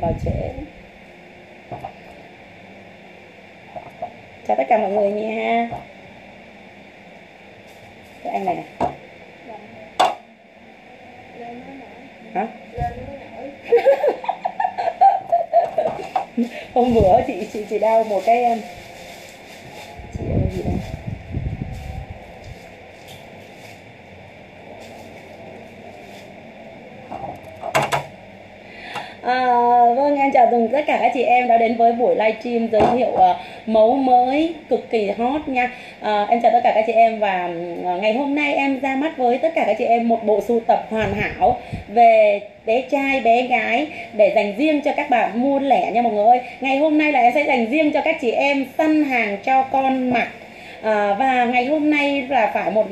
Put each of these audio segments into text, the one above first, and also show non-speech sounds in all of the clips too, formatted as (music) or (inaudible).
vào trễ chào tất cả mọi người nha. Cái anh này này hả? (laughs) Hôm bữa chị chị chị đau một cái um, chị ơi gì đây À, vâng mừng tất cả các chị em đã đến với buổi livestream giới thiệu uh, mẫu mới cực kỳ hot nha. Uh, em chào tất cả các chị em và uh, ngày hôm nay em ra mắt với tất cả các chị em một bộ sưu tập hoàn hảo về bé trai bé gái để dành riêng cho các bạn mua lẻ nha mọi người ơi. Ngày hôm nay là em sẽ dành riêng cho các chị em săn hàng cho con mặc à, và ngày hôm nay là phải một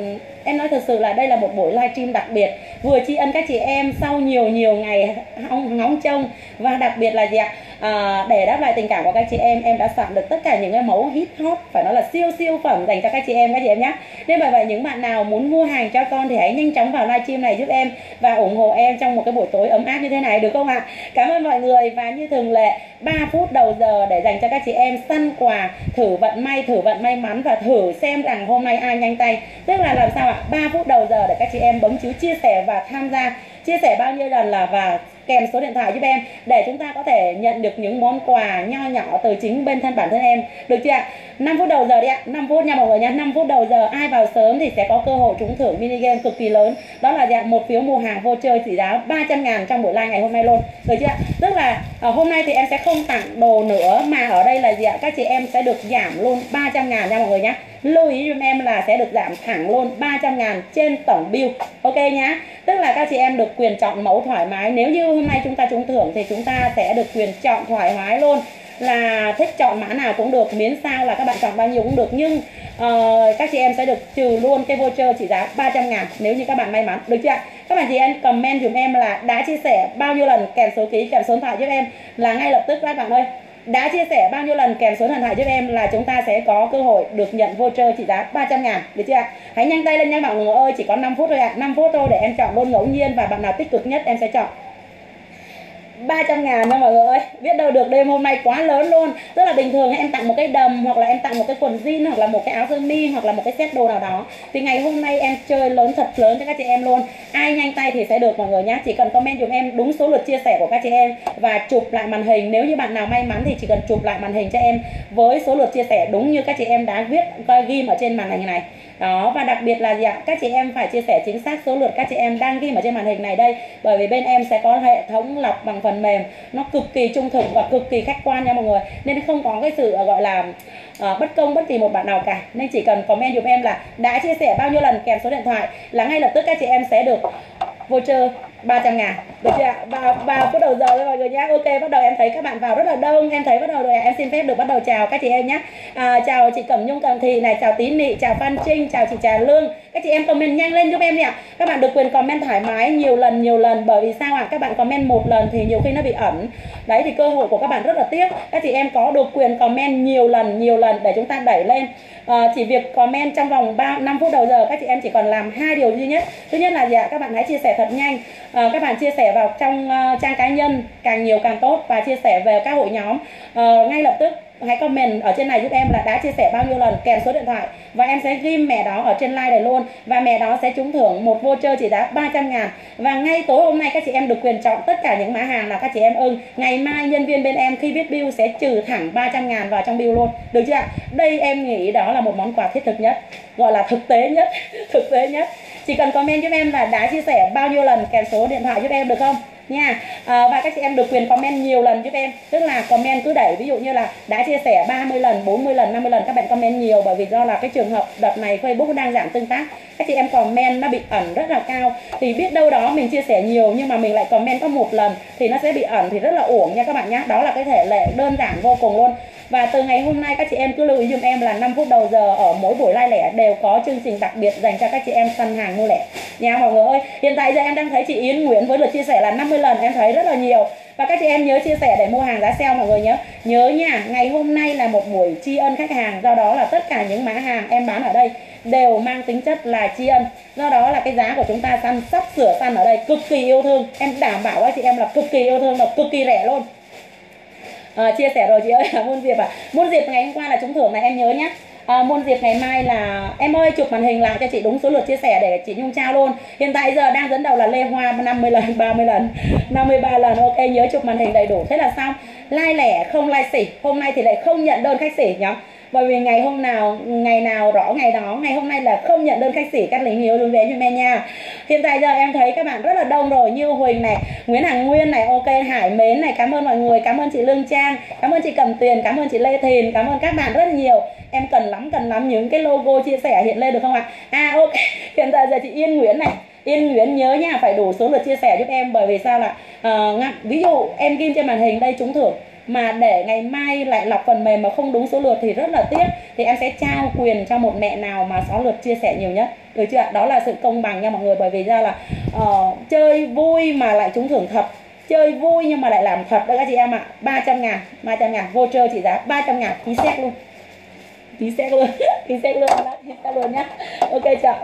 em nói thật sự là đây là một buổi livestream đặc biệt vừa tri ân các chị em sau nhiều nhiều ngày ngóng, ngóng trông và đặc biệt là gì ạ? À, để đáp lại tình cảm của các chị em em đã soạn được tất cả những cái mẫu hit hot phải nói là siêu siêu phẩm dành cho các chị em các chị em nhé. Nên bởi vậy những bạn nào muốn mua hàng cho con thì hãy nhanh chóng vào livestream này giúp em và ủng hộ em trong một cái buổi tối ấm áp như thế này được không ạ? Cảm ơn mọi người và như thường lệ 3 phút đầu giờ để dành cho các chị em săn quà thử vận may thử vận may mắn và thử xem rằng hôm nay ai nhanh tay. Tức là làm sao ạ? 3 phút đầu giờ để các chị em bấm chữ chia sẻ và tham gia. Chia sẻ bao nhiêu lần là và kèm số điện thoại giúp em để chúng ta có thể nhận được những món quà nho nhỏ từ chính bên thân bản thân em. Được chưa ạ? 5 phút đầu giờ đi ạ. 5 phút, nha mọi người nhé 5 phút đầu giờ, ai vào sớm thì sẽ có cơ hội trúng thưởng mini game cực kỳ lớn. Đó là dạng một phiếu mua hàng vô chơi trị giá 300 ngàn trong buổi live ngày hôm nay luôn. Được chưa ạ? Tức là ở hôm nay thì em sẽ không tặng đồ nữa, mà ở đây là gì ạ? Các chị em sẽ được giảm luôn 300 ngàn nha mọi người nhé lưu ý giùm em là sẽ được giảm thẳng luôn 300 ngàn trên tổng bill. Ok nhá. Tức là các chị em được quyền chọn mẫu thoải mái. Nếu như hôm nay chúng ta trúng thưởng thì chúng ta sẽ được quyền chọn thoải mái luôn. Là thích chọn mã nào cũng được miễn sao là các bạn chọn bao nhiêu cũng được. Nhưng uh, các chị em sẽ được trừ luôn cái voucher trị giá 300 ngàn nếu như các bạn may mắn. Được chưa ạ? Các bạn chị em comment dùm em là đã chia sẻ bao nhiêu lần kèm số ký kèm số điện thoại giúp em là ngay lập tức các bạn ơi đã chia sẻ bao nhiêu lần kèm số điện thoại giúp em là chúng ta sẽ có cơ hội được nhận voucher trị giá 300 ngàn. Được chưa ạ? Hãy nhanh tay lên nha mọi người ơi, chỉ có 5 phút thôi ạ. À. 5 phút thôi để em chọn luôn ngẫu nhiên và bạn nào tích cực nhất em sẽ chọn. 300 ngàn nha mọi người ơi. Biết đâu được đêm hôm nay quá lớn luôn. Tức là bình thường, em tặng một cái đầm, Hoặc là em tặng một cái quần jean, Hoặc là một cái áo sơ mi, Hoặc là một cái set đồ nào đó. Thì ngày hôm nay em chơi lớn thật lớn cho các chị em luôn. Ai nhanh tay thì sẽ được mọi người nhé Chỉ cần comment dùm em đúng số lượt chia sẻ của các chị em Và chụp lại màn hình. Nếu như bạn nào may mắn thì chỉ cần chụp lại màn hình cho em Với số lượt chia sẻ đúng như các chị em đã viết ghi ở trên màn hình này đó và đặc biệt là gì ạ? Các chị em phải chia sẻ chính xác số lượt các chị em đang ghi ở trên màn hình này đây bởi vì bên em sẽ có hệ thống lọc bằng phần mềm. Nó cực kỳ trung thực và cực kỳ khách quan nha mọi người. Nên không có cái sự ờ, gọi là uh, bất công bất kỳ một bạn nào cả. Nên chỉ cần comment giúp em là đã chia sẻ bao nhiêu lần kèm số điện thoại là ngay lập tức các chị em sẽ được voucher 300 ngàn. Được chưa ạ? Vào phút bắt đầu giờ rồi mọi người nhé ok bắt đầu em thấy các bạn vào rất là đông. Em thấy bắt đầu rồi em xin phép được bắt đầu chào các chị em nhé à, chào chị cẩm nhung cẩm thị này chào tín nị chào phan trinh chào chị trà lương. Các chị em comment nhanh lên giúp em đi ạ. Các bạn được quyền comment thoải mái nhiều lần nhiều lần. Bởi vì sao ạ? Các bạn comment một lần thì nhiều khi nó bị ẩn. Đấy thì cơ hội của các bạn rất là tiếc. Các chị em có được quyền comment nhiều lần nhiều lần để chúng ta đẩy lên. À, chỉ việc comment trong vòng 3 5 phút đầu giờ các chị em chỉ còn làm hai điều duy nhất. Thứ nhất là gì ạ? Các bạn hãy chia sẻ thật nhanh. À, à, các bạn chia sẻ vào trong uh, trang cá nhân càng nhiều càng tốt và chia sẻ về các hội nhóm. Ờ, ngay lập tức hãy comment ở trên này giúp em là đã chia sẻ bao nhiêu lần kèm số điện thoại và em sẽ ghim mẹ đó ở trên like này luôn và mẹ đó sẽ trúng thưởng một voucher trị giá 300 ngàn. Và ngay tối hôm nay các chị em được quyền chọn tất cả những mã hàng là các chị em ưng. Ngày mai nhân viên bên em khi viết bill sẽ trừ thẳng 300 ngàn vào trong bill luôn. Được chưa ạ? Đây em nghĩ đó là một món quà thiết thực nhất gọi là thực tế nhất (laughs) thực tế nhất chỉ cần comment giúp em là đã chia sẻ bao nhiêu lần kèm số điện thoại giúp em được không? Nha. À, và các chị em được quyền comment nhiều lần giúp em. Tức là comment cứ đẩy ví dụ như là đã chia sẻ 30 lần 40 lần 50 lần các bạn comment nhiều bởi vì do là cái trường hợp đợt này Facebook đang giảm tương tác các chị em comment nó bị ẩn rất là cao. Thì biết đâu đó mình chia sẻ nhiều nhưng mà mình lại comment có một lần thì nó sẽ bị ẩn thì rất là uổng nha các bạn nhé đó là cái thể lệ đơn giản vô cùng luôn. Và từ ngày hôm nay các chị em cứ lưu ý dùm em là 5 phút đầu giờ ở mỗi buổi live lẻ đều có chương trình đặc biệt dành cho các chị em săn hàng mua lẻ. Nha mọi người ơi, hiện tại giờ em đang thấy chị Yến Nguyễn với lượt chia sẻ là 50 lần, em thấy rất là nhiều. Và các chị em nhớ chia sẻ để mua hàng giá sale mọi người nhớ. Nhớ nha, ngày hôm nay là một buổi tri ân khách hàng, do đó là tất cả những mã hàng em bán ở đây đều mang tính chất là tri ân. Do đó là cái giá của chúng ta săn sắp sửa săn ở đây cực kỳ yêu thương. Em đảm bảo với chị em là cực kỳ yêu thương và cực kỳ rẻ luôn. À, chia sẻ rồi chị ơi (laughs) muôn diệp à muôn diệp ngày hôm qua là trúng thưởng này em nhớ nhé à, ờ, muôn dịp ngày mai là em ơi chụp màn hình lại cho chị đúng số lượt chia sẻ để chị nhung trao luôn. Hiện tại giờ đang dẫn đầu là lê hoa 50 lần (laughs) 30 lần 53 lần. Ok nhớ chụp màn hình đầy đủ. Thế là xong. Like lẻ không like xỉ hôm nay thì lại không nhận đơn khách xỉ nhá bởi vì ngày hôm nào ngày nào rõ ngày đó ngày hôm nay là không nhận đơn khách sỉ các lính hiếu đối cho men nha. Hiện tại giờ em thấy các bạn rất là đông rồi như huỳnh này nguyễn hằng nguyên này ok hải mến này cảm ơn mọi người cảm ơn chị lương trang cảm ơn chị cầm tiền cảm ơn chị lê thìn cảm ơn các bạn rất nhiều. Em cần lắm cần lắm những cái logo chia sẻ hiện lên được không ạ? À ok (laughs) hiện tại giờ chị yên nguyễn này. Yên Nguyễn nhớ nha phải đủ số lượt chia sẻ giúp em bởi vì sao là uh, ờ, ví dụ em ghi trên màn hình đây trúng thưởng mà để ngày mai lại lọc phần mềm mà không đúng số lượt thì rất là tiếc. Thì em sẽ trao quyền cho một mẹ nào mà số lượt chia sẻ nhiều nhất. Được chưa đó là sự công bằng nha mọi người. Bởi vì ra là uh, chơi vui mà lại trúng thưởng thật. Chơi vui nhưng mà lại làm thật. Đó các chị em ạ. à. 300 ngàn 300 ngàn. Voucher trị giá 300 ngàn. Ký xét luôn tí xét luôn (laughs) tí xét luôn đó ký xét luôn nhá. Ok chợ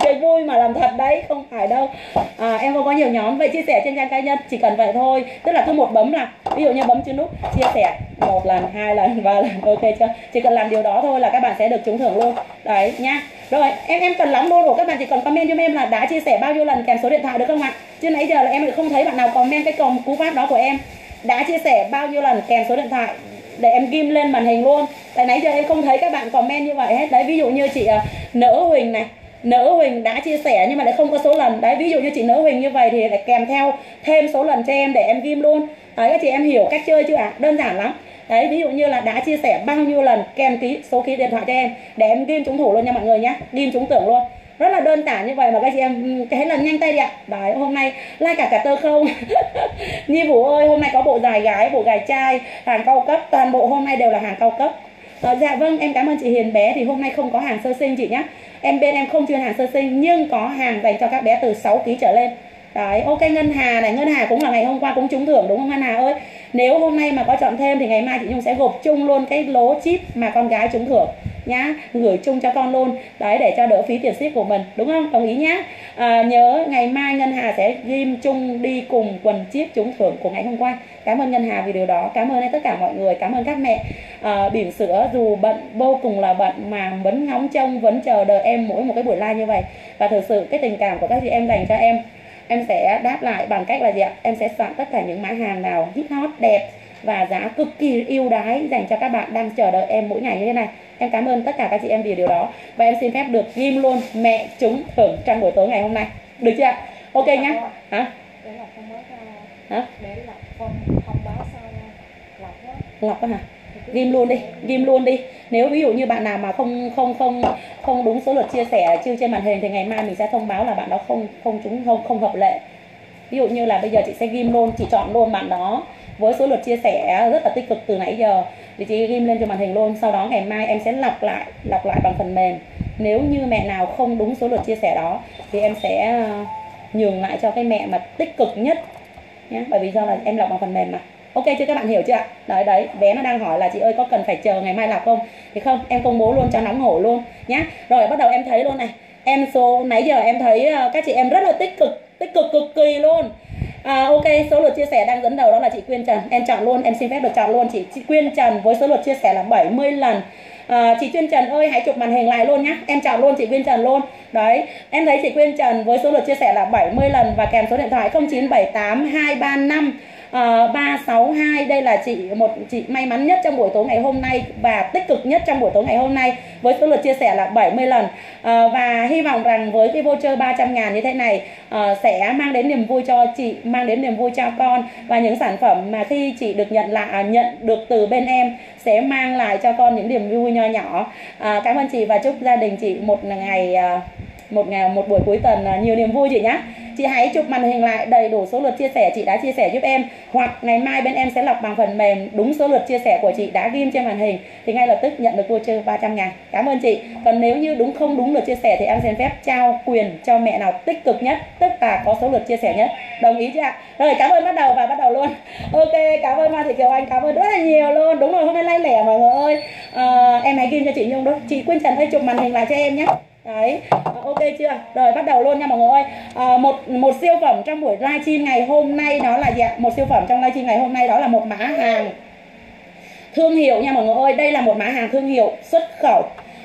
chơi vui mà làm thật đấy không phải đâu. À, em không có nhiều nhóm vậy chia sẻ trên trang cá nhân chỉ cần vậy thôi. Tức là cứ một bấm là ví dụ như bấm chữ nút chia sẻ một lần hai lần ba lần (laughs) ok chưa? Chỉ cần làm điều đó thôi là các bạn sẽ được trúng thưởng luôn. Đấy nhá rồi em em cần lắm luôn của các bạn chỉ cần comment cho em là đã chia sẻ bao nhiêu lần kèm số điện thoại được không ạ? Chứ nãy giờ là em không thấy bạn nào comment cái còng cú pháp đó của em. Đã chia sẻ bao nhiêu lần kèm số điện thoại để em ghim lên màn hình luôn. Tại nãy giờ em không thấy các bạn comment như vậy hết. Đấy ví dụ như chị uh, huỳnh này. Nữ huỳnh đã chia sẻ nhưng mà lại không có số lần. Đấy ví dụ như chị Nữ huỳnh như vậy thì lại kèm theo thêm số lần cho em để em ghim luôn. Đấy các chị em hiểu cách chơi chưa ạ? À? đơn giản lắm. Đấy ví dụ như là đã chia sẻ bao nhiêu lần kèm ký số ký điện thoại cho em. Để em ghim trúng thủ luôn nha mọi người nhé ghim trúng tưởng luôn rất là đơn giản như vậy mà các chị em cái là nhanh tay đi ạ. Đấy hôm nay like cả cả tơ không. (laughs) Nhi vũ ơi hôm nay có bộ dài gái bộ gài trai hàng cao cấp toàn bộ hôm nay đều là hàng cao cấp. À, dạ vâng em cảm ơn chị hiền bé thì hôm nay không có hàng sơ sinh chị nhé em bên em không chuyên hàng sơ sinh nhưng có hàng dành cho các bé từ 6 kg trở lên. Đấy ok ngân hà này ngân hà cũng là ngày hôm qua cũng trúng thưởng đúng không ngân hà ơi? Nếu hôm nay mà có chọn thêm thì ngày mai chị nhung sẽ gộp chung luôn cái lố chip mà con gái trúng thưởng nhá. Gửi chung cho con luôn. Đấy để cho đỡ phí tiền ship của mình. Đúng không? Đồng ý nhá. À, nhớ ngày mai ngân hà sẽ ghim chung đi cùng quần chip trúng thưởng của ngày hôm qua. Cảm ơn ngân hà vì điều đó. Cảm ơn tất cả mọi người. Cảm ơn các mẹ. À, bỉm sữa dù bận vô cùng là bận mà vẫn ngóng trông vẫn chờ đợi em mỗi một cái buổi live như vậy. Và thực sự cái tình cảm của các chị em dành cho em em sẽ đáp lại bằng cách là gì ạ? Em sẽ soạn tất cả những mã hàng nào hit hot đẹp và giá cực kỳ ưu đãi dành cho các bạn đang chờ đợi em mỗi ngày như thế này. Em cảm ơn tất cả các chị em vì điều đó. Và em xin phép được ghim luôn mẹ chúng thưởng trong buổi tối ngày hôm nay. Được chưa ạ? Ok nhá. Hả? Hả? lọc á hả? Ghim luôn đi ghim luôn đi. Nếu ví dụ như bạn nào mà không không không không đúng số lượt chia sẻ chưa trên màn hình thì ngày mai mình sẽ thông báo là bạn đó không không chúng không không hợp lệ. Ví dụ như là bây giờ chị sẽ ghim luôn chị chọn luôn bạn đó với số lượt chia sẻ rất là tích cực từ nãy giờ. Thì chị ghim lên trên màn hình luôn. Sau đó ngày mai em sẽ lọc lại lọc lại bằng phần mềm. Nếu như mẹ nào không đúng số lượt chia sẻ đó, thì em sẽ ờ, nhường lại cho cái mẹ mà tích cực nhất nhé bởi vì do là em lọc bằng phần mềm mà. Ok, chưa các bạn hiểu chưa ạ? Đấy đấy, bé nó đang hỏi là chị ơi, có cần phải chờ ngày mai lọc không? Thì không, em công bố luôn cho nóng hổ luôn nhá. Rồi, bắt đầu em thấy luôn này. Em số, nãy giờ em thấy ờ, các chị em rất là tích cực tích cực cực kỳ luôn À, ok, số lượt chia sẻ đang dẫn đầu đó là chị Quyên Trần. Em chọn luôn, em xin phép được chọn luôn chị, chị Quyên Trần với số lượt chia sẻ là 70 lần. À, chị Quyên Trần ơi hãy chụp màn hình lại luôn nhá. Em chọn luôn chị Quyên Trần luôn. Đấy, em thấy chị Quyên Trần với số lượt chia sẻ là 70 lần và kèm số điện thoại 0978 Ờ, uh, 362 đây là chị một chị may mắn nhất trong buổi tối ngày hôm nay và tích cực nhất trong buổi tối ngày hôm nay với số lượt chia sẻ là 70 lần. Uh, và hy vọng rằng với cái voucher 300 ngàn như thế này uh, sẽ mang đến niềm vui cho chị mang đến niềm vui cho con và những sản phẩm mà khi chị được nhận lại à, nhận được từ bên em sẽ mang lại cho con những niềm vui nho nhỏ. Uh, cảm ơn chị và chúc gia đình chị một ngày uh, một ngày một buổi cuối tuần à, nhiều niềm vui chị nhé chị hãy chụp màn hình lại đầy đủ số lượt chia sẻ chị đã chia sẻ giúp em. Hoặc ngày mai bên em sẽ lọc bằng phần mềm đúng số lượt chia sẻ của chị đã ghim trên màn hình. Thì ngay lập tức nhận được voucher 300 ngàn. Cảm ơn chị. Còn nếu như đúng không đúng lượt chia sẻ thì em xin phép trao quyền cho mẹ nào tích cực nhất tức là có số lượt chia sẻ nhất. Đồng ý chưa ạ? Rồi cảm ơn bắt đầu và bắt đầu luôn. (laughs) Ok cảm ơn Mai Thị Kiều Anh cảm ơn rất là nhiều luôn. Đúng rồi hôm nay lay lẻ mọi người ơi. À, em hãy ghim cho chị Nhung đó. Chị Quyên Trần ơi chụp màn hình lại cho em nhé đấy. À, ok chưa? Rồi bắt đầu luôn nha mọi người ơi. À, một một siêu phẩm trong buổi livestream ngày hôm nay đó là gì ạ? Một siêu phẩm trong livestream ngày hôm nay đó là một mã hàng thương hiệu nha mọi người ơi. Đây là một mã hàng thương hiệu xuất khẩu.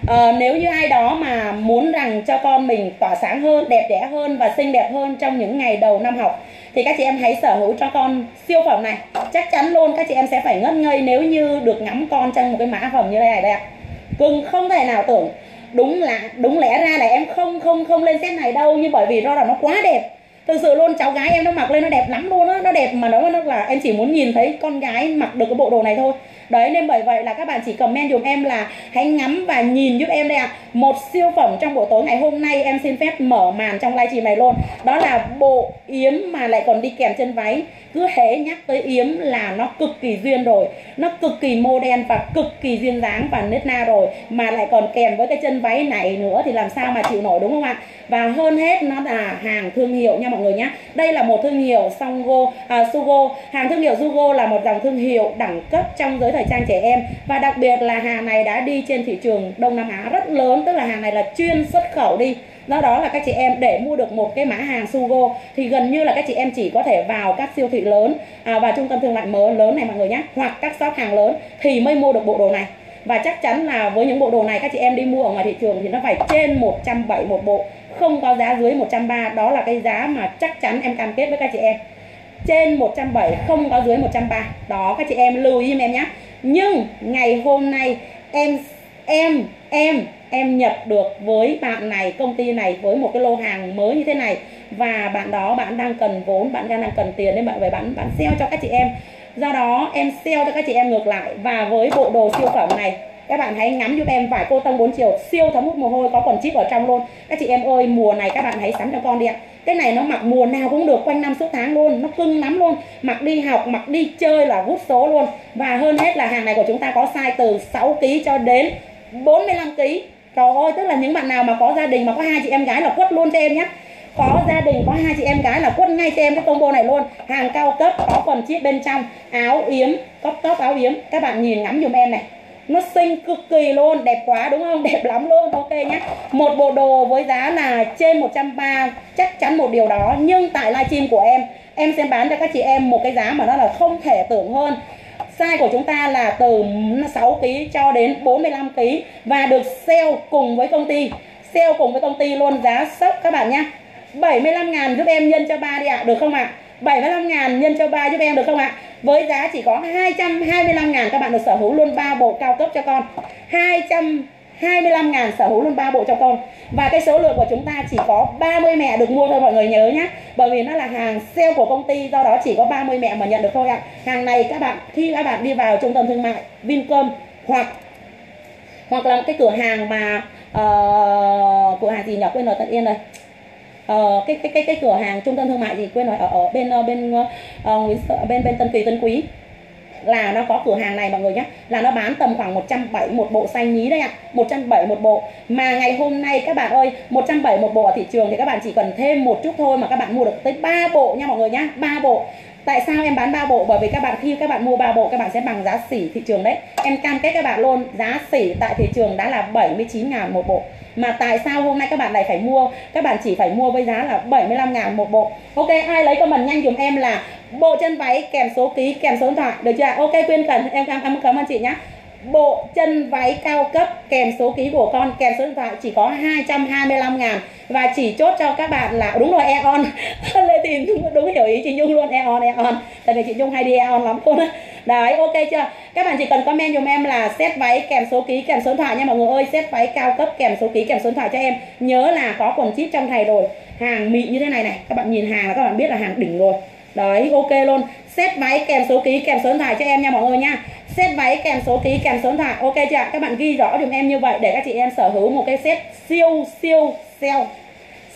À, nếu như ai đó mà muốn rằng cho con mình tỏa sáng hơn đẹp đẽ hơn và xinh đẹp hơn trong những ngày đầu năm học thì các chị em hãy sở hữu cho con siêu phẩm này. Chắc chắn luôn các chị em sẽ phải ngất ngây nếu như được ngắm con trong một cái mã phẩm như thế này đây ạ. Cưng không thể nào tưởng đúng là, đúng lẽ ra là em không không không lên set này đâu, nhưng bởi vì do là nó quá đẹp thực sự luôn, cháu gái em nó mặc lên nó đẹp lắm luôn á. Nó đẹp mà nó nó là em chỉ muốn nhìn thấy con gái mặc được cái bộ đồ này thôi. Đấy, nên bởi vậy là các bạn chỉ comment dùm em là hãy ngắm và nhìn giúp em đây ạ. À. một siêu phẩm trong buổi tối ngày hôm nay em xin phép mở màn trong livestream này luôn. Đó là bộ yếm mà lại còn đi kèm chân váy. Cứ hễ nhắc tới yếm là nó cực kỳ duyên rồi. Nó cực kỳ mô đen và cực kỳ duyên dáng và nết na rồi. Mà lại còn kèm với cái chân váy này nữa thì làm sao mà chịu nổi, đúng không ạ? Và hơn hết, nó là hàng thương hiệu nha mọi mọi người nhé đây là một thương hiệu Songo à, Sugo. Hàng thương hiệu Sugo là một dòng thương hiệu đẳng cấp trong giới thời trang trẻ em. Và đặc biệt là hàng này đã đi trên thị trường Đông Nam Á rất lớn tức là hàng này là chuyên xuất khẩu đi. Do đó là các chị em để mua được một cái mã hàng Sugo thì gần như là các chị em chỉ có thể vào các siêu thị lớn à, và trung tâm thương mại mới lớn này mọi người nhé hoặc các shop hàng lớn thì mới mua được bộ đồ này. Và chắc chắn là với những bộ đồ này các chị em đi mua ở ngoài thị trường thì nó phải trên 170 một bộ không có giá dưới 130 đó là cái giá mà chắc chắn em cam kết với các chị em. Trên 170 không có dưới 130 đó các chị em lưu ý em nhé. Nhưng ngày hôm nay em em em em nhập được với bạn này, công ty này với một cái lô hàng mới như thế này. Và bạn đó, bạn đang cần vốn, bạn đang cần tiền nên bạn phải bạn bạn sale cho các chị em. Do đó em sale cho các chị em ngược lại. Và với bộ đồ siêu phẩm này các bạn hãy ngắm giúp em vải cô tông 4 chiều, siêu thấm hút mồ hôi, có quần chip ở trong luôn. Các chị em ơi, mùa này các bạn hãy sắm cho con đi ạ. Cái này nó mặc mùa nào cũng được, quanh năm suốt tháng luôn, nó cưng lắm luôn. Mặc đi học, mặc đi chơi là hút số luôn. Và hơn hết là hàng này của chúng ta có size từ 6 kg cho đến 45 kg trời ơi, tức là những bạn nào mà có gia đình mà có hai chị em gái là quất luôn cho em nhé có gia đình, có hai chị em gái là quất ngay cho em cái combo này luôn. Hàng cao cấp, có quần chip bên trong, áo yếm cóc tóc áo yếm. Các bạn nhìn ngắm dùm em này nó xinh cực kỳ luôn, đẹp quá đúng không? (laughs) Đẹp lắm luôn, ok nhé một bộ đồ với giá là trên 130 chắc chắn một điều đó. Nhưng tại livestream của em em sẽ bán cho các chị em một cái giá mà nó là không thể tưởng hơn. Size của chúng ta là từ 6 kg cho đến 45 kg và được sale cùng với công ty. Sale cùng với công ty luôn, giá sốc các bạn nhé 75 ngàn giúp em nhân cho ba đi ạ, được không ạ? 75 ngàn nhân cho ba giúp em được không ạ? Với giá chỉ có 225 ngàn các bạn được sở hữu luôn ba bộ cao cấp cho con. 225 ngàn sở hữu luôn ba bộ cho con. Và cái số lượng của chúng ta chỉ có 30 mẹ được mua thôi mọi người nhớ nhé bởi vì nó là hàng sale của công ty do đó chỉ có 30 mẹ mà nhận được thôi ạ. Hàng này các bạn khi các bạn đi vào trung tâm thương mại Vincom hoặc hoặc là cái cửa hàng mà uh, cửa hàng gì nhỉ? Quên rồi tất yên rồi uh, cái cái cái cái cửa hàng trung tâm thương mại gì quên rồi ở ở bên uh, bên ờ, uh, Nguyễn bên bên Tân Kỳ Tân Quý. Là nó có cửa hàng này mọi người nhé là nó bán tầm khoảng 170 một bộ xanh nhí đấy ạ. À. 170 một bộ. Mà ngày hôm nay các bạn ơi 170 một bộ ở thị trường thì các bạn chỉ cần thêm một chút thôi mà các bạn mua được tới 3 bộ nha mọi người nhá. Ba bộ. Tại sao em bán ba bộ? Bởi vì các bạn khi các bạn mua ba bộ các bạn sẽ bằng giá sỉ thị trường đấy. Em cam kết các bạn luôn giá sỉ tại thị trường đã là 79 ngàn một bộ mà tại sao hôm nay các bạn lại phải mua? Các bạn chỉ phải mua với giá là 75 ngàn một bộ. Ok ai lấy comment nhanh dùm em là bộ chân váy kèm số ký kèm số điện thoại. Được chưa ok quyên cần em cảm, cảm ơn chị nhé bộ chân váy cao cấp, kèm số ký của con, kèm số điện thoại, chỉ có 225 ngàn. Và chỉ chốt cho các bạn là, đúng rồi Eon (laughs) Lê Tìm đúng hiểu ý chị Nhung luôn Eon Eon tại vì chị Nhung hay đi Eon lắm luôn á. Đấy, ok chưa? Các bạn chỉ cần comment dùm em là set váy kèm số ký, kèm số điện thoại nha mọi người ơi. Set váy cao cấp, kèm số ký, kèm số điện thoại cho em. Nhớ là có quần chip trong thầy rồi. Hàng mịn như thế này này, các bạn nhìn hàng là các bạn biết là hàng đỉnh rồi. Đấy, ok luôn. Set váy kèm số ký, kèm số điện thoại cho em nha mọi người nha set váy, kèm số ký kèm số điện thoại ok chưa ạ? Các bạn ghi rõ dùm em như vậy để các chị em sở hữu một cái set siêu siêu sale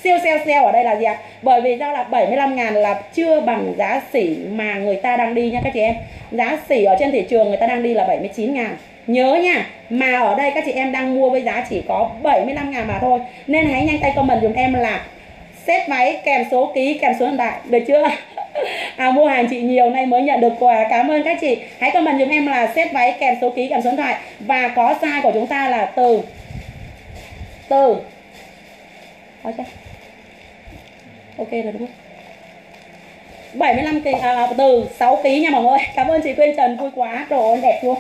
siêu sale sale ở đây là gì ạ? Bởi vì sao là 75 ngàn là chưa bằng giá sỉ mà người ta đang đi nha các chị em. Giá sỉ ở trên thị trường người ta đang đi là 79 ngàn. Nhớ nha, mà ở đây các chị em đang mua với giá chỉ có 75 ngàn mà thôi. Nên hãy nhanh tay comment dùm em là set váy, kèm số ký kèm số điện thoại được chưa? À, mua hàng chị nhiều nay mới nhận được quà. Cảm ơn các chị. Hãy comment giùm em là set váy kèm số ký kèm số điện thoại. Và có size của chúng ta là từ từ. Ok ok rồi đúng không? 75 kg à, à, từ 6 kg nha mọi người. Cảm ơn chị Quyên Trần. Vui quá. Đồ đẹp luôn.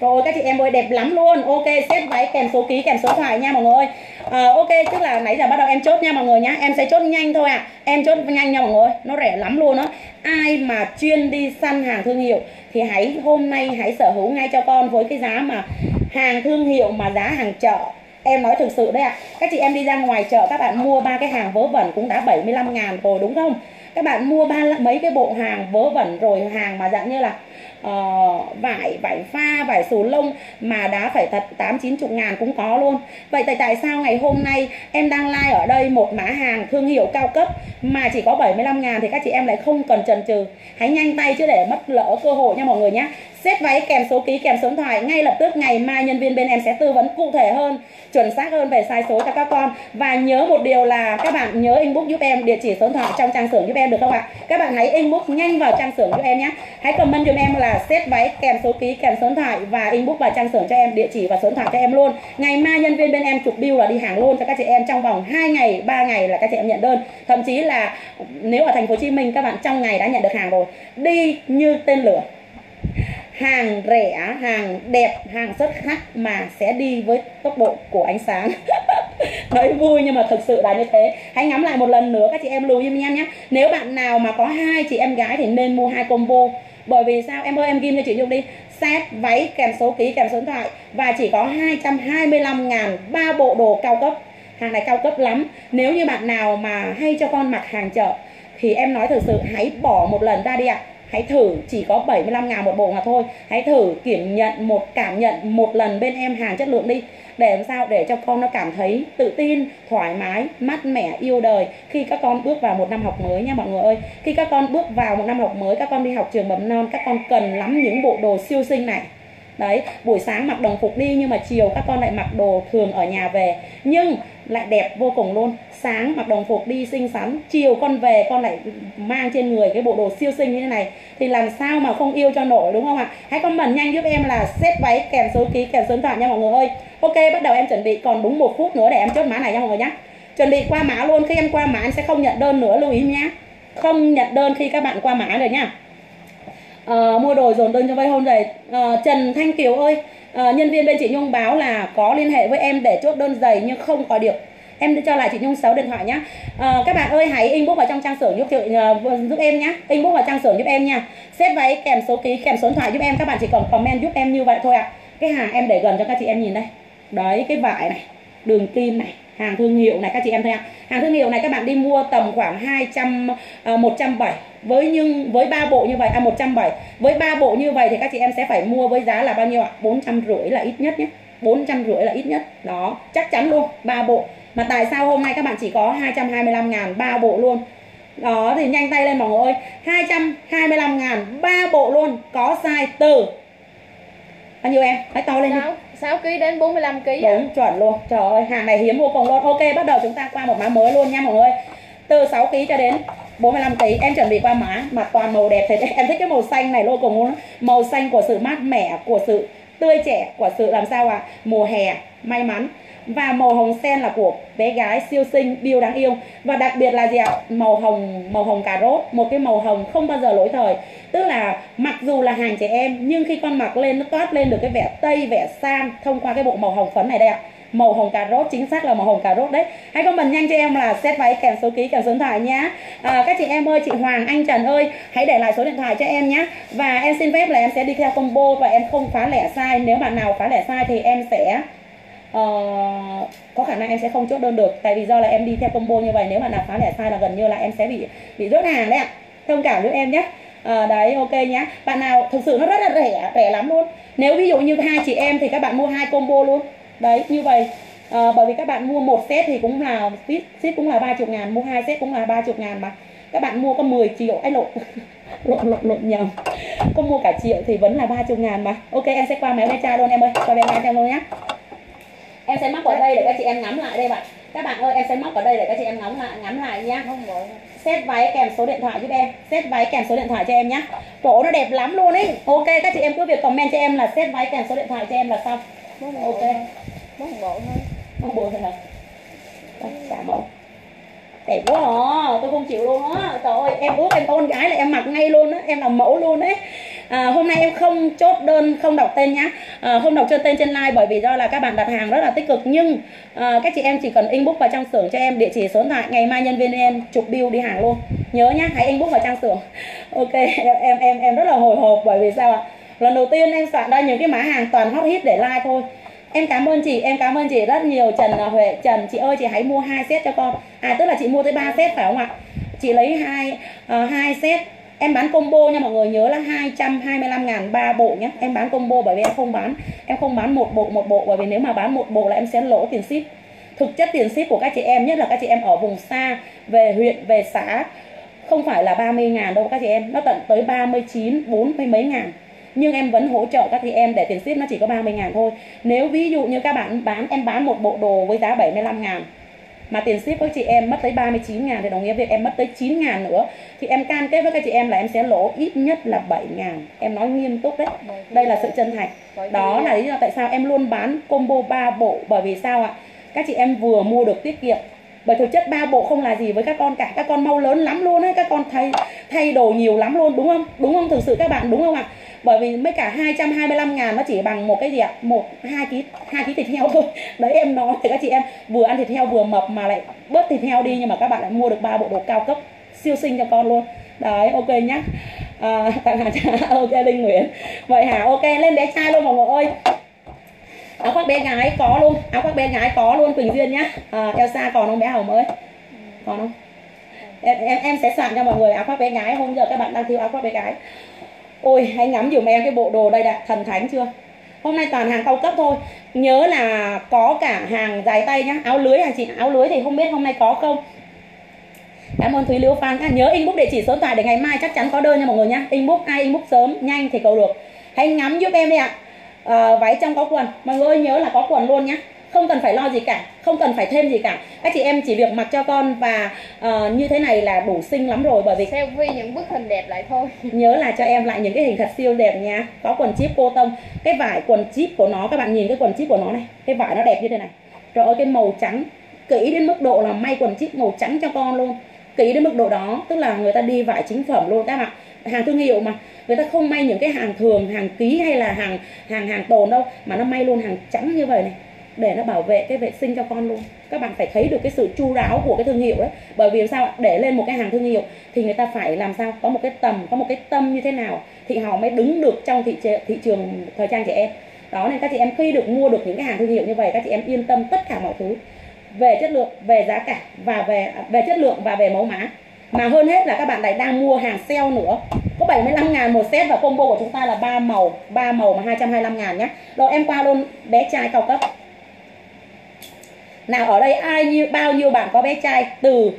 Rồi các chị em ơi đẹp lắm luôn. Ok set váy kèm số ký kèm số điện thoại nha mọi người à, ok tức là nãy giờ bắt đầu em chốt nha mọi người nhá. Em sẽ chốt nhanh thôi à em chốt nhanh nha mọi người nó rẻ lắm luôn á. Ai mà chuyên đi săn hàng thương hiệu thì hãy hôm nay hãy sở hữu ngay cho con với cái giá mà hàng thương hiệu mà giá hàng chợ. Em nói thực sự đấy ạ. À. các chị em đi ra ngoài chợ các bạn mua ba cái hàng vớ vẩn cũng đã 75 ngàn rồi đúng không? Các bạn mua ba mấy cái bộ hàng vớ vẩn rồi hàng mà dạng như là uh, vải vải pha vải số lông mà đã phải thật tám chín chục ngàn cũng có luôn. Vậy tại tại sao ngày hôm nay em đang like ở đây một mã hàng thương hiệu cao cấp mà chỉ có 75 ngàn thì các chị em lại không cần chần chừ? Hãy nhanh tay chứ để mất lỡ cơ hội nha mọi người nhé xét váy, kèm số ký, kèm số điện thoại. Ngay lập tức, ngày mai, nhân viên bên em sẽ tư vấn cụ thể hơn, chuẩn xác hơn về sai số cho các con. Và nhớ một điều là các bạn nhớ inbox giúp em, địa chỉ số điện thoại trong trang xưởng giúp em được không ạ? Các bạn hãy inbox nhanh vào trang xưởng giúp em nhé. Hãy comment giùm em là xét váy, kèm số ký, kèm số điện thoại và inbox vào trang xưởng cho em, địa chỉ và số điện thoại cho em luôn. Ngày mai, nhân viên bên em chụp bill là đi hàng luôn cho các chị em trong vòng 2 ngày 3 ngày là các chị em nhận đơn. Thậm chí là nếu ở thành phố Hồ Chí Minh, các bạn trong ngày đã nhận được hàng rồi. Đi như tên lửa hàng rẻ, hàng đẹp, hàng xuất khác mà sẽ đi với tốc độ của ánh sáng. (laughs) Nói vui nhưng mà thực sự là như thế. Hãy ngắm lại một lần nữa các chị em lưu ý em nhé. Nếu bạn nào mà có hai chị em gái thì nên mua hai combo. Bởi vì sao? Em ơi, em ghim cho chị Nhung đi. Set váy, kèm số ký, kèm số điện thoại và chỉ có 225 ngàn ba bộ đồ cao cấp. Hàng này cao cấp lắm. Nếu như bạn nào mà hay cho con mặc hàng chợ thì em nói thật sự hãy bỏ một lần ra đi ạ. à hãy thử, chỉ có 75 ngàn một bộ mà thôi. Hãy thử kiểm nhận một, cảm nhận một lần bên em hàng chất lượng đi. Để làm sao để cho con nó cảm thấy tự tin, thoải mái, mát mẻ, yêu đời. Khi các con bước vào một năm học mới nha mọi người ơi. Khi các con bước vào một năm học mới, các con đi học trường mầm non, các con cần lắm những bộ đồ siêu xinh này. Đấy, buổi sáng mặc đồng phục đi, nhưng mà chiều các con lại mặc đồ thường ở nhà về. Nhưng lại đẹp vô cùng luôn. Sáng mặc đồng phục đi xinh xắn chiều con về con lại mang trên người cái bộ đồ siêu xinh như thế này. Thì làm sao mà không yêu cho nổi đúng không ạ? Hãy comment nhanh giúp em là xếp váy kèm số ký kèm số điện thoại nha mọi người ơi. Ok bắt đầu em chuẩn bị còn đúng một phút nữa để em chốt mã này nha mọi người nhé chuẩn bị qua mã luôn khi em qua mã em sẽ không nhận đơn nữa lưu ý nhé không nhận đơn khi các bạn qua mã rồi nha. À, mua đồ dồn đơn cho vay hôn rồi. À, Trần Thanh Kiều ơi à, nhân viên bên chị Nhung báo là có liên hệ với em để chốt đơn giày nhưng không có được em cho lại chị Nhung 6 điện thoại nhá. À, các bạn ơi hãy inbox vào trong trang xưởng giúp chị uh, giúp em nhá. Inbox vào trang xưởng giúp em nha. Xếp váy kèm số ký kèm số điện thoại giúp em. Các bạn chỉ cần comment giúp em như vậy thôi ạ. À. cái hàng em để gần cho các chị em nhìn đây. Đấy cái vải này đường kim này hàng thương hiệu này các chị em thấy không? Hàng thương hiệu này các bạn đi mua tầm khoảng 200 uh, 170 với nhưng với ba bộ như vậy à 170 với ba bộ như vậy thì các chị em sẽ phải mua với giá là bao nhiêu ạ? Bốn trăm rưỡi là ít nhất nhé. Bốn trăm rưỡi là ít nhất. Đó chắc chắn luôn ba bộ. Mà tại sao hôm nay các bạn chỉ có 225 ngàn ba bộ luôn? Đó thì nhanh tay lên mọi người ơi. 225 ngàn ba bộ luôn có size từ. Bao nhiêu em? Hãy to lên 6, 6 kg đến 45 kg đúng à? chuẩn luôn. Trời ơi hàng này hiếm vô cùng luôn. Ok bắt đầu chúng ta qua một mã mới luôn nha mọi người từ 6 kg cho đến 45 tỷ em chuẩn bị qua mã mà toàn màu đẹp thì em thích cái màu xanh này luôn cùng luôn màu xanh của sự mát mẻ, của sự tươi trẻ, của sự làm sao à mùa hè, may mắn. Và màu hồng sen là của bé gái siêu xinh biêu đáng yêu. Và đặc biệt là gì ạ? Màu hồng màu hồng cà rốt, một cái màu hồng không bao giờ lỗi thời. Tức là mặc dù là hàng trẻ em, nhưng khi con mặc lên, nó toát lên được cái vẻ tây, vẻ sang thông qua cái bộ màu hồng phấn này đây ạ màu hồng cà rốt chính xác là màu hồng cà rốt đấy. Hãy comment nhanh cho em là set váy kèm số ký kèm số điện thoại nhá. À, các chị em ơi chị Hoàng anh Trần ơi hãy để lại số điện thoại cho em nhé và em xin phép là em sẽ đi theo combo và em không phá lẻ sai nếu bạn nào phá lẻ sai thì em sẽ uh, có khả năng em sẽ không chốt đơn được. Tại vì do là em đi theo combo như vậy nếu mà nào phá lẻ sai là gần như là em sẽ bị bị rớt hàng đấy ạ. Thông cảm với em nhé à, ờ, đấy ok nhá. Bạn nào thực sự nó rất là rẻ rẻ lắm luôn. Nếu ví dụ như hai chị em thì các bạn mua hai combo luôn đấy như vậy à, bởi vì các bạn mua một set thì cũng là ship ship cũng là ba chục ngàn mua hai set cũng là ba chục ngàn mà. Các bạn mua có 10 triệu ấy lộn (laughs) lộn lộn lộn nhầm. Có mua cả triệu thì vẫn là ba chục ngàn mà. Ok em sẽ qua máy bên cha luôn em ơi qua bên cha em luôn nhé em sẽ móc ở đây để các chị em ngắm lại đây bạn. Các bạn ơi em sẽ móc ở đây để các chị em ngắm lại ngắm lại nhá. Set váy kèm số điện thoại giúp em. Set váy kèm số điện thoại cho em nhá. Cổ nó đẹp lắm luôn ấy. Ok các chị em cứ việc comment cho em là set váy kèm số điện thoại cho em là xong ok món bộ thôi món bộ thôi hả trả bộ đẹp quá à tôi không chịu luôn á. Trời ơi em ước em con gái là em mặc ngay luôn á em làm mẫu luôn đấy à, hôm nay em không chốt đơn không đọc tên nhá. À, không đọc cho tên trên like bởi vì do là các bạn đặt hàng rất là tích cực. Nhưng à, các chị em chỉ cần inbox vào trang xưởng cho em địa chỉ số điện thoại ngày mai nhân viên em chụp bill đi hàng luôn. Nhớ nhá hãy inbox vào trang xưởng. Ok em em em em rất là hồi hộp bởi vì sao ạ? Lần đầu tiên em soạn ra những cái mã hàng toàn hot hit để like thôi. Em cảm ơn chị em cảm ơn chị rất nhiều. Trần à, huệ trần chị ơi chị hãy mua hai set cho con. À tức là chị mua tới 3 set phải không ạ? Chị lấy hai uh, hai set. Em bán combo nha mọi người nhớ là 225 ngàn ba bộ nhé. Em bán combo bởi vì em không bán. Em không bán một bộ một bộ bởi vì nếu mà bán một bộ là em sẽ lỗ tiền ship. Thực chất tiền ship của các chị em nhất là các chị em ở vùng xa về huyện về xã không phải là 30 ngàn đâu các chị em. Nó tận tới 39 40 mấy ngàn nhưng em vẫn hỗ trợ các chị em để tiền ship nó chỉ có 30 ngàn thôi. Nếu ví dụ như các bạn bán em bán một bộ đồ với giá 75 ngàn mà tiền ship với chị em mất tới 39 ngàn thì đồng nghĩa việc em mất tới 9 ngàn nữa thì em cam kết với các chị em là em sẽ lỗ ít nhất là 7 ngàn. Em nói nghiêm túc đấy. Đây là sự chân thành. Đó là lý do tại sao em luôn bán combo 3 bộ. Bởi vì sao ạ? Các chị em vừa mua được tiết kiệm bởi thực chất ba bộ không là gì với các con cả. Các con mau lớn lắm luôn ấy. Các con thay thay đồ nhiều lắm luôn. Đúng không? Đúng không thực sự các bạn? Đúng không ạ? Bởi vì mấy cả 225 ngàn nó chỉ bằng một cái gì ạ? Một hai ký hai ký thịt heo thôi. (laughs) Đấy em nói thì các chị em vừa ăn thịt heo vừa mập mà lại bớt thịt heo đi nhưng mà các bạn lại mua được ba bộ đồ cao cấp siêu xinh cho con luôn. Đấy ok nhá. À, tặng (laughs) hàng ok linh nguyễn. Vậy hả? Ok lên bé trai luôn mọi người ơi áo khoác bé gái có luôn. Áo khoác bé gái có luôn quỳnh duyên nhá. Ờ, à, elsa còn không bé hồng mới còn không? Em, em em sẽ soạn cho mọi người áo khoác bé gái hôm giờ các bạn đang thiếu áo khoác bé gái ôi hãy ngắm dùm em cái bộ đồ đây đã. Thần thánh chưa? Hôm nay toàn hàng cao cấp thôi. Nhớ là có cả hàng dài tay nhá. Áo lưới hàng chị áo lưới thì không biết hôm nay có không? Cảm ơn thúy liễu phan à, nhớ inbox địa chỉ số điện thoại để ngày mai chắc chắn có đơn nha mọi người nhá. Inbox ai inbox sớm nhanh thì cầu được. Hãy ngắm giúp em đi ạ. à, váy trong có quần. Mọi người ơi nhớ là có quần luôn nhá. Không cần phải lo gì cả không cần phải thêm gì cả. Các chị em chỉ việc mặc cho con và uh, như thế này là đủ xinh lắm rồi bởi vì selfie những bức hình đẹp lại thôi. (laughs) nhớ là cho em lại những cái hình thật siêu đẹp nha. Có quần chip cô tông. Cái vải quần chip của nó các bạn nhìn cái quần chip của nó này cái vải nó đẹp như thế này. Rồi cái màu trắng kỹ đến mức độ là may quần chip màu trắng cho con luôn. Kỹ đến mức độ đó tức là người ta đi vải chính phẩm luôn các bạn hàng thương hiệu mà. Người ta không may những cái hàng thường, hàng ký hay là hàng hàng hàng tồn đâu, mà nó may luôn hàng trắng như vậy này. Để nó bảo vệ cái vệ sinh cho con luôn. Các bạn phải thấy được cái sự chu đáo của cái thương hiệu đấy. Bởi vì sao để lên một cái hàng thương hiệu thì người ta phải làm sao? Có một cái tầm, có một cái tâm như thế nào thì họ mới đứng được trong thị thị trường thời trang trẻ em. Đó, nên các chị em khi được mua được những cái hàng thương hiệu như vậy, các chị em yên tâm tất cả mọi thứ. Về chất lượng, về giá cả và về về chất lượng và về mẫu mã mà hơn hết là các bạn lại đang mua hàng sale nữa. Có 75 ngàn một set và combo của chúng ta là ba màu ba màu mà 225 ngàn nhé rồi em qua luôn, bé trai cao cấp. Nào, ở đây ai như, bao nhiêu bạn có bé trai? Từ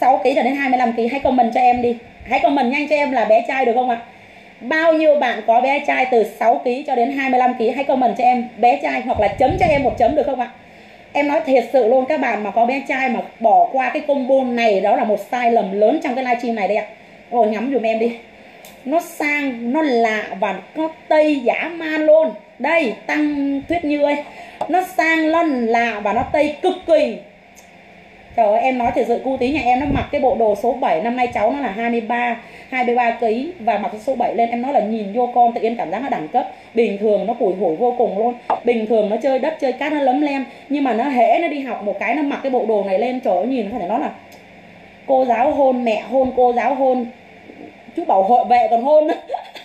6 kg cho đến 25 kg hãy comment cho em đi. Hãy comment nhanh cho em là bé trai được không ạ? Bao nhiêu bạn có bé trai từ 6 kg cho đến 25 kg hãy comment cho em bé trai hoặc là chấm cho em một chấm được không ạ? Em nói thiệt sự luôn, các bạn mà có bé trai mà bỏ qua cái combo này, đó là một sai lầm lớn trong cái livestream này đây ạ. Rồi ngắm dùm em đi. Nó sang, nó lạ và nó tây giả man luôn. Đây, tăng thuyết như ơi. Nó sang nó lạ và nó tây cực kỳ. Trời ơi, em nói thật sự cu tí nhà em nó mặc cái bộ đồ số 7 Năm nay cháu nó là 23 23 kg Và mặc cái số 7 lên em nói là nhìn vô con tự nhiên cảm giác nó đẳng cấp. Bình thường nó củi hủi vô cùng luôn. Bình thường nó chơi đất chơi cát nó lấm lem Nhưng mà nó hễ nó đi học một cái nó mặc cái bộ đồ này lên Trời ơi nhìn nó phải nói là Cô giáo hôn mẹ hôn cô giáo hôn Chú bảo hội vệ còn hôn.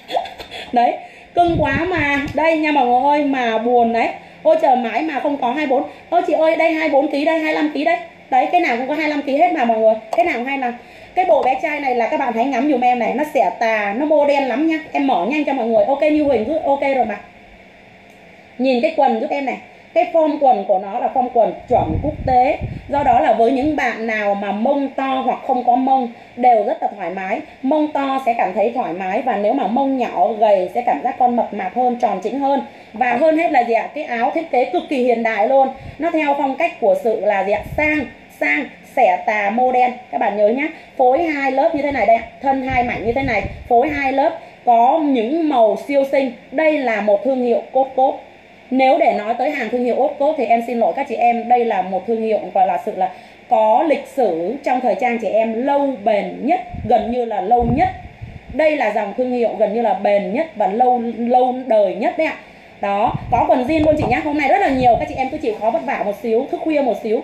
(laughs) Đấy cưng quá mà. Đây nha mọi người ơi mà buồn đấy. Ôi chờ mãi mà không có 24 Ôi chị ơi đây 24 kg đây 25 kg đây đấy, cái nào cũng có 25 kg hết mà mọi người. Cái nào cũng hay là cái bộ bé trai này là các bạn hãy ngắm dùm em này, nó xẻ tà, nó mô đen lắm nha. Em mở nhanh cho mọi người. Ok, như huỳnh, cứ ok rồi mà. Nhìn cái quần giúp em này. Cái form quần của nó là form quần chuẩn quốc tế. Do đó là với những bạn nào mà mông to hoặc không có mông đều rất là thoải mái. Mông to sẽ cảm thấy thoải mái và nếu mà mông nhỏ, gầy sẽ cảm giác con mập mạp hơn, tròn chỉnh hơn. Và hơn hết là gì ạ? Cái áo thiết kế cực kỳ hiện đại luôn. Nó theo phong cách của sự là gì ạ? Sang sang xẻ tà mô đen. Các bạn nhớ nhé phối hai lớp như thế này đây thân hai mảnh như thế này, phối hai lớp, có những màu siêu xinh đây là một thương hiệu cốt cốt nếu để nói tới hàng thương hiệu ốt cốt thì em xin lỗi các chị em, đây là một thương hiệu gọi là sự là có lịch sử trong thời trang trẻ em lâu bền nhất, gần như là lâu nhất. Đây là dòng thương hiệu gần như là bền nhất và lâu lâu đời nhất đấy ạ. Đó, có quần jean luôn chị nhá. Hôm nay rất là nhiều, các chị em cứ chịu khó vất vả một xíu, thức khuya một xíu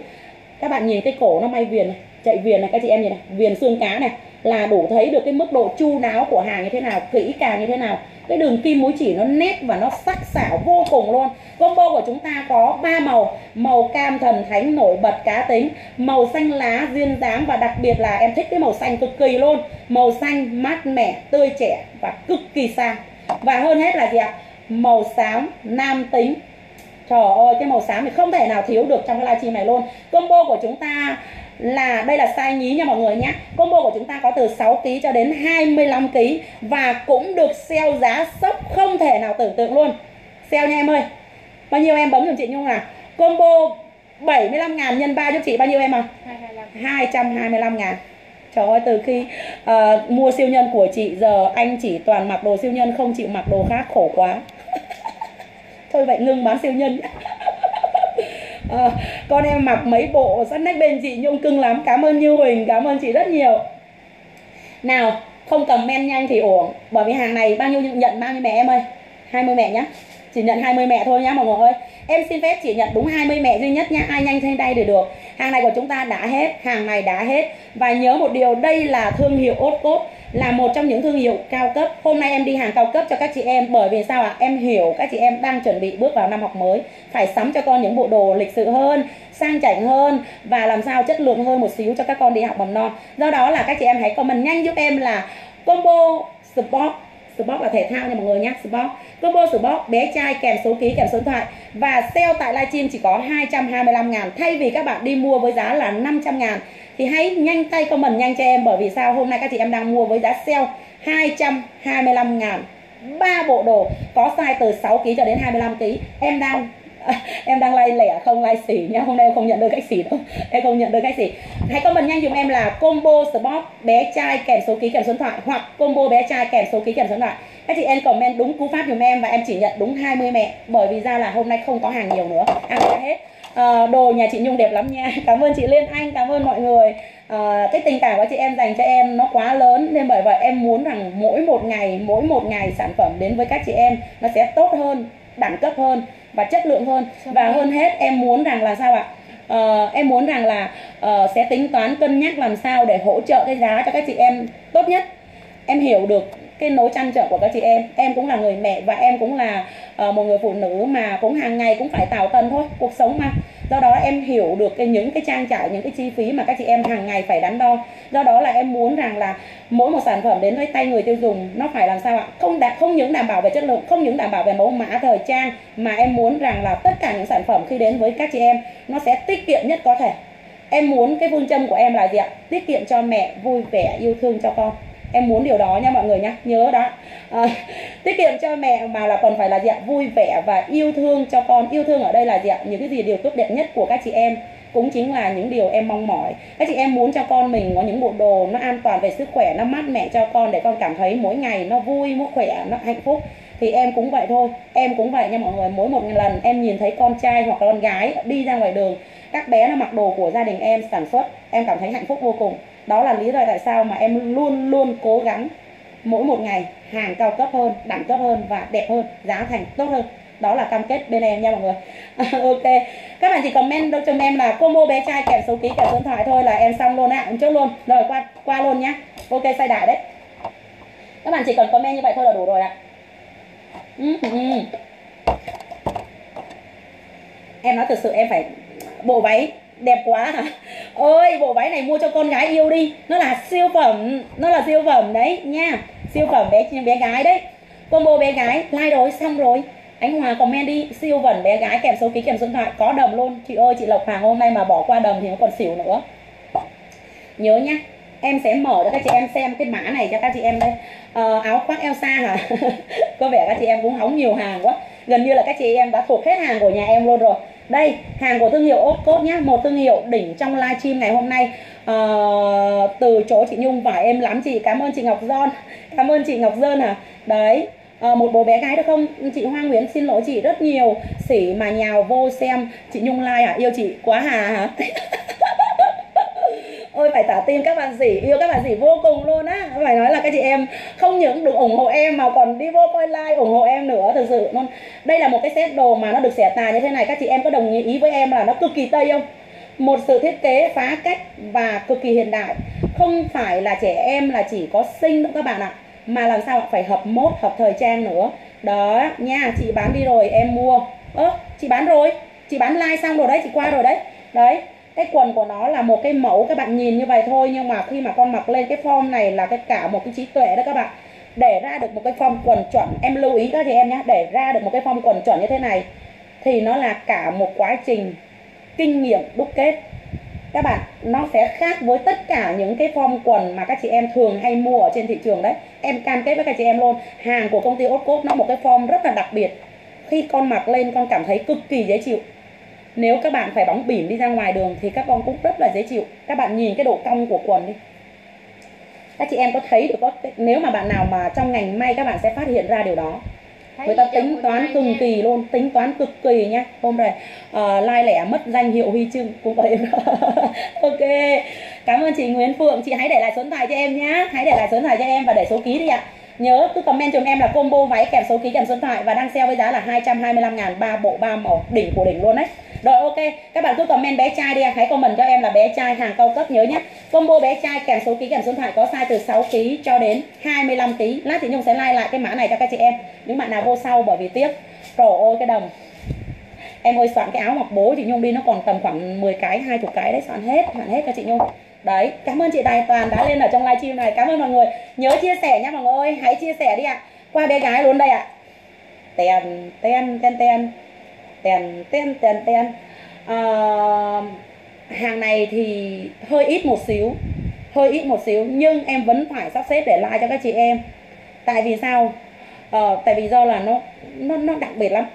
các bạn nhìn cái cổ nó may viền này, chạy viền này, các chị em nhìn này, viền xương cá này, là đủ thấy được cái mức độ chu đáo của hàng như thế nào, kỹ càng như thế nào. Cái đường kim mũi chỉ nó nét và nó sắc sảo vô cùng luôn. Combo của chúng ta có ba màu màu cam thần thánh nổi bật cá tính, màu xanh lá duyên dáng và đặc biệt là em thích cái màu xanh cực kỳ luôn. Màu xanh mát mẻ, tươi trẻ và cực kỳ sang. Và hơn hết là gì ạ? Màu xám, nam tính Trời ơi cái màu xám thì không thể nào thiếu được trong cái livestream này luôn. Combo của chúng ta là đây là size nhí nha mọi người nhé. Combo của chúng ta có từ 6kg cho đến 25kg Và cũng được sale giá sốc không thể nào tưởng tượng luôn. Sale nha em ơi. Bao nhiêu em bấm giùm chị Nhung nào Combo 75 ngàn nhân 3 giúp chị bao nhiêu em à 225 ngàn Trời ơi từ khi uh, mua siêu nhân của chị giờ anh chỉ toàn mặc đồ siêu nhân không chịu mặc đồ khác khổ quá thôi vậy ngưng bán siêu nhân. À, (laughs) con em mặc mấy bộ sắt nách bên chị nhung cưng lắm. Cảm ơn như huỳnh cảm ơn chị rất nhiều. Nào không cầm men nhanh thì ổn bởi vì hàng này bao nhiêu nhận bao nhiêu mẹ em ơi? 20 mẹ nhá chỉ nhận 20 mẹ thôi nhá mọi người ơi. Em xin phép chỉ nhận đúng 20 mẹ duy nhất nhá, ai nhanh trên đây để được. Hàng này của chúng ta đã hết, hàng này đã hết. Và nhớ một điều, đây là thương hiệu ốt cốt là một trong những thương hiệu cao cấp. Hôm nay em đi hàng cao cấp cho các chị em, bởi vì sao ạ? À? em hiểu các chị em đang chuẩn bị bước vào năm học mới, phải sắm cho con những bộ đồ lịch sự hơn, sang chảnh hơn, và làm sao chất lượng hơn một xíu cho các con đi học mầm non. Do đó là các chị em hãy comment nhanh giúp em là combo sport Sport là thể thao nha mọi người nhé Sport. Combo Sport, bé trai kèm số ký, kèm số điện thoại. Và sale tại livestream chỉ có 225 ngàn. Thay vì các bạn đi mua với giá là 500 ngàn, Thì hãy nhanh tay comment nhanh cho em, Bởi vì sao? Hôm nay các chị em đang mua với giá sale 225 ngàn. Ba bộ đồ có size từ 6 kg cho đến 25 kg em đang (laughs) em đang lay lẻ không lay xỉ nha. Hôm nay em không nhận được khách xỉ đâu. Em không nhận được khách xỉ. Hãy comment nhanh dùm em là combo sport bé trai kèm số ký kèm số điện thoại hoặc combo bé trai kèm số ký kèm số điện thoại. Các chị em comment đúng cú pháp dùm em và em chỉ nhận đúng 20 mẹ. Bởi vì ra là hôm nay không có hàng nhiều nữa. Hàng đã hết. À, đồ nhà chị Nhung đẹp lắm nha. (laughs) Cảm ơn chị Liên Anh cảm ơn mọi người. À, cái tình cảm của chị em dành cho em nó quá lớn nên bởi vậy em muốn rằng mỗi một ngày mỗi một ngày sản phẩm đến với các chị em nó sẽ tốt hơn đẳng cấp hơn và chất lượng hơn. Và hơn hết em muốn rằng là sao ạ? Uh, em muốn rằng là uh, sẽ tính toán cân nhắc làm sao để hỗ trợ cái giá cho các chị em tốt nhất. Em hiểu được cái nỗi chăn trở của các chị em. Em cũng là người mẹ và em cũng là uh, một người phụ nữ mà cũng hàng ngày cũng phải tạo tần thôi cuộc sống mà do đó em hiểu được cái những cái trang trải, những cái chi phí mà các chị em hàng ngày phải đắn đo. Do đó là em muốn rằng là mỗi một sản phẩm đến với tay người tiêu dùng, nó phải làm sao ạ? Không đạt không những đảm bảo về chất lượng, không những đảm bảo về mẫu mã, thời trang, mà em muốn rằng là tất cả những sản phẩm khi đến với các chị em, nó sẽ tiết kiệm nhất có thể. Em muốn cái phương châm của em là gì ạ? Tiết kiệm cho mẹ, vui vẻ, yêu thương cho con em muốn điều đó nha mọi người nhá nhớ đó. À, tiết kiệm cho mẹ mà là còn phải là gì ạ vui vẻ và yêu thương cho con. Yêu thương ở đây là gì ạ những cái gì điều tốt đẹp nhất của các chị em. Cũng chính là những điều em mong mỏi. Các chị em muốn cho con mình có những bộ đồ nó an toàn về sức khỏe nó mát mẻ cho con để con cảm thấy mỗi ngày nó vui nó khỏe nó hạnh phúc. Thì em cũng vậy thôi em cũng vậy nha mọi người. Mỗi một lần em nhìn thấy con trai hoặc con gái đi ra ngoài đường các bé nó mặc đồ của gia đình em sản xuất em cảm thấy hạnh phúc vô cùng đó là lý do tại sao mà em luôn luôn cố gắng mỗi một ngày hàng cao cấp hơn, đẳng cấp hơn và đẹp hơn, giá thành tốt hơn. Đó là cam kết bên em nha mọi người. (laughs) Ok. Các bạn chỉ comment đâu cho em là combo bé trai kèm số ký kèm số điện thoại thôi là em xong luôn ạ em chốt luôn. Rồi, qua qua luôn nhá. Ok, sai đại đấy. Các bạn chỉ cần comment như vậy thôi là đủ rồi ạ. Ừ, ừ, ừ. Em nói thực sự em phải bộ váy đẹp quá hả? Ơi bộ váy này mua cho con gái yêu đi. Nó là siêu phẩm nó là siêu phẩm đấy nha. Siêu phẩm bé bé gái đấy. Combo bé gái like rồi xong rồi. Anh Hòa comment đi siêu vẩn bé gái kèm số ký kèm số điện thoại có đầm luôn. Chị ơi chị Lộc Hoàng hôm nay mà bỏ qua đầm thì nó còn xỉu nữa. Nhớ nhá em sẽ mở cho các chị em xem cái mã này cho các chị em đây. À, áo khoác Elsa hả? (laughs) Có vẻ các chị em cũng hóng nhiều hàng quá. Gần như là các chị em đã thuộc hết hàng của nhà em luôn rồi đây hàng của thương hiệu ốt cốt nhá. Một thương hiệu đỉnh trong livestream ngày hôm nay. Uh, từ chỗ chị Nhung vải em lắm chị. Cảm ơn chị Ngọc Don cảm ơn chị Ngọc Dơn à đấy à, một bố bé gái được không? Chị Hoa Nguyễn xin lỗi chị rất nhiều. Sỉ mà nhào vô xem. Chị Nhung like à yêu chị quá hà. hả (laughs) ôi, phải tả tim các bạn gì yêu các bạn gì vô cùng luôn á. Phải nói là các chị em không những được ủng hộ em mà còn đi vô coi like ủng hộ em nữa thực sự luôn. Đây là một cái set đồ mà nó được xẻ tà như thế này, các chị em có đồng ý với em là nó cực kỳ tây không? Một sự thiết kế phá cách và cực kỳ hiện đại. Không phải là trẻ em là chỉ có sinh nữa các bạn ạ, mà làm sao phải hợp mốt, hợp thời trang nữa. Đó nha, chị bán đi rồi, em mua. Ơ, chị bán rồi. Chị bán like xong rồi đấy, chị qua rồi đấy. Đấy cái quần của nó là một cái mẫu, các bạn nhìn như vậy thôi, nhưng mà khi mà con mặc lên cái form này là cái cả một cái trí tuệ đó các bạn. Để ra được một cái form quần chuẩn em lưu ý các chị em nhé để ra được một cái form quần chuẩn như thế này thì nó là cả một quá trình kinh nghiệm đúc kết. Các bạn, nó sẽ khác với tất cả những cái form quần mà các chị em thường hay mua ở trên thị trường đấy. Em cam kết với các chị em luôn, hàng của công ty Otcop nó một cái form rất là đặc biệt. Khi con mặc lên, con cảm thấy cực kỳ dễ chịu nếu các bạn phải bóng bỉm đi ra ngoài đường thì các con cũng rất là dễ chịu. Các bạn nhìn cái độ cong của quần đi. Các chị em có thấy được có nếu mà bạn nào mà trong ngành may các bạn sẽ phát hiện ra điều đó. Thấy người ta tính toán cực kỳ luôn tính toán cực kỳ nha. Hôm rồi uh, lai lẻ mất danh hiệu huy chương cũng vậy. (laughs) Ok. Cảm ơn chị Nguyễn Phượng. Chị hãy để lại số điện thoại cho em nhé hãy để lại số điện thoại cho em và để số ký đi ạ. Nhớ cứ comment cho em là combo váy kèm số ký kèm số điện thoại và đang sale với giá là 225 ngàn ba bộ ba màu đỉnh của đỉnh luôn đấy rồi, ok. Các bạn cứ comment bé trai đi ạ. hãy comment cho em là bé trai hàng cao cấp nhớ nhé. Combo bé trai kèm số ký kèm số điện thoại có size từ 6 ký cho đến 25 ký. Lát thì nhung sẽ like lại cái mã này cho các chị em. Những bạn nào vô sau bởi vì tiếc. Trời ơi cái đồng. Em ơi, soạn cái áo mặc bố chị nhung đi, nó còn tầm khoảng 10 cái 20 cái đấy, soạn hết soạn hết cho chị nhung. Đấy, cảm ơn chị Đài Toàn đã lên ở trong livestream này. Cảm ơn mọi người. Nhớ chia sẻ nhé mọi người ơi. Hãy chia sẻ đi ạ. Qua bé gái luôn đây ạ. Tèn ten ten ten tèn ten ten ten à, ờ, hàng này thì hơi ít một xíu hơi ít một xíu nhưng em vẫn phải sắp xếp để like cho các chị em. Tại vì sao? Ờ, tại vì do là nó nó nó đặc biệt lắm.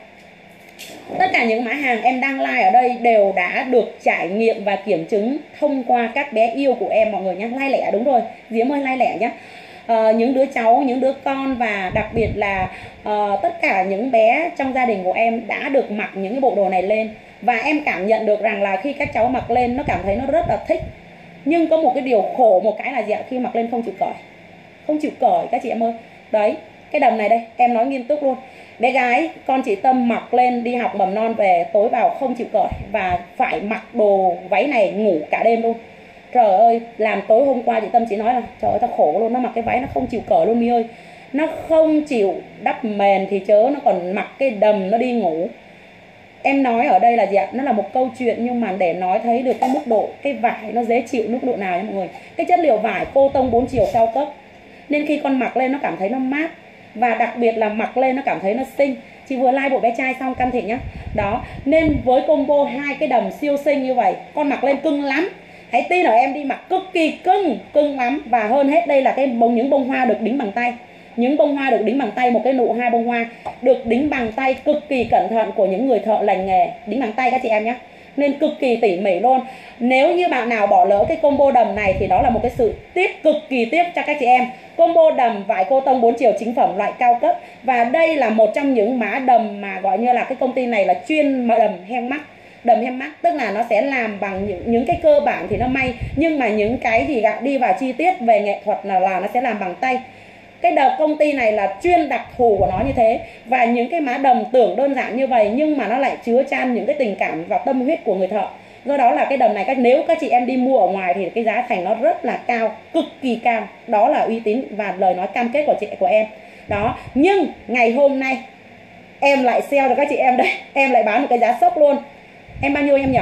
Tất cả những mã hàng em đang like ở đây đều đã được trải nghiệm và kiểm chứng thông qua các bé yêu của em mọi người nhé like lẻ đúng rồi. Diễm ơi like lẻ nhé Ờ, những đứa cháu những đứa con và đặc biệt là uh, tất cả những bé trong gia đình của em đã được mặc những cái bộ đồ này lên. Và em cảm nhận được rằng là khi các cháu mặc lên nó cảm thấy nó rất là thích. Nhưng có một cái điều khổ một cái là gì ạ? Khi mặc lên không chịu cởi. Không chịu cởi các chị em ơi. Đấy cái đầm này đây em nói nghiêm túc luôn. Bé gái con chị tâm mặc lên đi học mầm non về tối vào không chịu cởi và phải mặc đồ váy này ngủ cả đêm luôn trời ơi, làm tối hôm qua chị tâm chỉ nói là, trời ơi, tao khổ luôn, nó mặc cái váy nó không chịu cởi luôn mi ơi. Nó không chịu đắp mền thì chớ, nó còn mặc cái đầm nó đi ngủ. Em nói ở đây là gì ạ? Nó là một câu chuyện nhưng mà để nói thấy được cái mức độ, cái vải nó dễ chịu mức độ nào nha mọi người. Cái chất liệu vải cô tông 4 chiều cao cấp. Nên khi con mặc lên nó cảm thấy nó mát. Và đặc biệt là mặc lên nó cảm thấy nó xinh. Chị vừa like bộ bé trai xong căn thị nhá. Đó, nên với combo hai cái đầm siêu xinh như vậy, con mặc lên cưng lắm hãy tin ở em đi mặc cực kỳ cưng cưng lắm. Và hơn hết đây là cái bông, những bông hoa được đính bằng tay. Những bông hoa được đính bằng tay, một cái nụ hai bông hoa được đính bằng tay cực kỳ cẩn thận của những người thợ lành nghề. Đính bằng tay các chị em nhé. Nên cực kỳ tỉ mỉ luôn. Nếu như bạn nào bỏ lỡ cái combo đầm này thì đó là một cái sự tiếc, cực kỳ tiếc cho các chị em. Combo đầm vải cô tông 4 chiều chính phẩm loại cao cấp. Và đây là một trong những mã đầm mà gọi như là cái công ty này là chuyên mà đầm hen mắt đầm hem mắt tức là nó sẽ làm bằng những những cái cơ bản thì nó may, nhưng mà những cái gì gạo đi vào chi tiết về nghệ thuật là là nó sẽ làm bằng tay. Cái đợt công ty này là chuyên đặc thù của nó như thế, và những cái má đầm tưởng đơn giản như vậy, nhưng mà nó lại chứa chan những cái tình cảm và tâm huyết của người thợ. Do đó là cái đầm này các, nếu các chị em đi mua ở ngoài thì cái giá thành nó rất là cao, cực kỳ cao. Đó là uy tín và lời nói cam kết của chị, của em. Đó, nhưng ngày hôm nay, em lại sale cho các chị em đây. (laughs) Em lại bán một cái giá sốc luôn em bao nhiêu em nhỉ?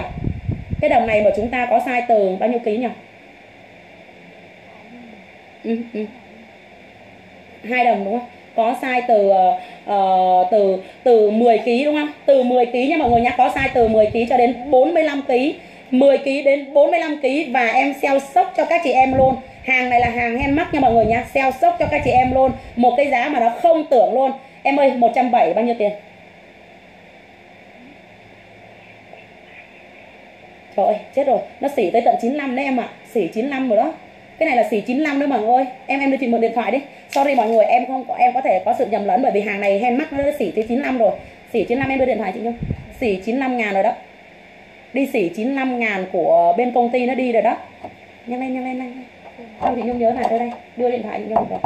Cái đồng này mà chúng ta có sai từ bao nhiêu ký nhỉ? Ừ, ừ. hai đồng đúng không? Có sai từ uh, từ từ 10 kg đúng không? Từ 10 kg nha mọi người nhá, có sai từ 10 kg cho đến 45 kg 10 kg đến 45 kg và em sale sốc cho các chị em luôn. Hàng này là hàng handmade nha mọi người nhá, sale sốc cho các chị em luôn. Một cái giá mà nó không tưởng luôn. Em ơi 170 bao nhiêu tiền? Trời ơi, chết rồi, nó xỉ tới tận 95 đấy em ạ, à. xỉ 95 rồi đó. Cái này là xỉ 95 đấy mọi người ơi. Em em đưa chị mượn điện thoại đi. Sorry mọi người, em không có em có thể có sự nhầm lẫn bởi vì hàng này hen handmade nó xỉ tới 95 rồi. Xỉ 95 em đưa điện thoại chị nhung. Xỉ 95 ngàn rồi đó. Đi xỉ 95 ngàn của bên công ty nó đi rồi đó. nhanh lên nhanh lên nhanh lên xong chị nhung nhớ lại đây đây đưa điện thoại chị nhung rồi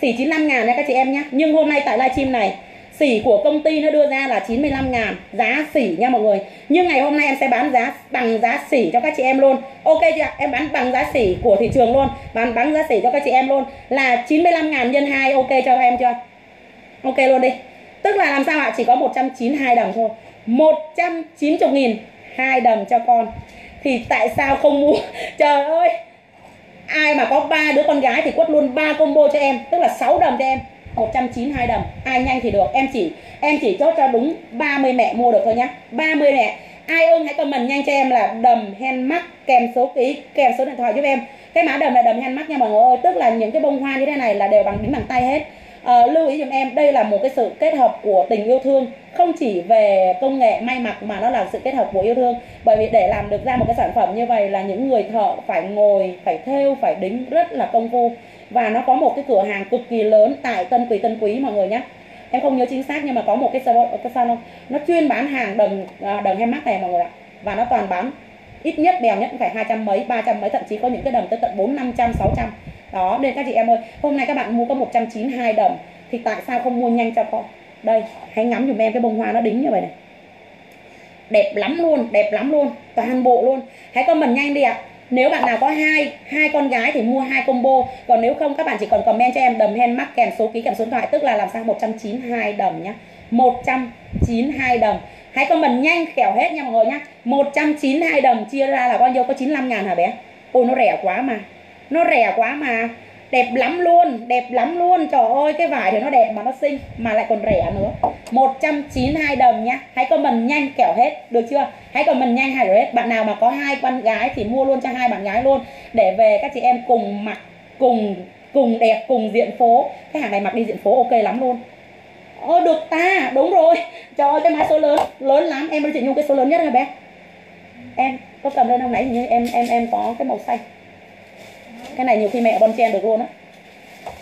xỉ 95 ngàn nha các chị em nhé nhưng hôm nay tại livestream này xỉ của công ty nó đưa ra là 95 ngàn, giá xỉ nha mọi người. Nhưng ngày hôm nay em sẽ bán giá, bằng giá xỉ cho các chị em luôn. Ok chưa em bán bằng giá xỉ của thị trường luôn. Bán bằng giá xỉ cho các chị em luôn. Là 95 ngàn nhân 2 ok cho em chưa? Ok luôn đi. Tức là làm sao ạ? Chỉ có 192 đồng thôi. 190 nghìn hai đồng cho con. Thì tại sao không mua? (laughs) Trời ơi! Ai mà có ba đứa con gái thì quất luôn ba combo cho em. Tức là 6 đồng cho em. 192 đồng. Ai nhanh thì được em chỉ em chỉ chốt cho đúng 30 mẹ mua được thôi nhá. 30 mẹ ai ưng hãy comment nhanh cho em là đầm hen mắt kèm số ký kèm số điện thoại giúp em. Cái mã đầm là đầm hen mắt nha mọi người ơi tức là những cái bông hoa như thế này là đều bằng đính bằng tay hết. À, lưu ý giùm em đây là một cái sự kết hợp của tình yêu thương. Không chỉ về công nghệ may mặc mà nó là sự kết hợp của yêu thương. Bởi vì để làm được ra một cái sản phẩm như vậy là những người thợ phải ngồi phải thêu phải đính rất là công phu và nó có một cái cửa hàng cực kỳ lớn tại Tân Quý Tân Quý mọi người nhé. Em không nhớ chính xác nhưng mà có một cái salon, cái salon. Nó chuyên bán hàng đồng à, đồng đầm này mọi người ạ. Và nó toàn bán ít nhất bèo nhất cũng phải hai trăm mấy ba trăm mấy thậm chí có những cái đầm tới tận bốn năm trăm sáu trăm. Đó nên các chị em ơi hôm nay các bạn mua có 192 đồng thì tại sao không mua nhanh cho con? Đây hãy ngắm dùm em cái bông hoa nó đính như vậy này. Đẹp lắm luôn đẹp lắm luôn toàn bộ luôn. Hãy comment nhanh đi ạ nếu bạn nào có hai hai con gái thì mua hai combo. Còn nếu không, các bạn chỉ còn comment cho em đầm hen mắc kèm số ký kèm số điện thoại, tức là làm sao 192 đồng nhá. 192 đồng. Hãy comment nhanh kẻo hết nha mọi người nhá. 192 đồng, chia ra là bao nhiêu? Có 95 ngàn hả bé? Ôi, nó rẻ quá mà. Nó rẻ quá mà đẹp lắm luôn, đẹp lắm luôn. Trời ơi, cái vải thì nó đẹp mà nó xinh, mà lại còn rẻ nữa. 192 đồng nhá hãy comment nhanh, kẻo hết. Được chưa? Hãy comment nhanh hai hết. Bạn nào mà có hai con gái thì mua luôn cho hai bạn gái luôn. Để về các chị em cùng mặc, cùng cùng đẹp, cùng diện phố. Cái hàng này mặc đi diện phố ok lắm luôn. Ơ được ta. Đúng rồi. Trời ơi, cái mã số lớn lớn lắm. Em ơi chị nhung cái số lớn nhất hả bé? Em có cầm lên hôm nãy? Như em em em có cái màu xanh cái này nhiều khi mẹ bon chen được luôn á.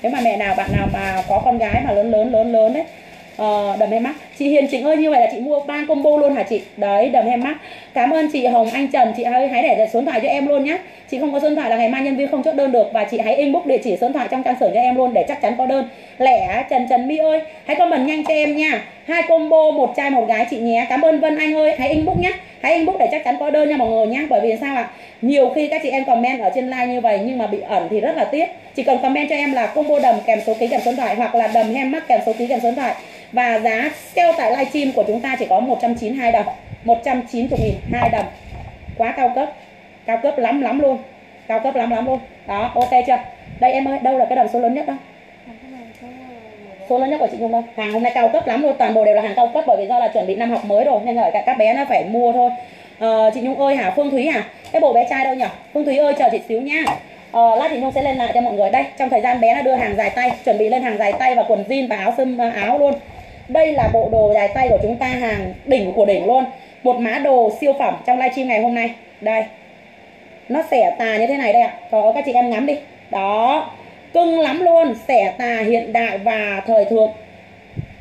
Nếu mà mẹ nào bạn nào mà có con gái mà lớn lớn lớn lớn đấy uh, ờ, đầm em mắt chị Hiền chính ơi như vậy là chị mua ba combo luôn hả chị? Đấy đầm em mắt cảm ơn chị Hồng Anh Trần chị ơi hãy để số điện thoại cho em luôn nhé chị không có số điện thoại là ngày mai nhân viên không chốt đơn được và chị hãy inbox địa chỉ số điện thoại trong trang sở cho em luôn để chắc chắn có đơn. Lẻ Trần Trần My ơi hãy comment nhanh cho em nha hai combo, một trai, một gái, chị nhé. Cảm ơn Vân Anh ơi. Hãy inbox nhé. Hãy inbox để chắc chắn có đơn nha mọi người nhé. Bởi vì sao ạ? Nhiều khi các chị em comment ở trên like như vậy nhưng mà bị ẩn thì rất là tiếc. Chỉ cần comment cho em là combo đầm kèm số ký kèm số điện thoại hoặc là đầm hem mắc kèm số ký kèm số điện thoại. Và giá sale tại livestream của chúng ta chỉ có 192 đồng. 190 nghìn hai đồng. Quá cao cấp. Cao cấp lắm lắm luôn. Cao cấp lắm lắm luôn. Đó, ok chưa? Đây em ơi, đâu là cái đầm số lớn nhất đâu số lớn nhất của chị Nhung đâu? Hàng hôm nay cao cấp lắm luôn toàn bộ đều là hàng cao cấp bởi vì do là chuẩn bị năm học mới rồi nên là các bé nó phải mua thôi. À, chị Nhung ơi hả? Phương Thúy hả cái bộ bé trai đâu nhỉ Phương Thúy ơi chờ chị xíu nha à, ờ, lát chị Nhung sẽ lên lại cho mọi người. Đây trong thời gian bé nó đưa hàng dài tay chuẩn bị lên hàng dài tay và quần jean và áo sâm à, áo luôn. Đây là bộ đồ dài tay của chúng ta hàng đỉnh của đỉnh luôn. Một mã đồ siêu phẩm trong livestream ngày hôm nay. Đây. Nó xẻ tà như thế này đây ạ. Có các chị em ngắm đi. Đó cưng lắm luôn xẻ tà hiện đại và thời thượng.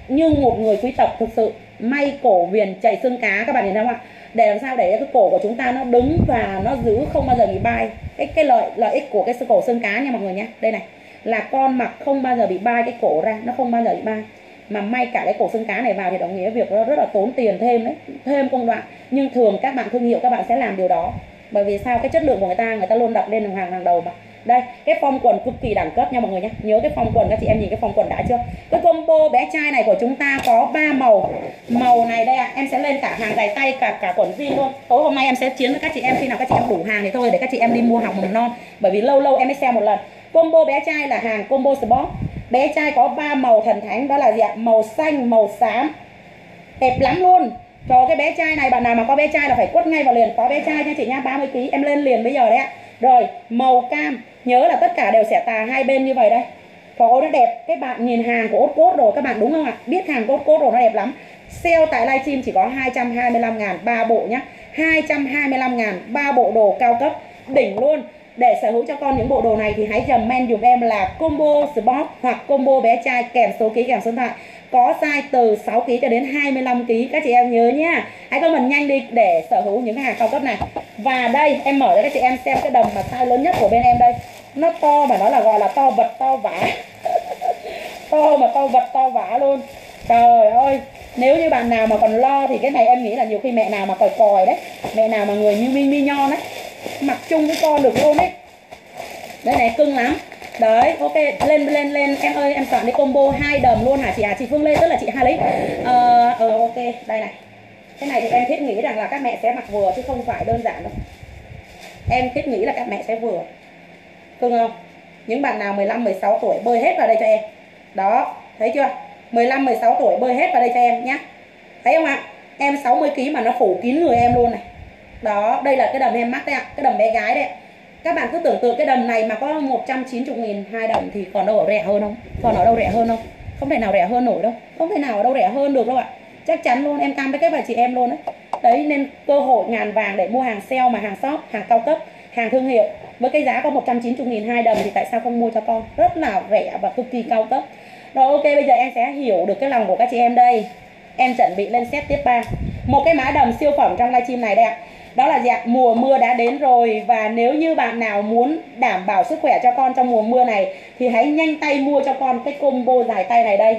Như một người quý tộc thực sự may cổ viền chạy xương cá, các bạn nhìn thấy không ạ? Để làm sao để cái cổ của chúng ta nó đứng và nó giữ không bao giờ bị bay. Cái cái lợi lợi ích của cái cổ xương cá nha mọi người nhé. Đây này, là con mặc không bao giờ bị bay cái cổ ra, nó không bao giờ bị bay. Mà may cả cái cổ xương cá này vào thì đồng nghĩa việc nó rất là tốn tiền thêm đấy, thêm công đoạn. Nhưng thường các bạn thương hiệu, các bạn sẽ làm điều đó. Bởi vì sao? Cái chất lượng của người ta người ta luôn đặt lên hàng hàng đầu mà đây cái phong quần cực kỳ đẳng cấp nha mọi người nhé nhớ cái phong quần các chị em nhìn cái phong quần đã chưa? Cái combo bé trai này của chúng ta có ba màu. Màu này đây ạ à, em sẽ lên cả hàng dài tay cả cả quần jean luôn. Tối hôm nay em sẽ chiến với các chị em khi nào các chị em đủ hàng thì thôi để các chị em đi mua học mầm non. Bởi vì lâu lâu em mới xem một lần. Combo bé trai là hàng combo sport. Bé trai có ba màu thần thánh đó là gì ạ? Màu xanh màu xám. Đẹp lắm luôn cho cái bé trai này, bạn nào mà có bé trai là phải quất ngay vào liền. Có bé trai nha chị nha 30 kg em lên liền bây giờ đấy ạ. Rồi, màu cam. Nhớ là tất cả đều sẽ tà hai bên như vậy đây. Có ơi nó đẹp. Các bạn nhìn hàng của ốt cốt rồi, Các bạn đúng không ạ? Biết hàng của ốt cốt rồi, nó đẹp lắm. Sale tại livestream chỉ có 225 ngàn ba bộ nhá. 225 ngàn ba bộ đồ cao cấp. Đỉnh luôn để sở hữu cho con những bộ đồ này thì hãy men dùm em là combo sport hoặc combo bé trai kèm số ký kèm số điện thoại. Có size từ 6 kg cho đến 25 kg các chị em nhớ nhá hãy comment nhanh đi để sở hữu những cái hàng cao cấp này. Và đây, em mở cho các chị em xem cái đầm mà size lớn nhất của bên em đây. Nó to mà nó là gọi là to vật to vả. (laughs) To mà to vật to vả luôn. Trời ơi, nếu như bạn nào mà còn lo thì cái này em nghĩ là nhiều khi mẹ nào mà còi còi đấy. Mẹ nào mà người như mi mi nhon đấy mặc chung với con được luôn đấy đây này cưng lắm. Đấy ok lên lên lên. Em ơi em chọn cái combo hai đầm luôn hả chị? À chị phương lê tức là chị hai lấy ờ uh, uh, ok đây này. Cái này thì em thiết nghĩ rằng là các mẹ sẽ mặc vừa chứ không phải đơn giản đâu. Em thiết nghĩ là các mẹ sẽ vừa. Cưng không? Những bạn nào 15 16 tuổi bơi hết vào đây cho em. Đó thấy chưa? 15 16 tuổi bơi hết vào đây cho em nhé thấy không ạ? Em 60 kg mà nó phủ kín người em luôn này đó, đây là cái đầm em mắc đấy ạ, cái đầm bé gái đấy các bạn cứ tưởng tượng cái đầm này mà có 190 nghìn, hai đầm thì còn đâu ở rẻ hơn không? Còn ở đâu rẻ hơn không? Không thể nào rẻ hơn nổi đâu, không thể nào ở đâu rẻ hơn được đâu ạ. Chắc chắn luôn, em cam với các bà chị em luôn đấy. Đấy, nên cơ hội ngàn vàng để mua hàng sale mà hàng shop, hàng cao cấp, hàng thương hiệu. Với cái giá có 190 nghìn, hai đầm thì tại sao không mua cho con? Rất là rẻ và cực kỳ cao cấp. Rồi, ok, bây giờ em sẽ hiểu được cái lòng của các chị em đây. Em chuẩn bị lên set tiếp ba. Một cái mã đầm siêu phẩm trong livestream này đây ạ đó là dạng mùa mưa đã đến rồi. Và nếu như bạn nào muốn đảm bảo sức khỏe cho con trong mùa mưa này thì hãy nhanh tay mua cho con cái combo dài tay này đây.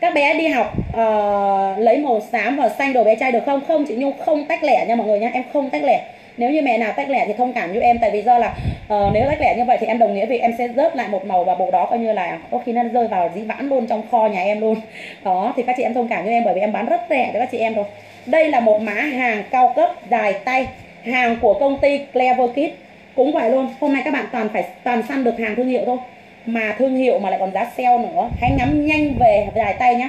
Các bé đi học uh, lấy màu xám và xanh đồ bé trai được không? Không chị nhung không tách lẻ nha mọi người nha. Em không tách lẻ nếu như mẹ nào tách lẻ thì thông cảm cho em tại vì do là uh, nếu tách lẻ như vậy thì em đồng nghĩa vì em sẽ rớt lại một màu và bộ đó coi như là có khi nó rơi vào dĩ vãn luôn trong kho nhà em luôn. (laughs) Đó thì các chị em thông cảm cho em bởi vì em bán rất rẻ cho các chị em rồi. Đây là một mã hàng cao cấp dài tay hàng của công ty Clever Kit cũng vậy luôn hôm nay các bạn toàn phải toàn săn được hàng thương hiệu thôi. Mà thương hiệu mà lại còn giá sale nữa. Hãy ngắm nhanh về dài tay nhé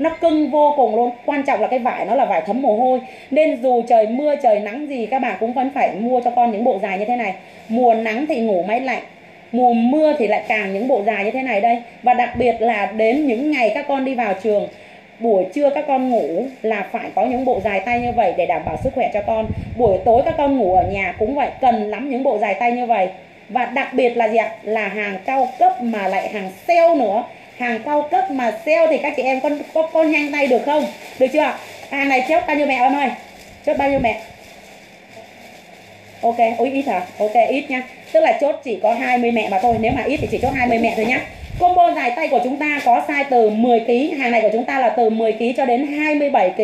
nó cưng vô cùng luôn. Quan trọng là cái vải nó là vải thấm mồ hôi. Nên dù trời mưa, trời nắng gì, các bà cũng vẫn phải mua cho con những bộ dài như thế này. Mùa nắng thì ngủ máy lạnh, mùa mưa thì lại càng những bộ dài như thế này đây. Và đặc biệt là đến những ngày các con đi vào trường, buổi trưa các con ngủ là phải có những bộ dài tay như vậy để đảm bảo sức khỏe cho con. Buổi tối các con ngủ ở nhà cũng vậy, cần lắm những bộ dài tay như vậy. Và đặc biệt là gì ạ? Là hàng cao cấp mà lại hàng sale nữa hàng cao cấp mà sale thì các chị em con con, con nhanh tay được không? Được chưa hàng này chốt bao nhiêu mẹ em ơi? Chốt bao nhiêu mẹ? Ok ôi ít hả? Ok ít nha tức là chốt chỉ có 20 mẹ mà thôi. Nếu mà ít thì chỉ chốt 20 mẹ thôi nhá. Combo dài tay của chúng ta có size từ 10 kg hàng này của chúng ta là từ 10 kg cho đến 27 kg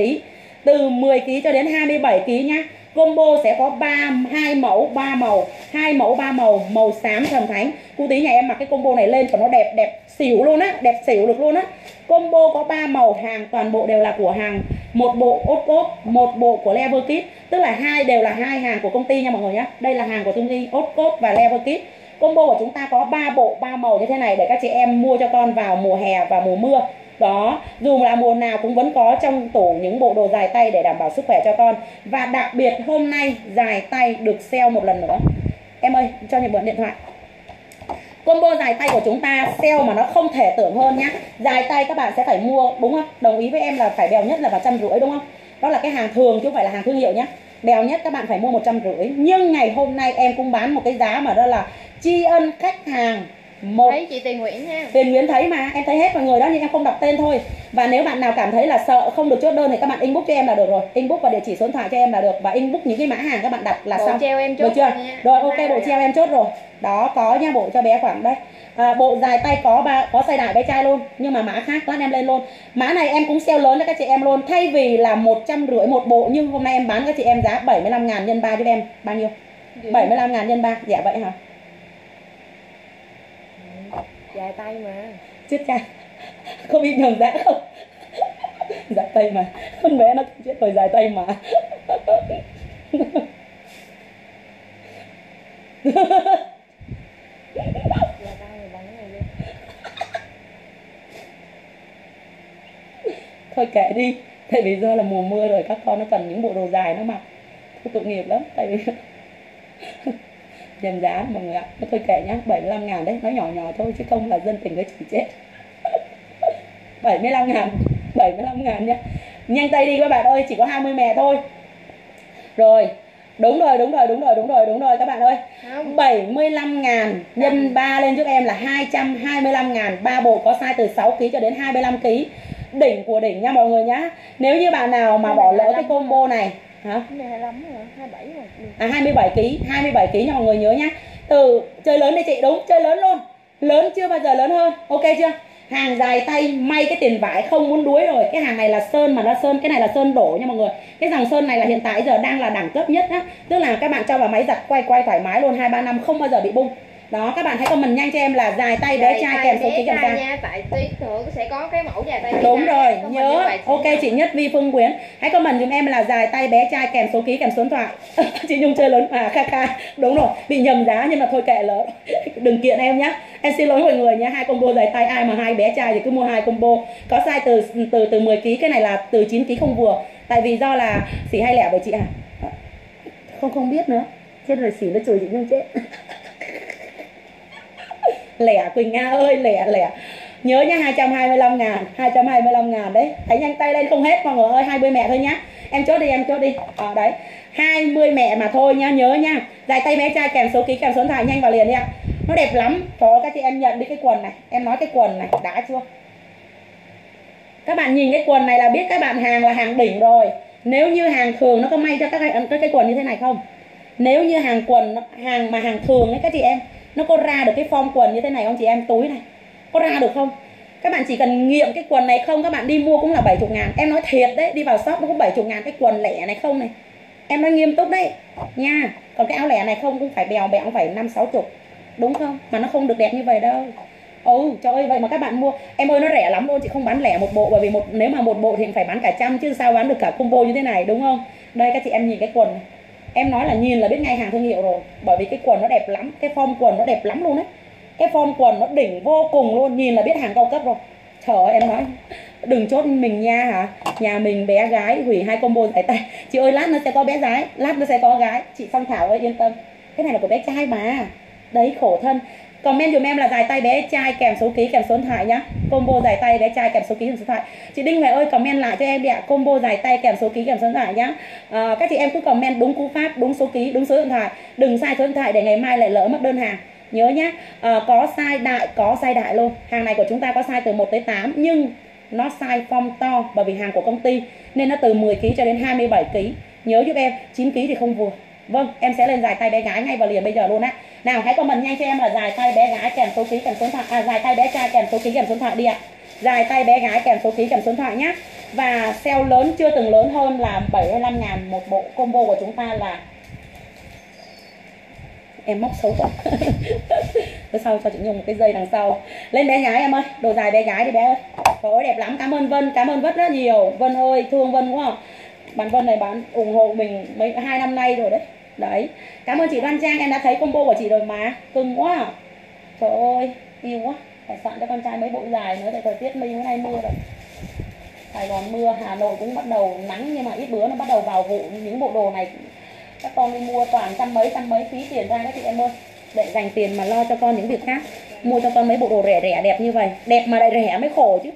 từ 10 kg cho đến 27 kg nhá combo sẽ có ba, hai mẫu, ba màu, hai mẫu, ba màu màu xám thần thánh cô tí nhà em mặc cái combo này lên còn nó đẹp đẹp xỉu luôn á, đẹp xỉu được luôn á. Combo có ba màu, hàng toàn bộ đều là của hàng, một bộ ốp ốp một bộ của lever kit. Tức là hai đều là hai hàng của công ty nha mọi người nhé đây là hàng của công ty ốp ốp và lever kit. Combo của chúng ta có ba bộ, ba màu như thế này để các chị em mua cho con vào mùa hè và mùa mưa đó, dù là mùa nào cũng vẫn có trong tủ những bộ đồ dài tay để đảm bảo sức khỏe cho con. Và đặc biệt hôm nay dài tay được sale một lần nữa. Em ơi, cho những mượn điện thoại. Combo dài tay của chúng ta sale mà nó không thể tưởng hơn nhá. Dài tay các bạn sẽ phải mua, đúng không? Đồng ý với em là phải bèo nhất là vào trăm rưỡi, đúng không? Đó là cái hàng thường chứ không phải là hàng thương hiệu nhé bèo nhất các bạn phải mua một trăm rưỡi. Nhưng ngày hôm nay em cũng bán một cái giá mà đó là tri ân khách hàng một. Thấy chị Tiền Nguyễn nha Tiền Nguyễn thấy mà em thấy hết mọi người đó nhưng em không đọc tên thôi. Và nếu bạn nào cảm thấy là sợ không được chốt đơn thì các bạn inbox cho em là được rồi. Inbox và địa chỉ số điện thoại cho em là được. Và inbox những cái mã hàng các bạn đặt là bộ xong. treo em chốt được chưa nha. rồi ok bộ treo em chốt rồi. Đó có nha bộ cho bé khoảng đây. À, bộ dài tay có ba có size đại bé trai luôn. Nhưng mà mã khác lát em lên luôn. Mã này em cũng sale lớn cho các chị em luôn. Thay vì là một trăm rưỡi một bộ nhưng hôm nay em bán các chị em giá 75 ngàn nhân ba cho em. Bao nhiêu? 75 ngàn nhân ba. Dạ vậy hả dài tay mà. Chết cha. Dạ không biết nhầm giá không? Dài tay mà. Con bé nó chết rồi dài tay mà. Thôi kệ đi. Tại vì do là mùa mưa rồi, các con nó cần những bộ đồ dài nó mặc tội nghiệp lắm, tại vì dần giá mọi người ạ. Thôi kệ nhá 75 ngàn đấy nó nhỏ nhỏ thôi chứ không là dân tình cái chửi chết 75 ngàn 75 ngàn nhá. Nhanh tay đi các bạn ơi chỉ có 20 mẹ thôi. Rồi đúng rồi đúng rồi đúng rồi đúng rồi đúng rồi các bạn ơi. Không. 75 ngàn nhân 3 lên giúp em là 225 ngàn. Ba bộ có size từ 6 kg cho đến 25 kg đỉnh của đỉnh nha mọi người nhá. Nếu như bạn nào mà bỏ lỡ cái combo này hả? Cái này 25 rồi 27 rồi. À 27 kg 27 kg nha mọi người nhớ nhá. Từ chơi lớn đi chị đúng chơi lớn luôn. Lớn chưa bao giờ lớn hơn ok chưa? Hàng dài tay may cái tiền vải không muốn đuối rồi. Cái hàng này là sơn mà nó sơn cái này là sơn đổ nha mọi người. Cái dòng sơn này là hiện tại giờ đang là đẳng cấp nhất á. Tức là các bạn cho vào máy giặt quay quay thoải mái luôn hai ba năm không bao giờ bị bung đó các bạn hãy comment nhanh cho em là dài tay bé Dài trai kèm số ký kèm sao. nha tại tí nữa sẽ có cái mẫu dài tay bé đúng trai. rồi nhớ. ok chị nhất vi phương quyến. Hãy comment giùm em là dài tay bé trai kèm số ký kèm số điện thoại. (laughs) Chị nhung chơi lớn à kha kha. Đúng rồi bị nhầm giá nhưng mà thôi kệ lỡ. (laughs) Đừng kiện em nhá. Em xin lỗi mọi người nhé hai combo dài tay ai mà hai bé trai thì cứ mua hai combo. Có size từ từ từ 10 kg cái này là từ 9 kg không vừa. Tại vì do là xỉ hay lẻ với chị à? Không không biết nữa. Chết rồi xỉ nó chửi chị nhung chết (laughs) lẻ Quỳnh Nga ơi lẻ lẻ. Nhớ nhá 225 ngàn 225 ngàn đấy. Hãy nhanh tay lên không hết mọi người ơi 20 mẹ thôi nhá. Em chốt đi em chốt đi. À, đấy. 20 mẹ mà thôi nhá nhớ nhá dài tay bé trai kèm số ký kèm số điện thoại nhanh vào liền đi ạ. Nó đẹp lắm. Trời ơi các chị em nhận đi cái quần này. Em nói cái quần này đã chưa? Các bạn nhìn cái quần này là biết các bạn hàng là hàng đỉnh rồi. Nếu như hàng thường nó có may cho các cái, cái, cái quần như thế này không? Nếu như hàng quần hàng mà hàng thường ấy các chị em nó có ra được cái form quần như thế này không chị em? Túi này. Có ra được không? Các bạn chỉ cần nghiệm cái quần này không? Các bạn đi mua cũng là 70 ngàn. Em nói thiệt đấy, đi vào shop nó cũng 70 ngàn cái quần lẻ này không này. Em nói nghiêm túc đấy. Nha, còn cái áo lẻ này không? Cũng phải bèo bẹo phải năm, sáu chục. Đúng không? Mà nó không được đẹp như vậy đâu. Ừ trời ơi, vậy mà các bạn mua. Em ơi, nó rẻ lắm luôn, chị không bán lẻ một bộ. Bởi vì một, nếu mà một bộ thì phải bán cả trăm chứ sao bán được cả combo như thế này, đúng không? Đây, các chị em nhìn cái quần này em nói là nhìn là biết ngay hàng thương hiệu rồi, bởi vì cái quần nó đẹp lắm, cái form quần nó đẹp lắm luôn đấy cái form quần nó đỉnh vô cùng luôn, nhìn là biết hàng cao cấp rồi. Trời ơi, em nói, đừng chốt mình nha hả? Nhà mình bé gái hủy hai combo giải tay. (laughs) Chị ơi, lát nó sẽ có bé gái, lát nó sẽ có gái. Chị song thảo ơi, yên tâm. Cái này là của bé trai mà. Đấy, khổ thân comment dùm em là dài tay bé trai kèm số ký kèm số điện thoại nhá. Combo dài tay bé trai kèm số ký kèm số điện thoại. Chị đinh huệ ơi comment lại cho em đi ạ. Combo dài tay kèm số ký kèm số điện thoại nhá. À, các chị em cứ comment đúng cú pháp đúng số ký đúng số điện thoại. Đừng sai số điện thoại để ngày mai lại lỡ mất đơn hàng. Nhớ nhá. À, có sai đại có sai đại luôn. Hàng này của chúng ta có sai từ 1 tới 8 nhưng nó sai form to bởi vì hàng của công ty nên nó từ 10 kg cho đến 27 kg nhớ giúp em 9 kg thì không vừa vâng em sẽ lên dài tay bé gái ngay và liền bây giờ luôn á nào, hãy comment nhanh cho em là dài tay bé gái kèm số ký kèm số điện thoại. À dài tay bé trai kèm số ký kèm số điện thoại đi ạ. Dài tay bé gái kèm số ký kèm số điện thoại nhé và sale lớn, chưa từng lớn hơn là 75 ngàn một bộ combo của chúng ta là em móc xấu quá. (laughs) Phía sau cho chị Nhung một cái dây đằng sau. Lên bé gái em ơi, Đồ dài bé gái đi bé ơi. Trời ơi, đẹp lắm. Cảm ơn Vân, Cảm ơn Vất rất nhiều. Vân ơi, thương Vân quá. Không Bạn Vân này bán ủng hộ mình mấy hai năm nay rồi đấy. Đấy. Cảm ơn chị Đoan Trang, Em đã thấy combo của chị rồi mà. Cưng quá à. Trời ơi, Yêu quá. Phải soạn cho con trai mấy bộ dài nữa Tại thời tiết mây hôm nay mưa rồi. Sài Gòn mưa, Hà Nội cũng bắt đầu nắng Nhưng mà ít bữa nó bắt đầu vào vụ. Những bộ đồ này các con đi mua toàn trăm mấy trăm mấy phí tiền ra các chị em ơi. Để dành tiền mà lo cho con những việc khác. Mua cho con mấy bộ đồ rẻ rẻ, đẹp như vậy. Đẹp mà lại rẻ mới khổ chứ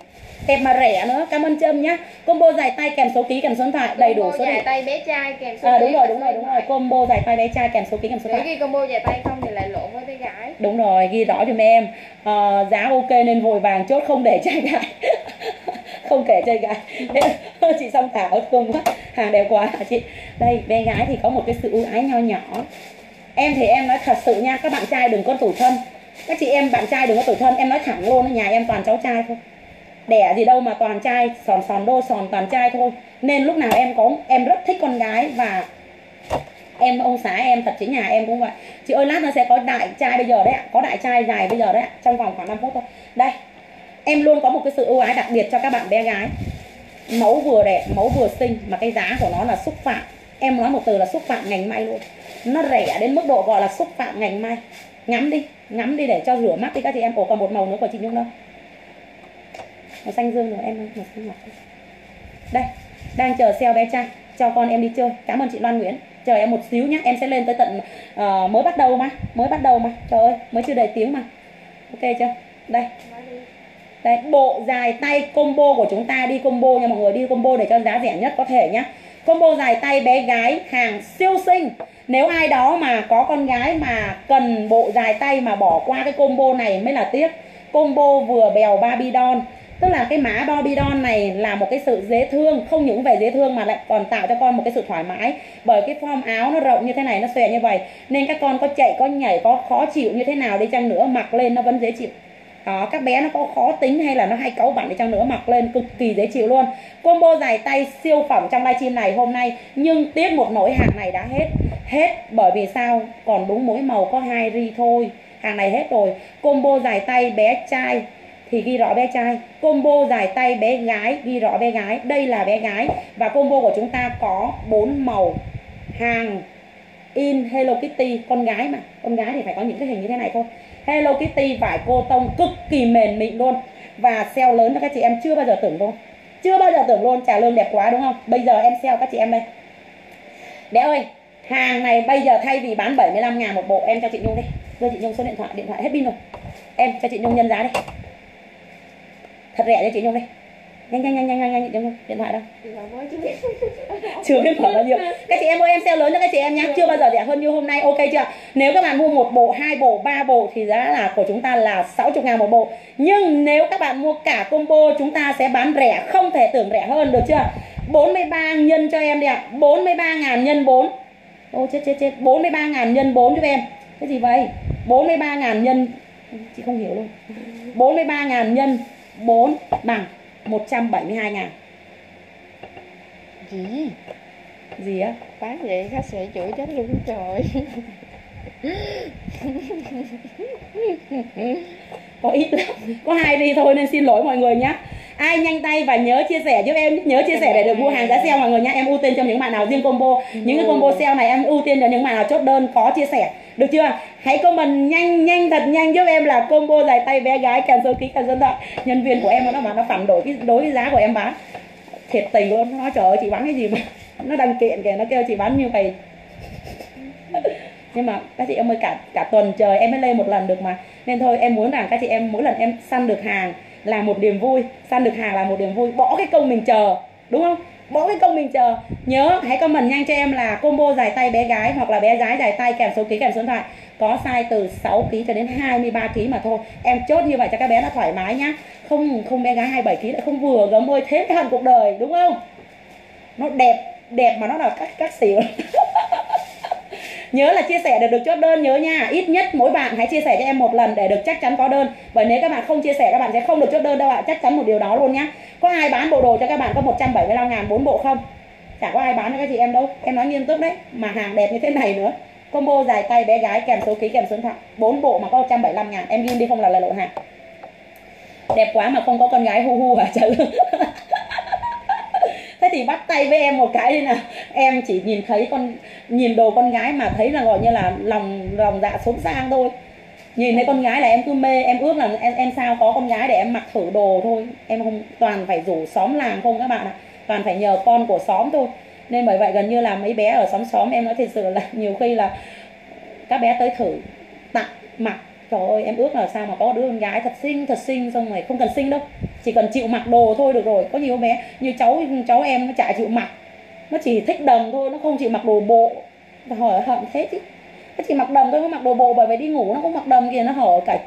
đẹp mà rẻ nữa cảm ơn trâm nhá. Combo dài tay kèm số ký kèm số điện thoại đầy đủ số dài điện tay bé trai kèm số à, đúng rồi đúng rồi đúng rồi. combo dài tay bé trai kèm số ký kèm số điện Nếu thoại. ghi combo dài tay không thì lại lộn với bé gái. Đúng rồi ghi rõ giùm em Ờ, giá ok nên vội vàng chốt không để trai gái. (laughs) Không kể chơi gái. (laughs) Chị song thảo cùng quá hàng đẹp quá hả chị? Đây bé gái thì có một cái sự ưu ái nho nhỏ. Em thì em nói thật sự nha các bạn trai đừng có tủi thân. Các chị em bạn trai đừng có tủi thân em nói thẳng luôn nhà em toàn cháu trai thôi đẻ gì đâu mà toàn trai, sòn sòn đô sòn toàn trai thôi. Nên lúc nào em có, em rất thích con gái và em, ông xã em thật chính nhà em cũng vậy. Chị ơi, lát nó sẽ có đại trai bây giờ đấy ạ. Có đại trai dài bây giờ đấy ạ. Trong vòng khoảng 5 phút thôi. Đây, em luôn có một cái sự ưu ái đặc biệt cho các bạn bé gái. Mẫu vừa đẹp, mẫu vừa xinh, mà cái giá của nó là xúc phạm. Em nói một từ là xúc phạm ngành may luôn. Nó rẻ đến mức độ gọi là xúc phạm ngành may. Ngắm đi ngắm đi để cho rửa mắt đi các chị em. Cổ còn một màu nữa của chị nhung đâu? Màu xanh dương rồi em ơi màu xanh ngọc đây đang chờ xeo bé trai cho con em đi chơi. Cảm ơn chị Loan Nguyễn. Chờ em một xíu nhé em sẽ lên tới tận uh, mới bắt đầu mà mới bắt đầu mà. Trời ơi mới chưa đầy tiếng mà. Ok chưa? Đây. Đây. Đấy, bộ dài tay combo của chúng ta đi combo nha mọi người đi combo để cho giá rẻ nhất có thể nhá. Combo dài tay bé gái hàng siêu xinh. Nếu ai đó mà có con gái mà cần bộ dài tay mà bỏ qua cái combo này mới là tiếc. Combo vừa bèo babydon tức là cái mã Bobidon này là một cái sự dễ thương, không những về dễ thương mà lại còn tạo cho con một cái sự thoải mái. Bởi cái form áo nó rộng như thế này, nó xòe như vậy, nên các con có chạy, có nhảy, có khó chịu như thế nào đi chăng nữa, mặc lên nó vẫn dễ chịu. Đó, các bé nó có khó tính hay là nó hay cáu bẳn đi chăng nữa, mặc lên cực kỳ dễ chịu luôn. Combo dài tay siêu phẩm trong livestream này hôm nay, nhưng tiếc một nỗi hàng này đã hết. Hết bởi vì sao? Còn đúng mỗi màu có hai ri thôi. Hàng này hết rồi. Combo dài tay bé trai thì ghi rõ bé trai. Combo dài tay bé gái, ghi rõ bé gái. Đây là bé gái. Và combo của chúng ta có bốn màu. Hàng, in, Hello Kitty, con gái mà. Con gái thì phải có những cái hình như thế này thôi. Hello Kitty vải cô tông cực kỳ mềm mịn luôn. Và sale lớn cho các chị em chưa bao giờ tưởng luôn. Chưa bao giờ tưởng luôn, trả lương đẹp quá đúng không? Bây giờ em sale các chị em đây. Bé ơi, hàng này bây giờ thay vì bán 75 ngàn một bộ, em cho chị Nhung đi. Đưa chị Nhung số điện thoại điện thoại hết pin rồi. Em cho chị Nhung nhân giá đi thật rẻ cho chị Nhung đi nhanh nhanh nhanh nhanh nhanh nhanh điện, điện thoại đâu. Chưa biết khoảng bao nhiêu. Các chị em ơi em sale lớn cho các chị em nhá, chưa bao giờ rẻ hơn như hôm nay ok chưa? Nếu các bạn mua một bộ hai bộ ba bộ thì giá là của chúng ta là 60 ngàn một bộ. Nhưng nếu các bạn mua cả combo chúng ta sẽ bán rẻ không thể tưởng rẻ hơn được chưa? 43 nhân cho em đi ạ. 43 ngàn nhân 4 Ô chết chết chết. 43 ngàn nhân 4 cho em. Cái gì vậy? 43 ngàn nhân. Chị không hiểu luôn. 43 ngàn nhân 4 bằng 172 ngàn. Gì? Gì á? Bán vậy khách sẽ chửi chết luôn trời có ít lắm. Có hai đi thôi nên xin lỗi mọi người nhé ai nhanh tay và nhớ chia sẻ giúp em nhớ chia sẻ để được mua hàng giá sale mọi người nhé em ưu tiên cho những bạn nào riêng combo. Những cái combo sale này em ưu tiên cho những bạn nào chốt đơn, có chia sẻ. Được chưa? Hãy comment nhanh nhanh, thật nhanh giúp em là combo dài tay bé gái kèm số ký kèm số thoại nhân viên của em nó mà nó phản đổi cái, đối cái giá của em bán. Thiệt tình luôn. Nó nói, trời ơi, chị bán cái gì mà? Nó đăng kiện kìa, nó kêu chị bán như vậy nhưng mà các chị em ơi, cả cả tuần trời em mới lên một lần được mà. Nên thôi, em muốn rằng các chị em mỗi lần em săn được hàng là một niềm vui. Săn được hàng là một niềm vui. Bỏ cái công mình chờ, đúng không? Bỏ cái công mình chờ. Nhớ, hãy comment nhanh cho em là combo dài tay bé gái hoặc là bé gái dài tay kèm số ký, kèm số điện thoại. Có size từ 6 kg cho đến 23 kg mà thôi. Em chốt như vậy cho các bé nó thoải mái nhá. Không không bé gái 27 kg lại không vừa gấm ơi. Thế cái hận cuộc đời, đúng không? Nó đẹp đẹp mà nó là các các xỉu. (laughs) nhớ là chia sẻ để được chốt đơn nhớ nha. Ít nhất mỗi bạn hãy chia sẻ cho em một lần để được chắc chắn có đơn. Bởi nếu các bạn không chia sẻ, các bạn sẽ không được chốt đơn đâu ạ. Chắc chắn một điều đó luôn nhá. Có ai bán bộ đồ cho các bạn có 175 ngàn, bốn bộ không? Chả có ai bán cho các chị em đâu. Em nói nghiêm túc đấy. Mà hàng đẹp như thế này nữa. Combo dài tay bé gái, kèm số ký, kèm số điện thoại. Bốn bộ mà có 175 ngàn, em ghim đi không là lời lộ hàng. Đẹp quá mà không có con gái hu hu hả? Trời (laughs) thì bắt tay với em một cái đi nào em chỉ nhìn thấy con, nhìn đồ con gái mà thấy là gọi như là lòng lòng dạ sống sang thôi. Nhìn thấy con gái là em cứ mê, em ước là em em sao có con gái để em mặc thử đồ thôi. Em không, toàn phải rủ xóm làng không các bạn ạ. Toàn phải nhờ con của xóm thôi. Nên bởi vậy gần như là mấy bé ở xóm xóm em nói thật sự là nhiều khi là các bé tới thử tặng, mặc trời ơi em ước là sao mà có đứa con gái thật xinh thật xinh xong rồi không cần xinh đâu. Chỉ cần chịu mặc đồ thôi được rồi. Có nhiều bé? Như cháu cháu em nó chả chịu mặc. Nó chỉ thích đầm thôi nó không chịu mặc đồ bộ. Hỏi hận thế chứ. Nó chỉ mặc đầm thôi không mặc đồ bộ bởi vì đi ngủ nó cũng mặc đầm kìa nó hở cả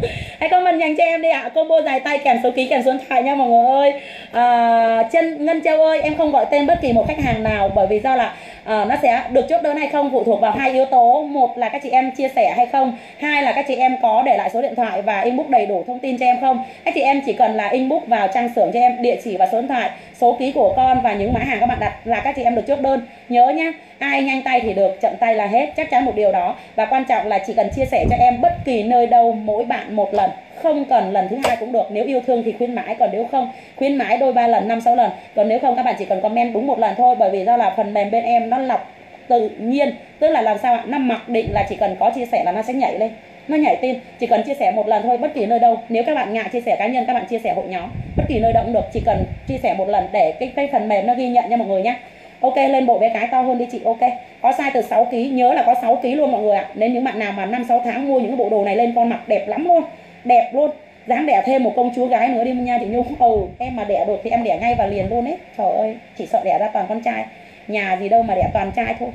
(laughs) hãy comment dành cho em đi ạ. À. combo dài tay kèm số ký kèm số điện thoại nha mọi người ơi. À, chân ngân châu ơi em không gọi tên bất kỳ một khách hàng nào bởi vì do là à, nó sẽ được chốt đơn hay không phụ thuộc vào hai yếu tố. Một là các chị em chia sẻ hay không. Hai là các chị em có để lại số điện thoại và inbox đầy đủ thông tin cho em không. Các chị em chỉ cần là inbox vào trang xưởng cho em địa chỉ và số điện thoại số ký của con và những mã hàng các bạn đặt là các chị em được chốt đơn. Nhớ nhá ai nhanh tay thì được chậm tay là hết. Chắc chắn một điều đó. Và quan trọng là chỉ cần chia sẻ cho em bất kỳ nơi đâu mỗi bạn một lần không cần lần thứ hai cũng được. Nếu yêu thương thì khuyến mãi, còn nếu không, khuyến mãi đôi ba lần, năm, sáu lần. Còn nếu không, các bạn chỉ cần comment đúng một lần thôi, bởi vì do là phần mềm bên em nó lọc tự nhiên. Tức là làm sao ạ? Nó mặc định là chỉ cần có chia sẻ là nó sẽ nhảy lên, nó nhảy tin. Chỉ cần chia sẻ một lần thôi, bất kỳ nơi đâu. Nếu các bạn ngại chia sẻ cá nhân, các bạn chia sẻ hội nhóm. Bất kỳ nơi đâu cũng được, chỉ cần chia sẻ một lần để cái cái phần mềm nó ghi nhận nha mọi người nhé ok, lên bộ bé cái to hơn đi chị, ok. Có size từ 6 kg nhớ là có 6 kg luôn mọi người ạ. À. nên những bạn nào mà năm, sáu tháng mua những bộ đồ này lên con mặc đẹp lắm luôn đẹp luôn. Dáng đẻ thêm một công chúa gái nữa đi nha chị nhung. Ừ em mà đẻ được thì em đẻ ngay và liền luôn ấy. Trời ơi chỉ sợ đẻ ra toàn con trai. Nhà gì đâu mà đẻ toàn trai thôi.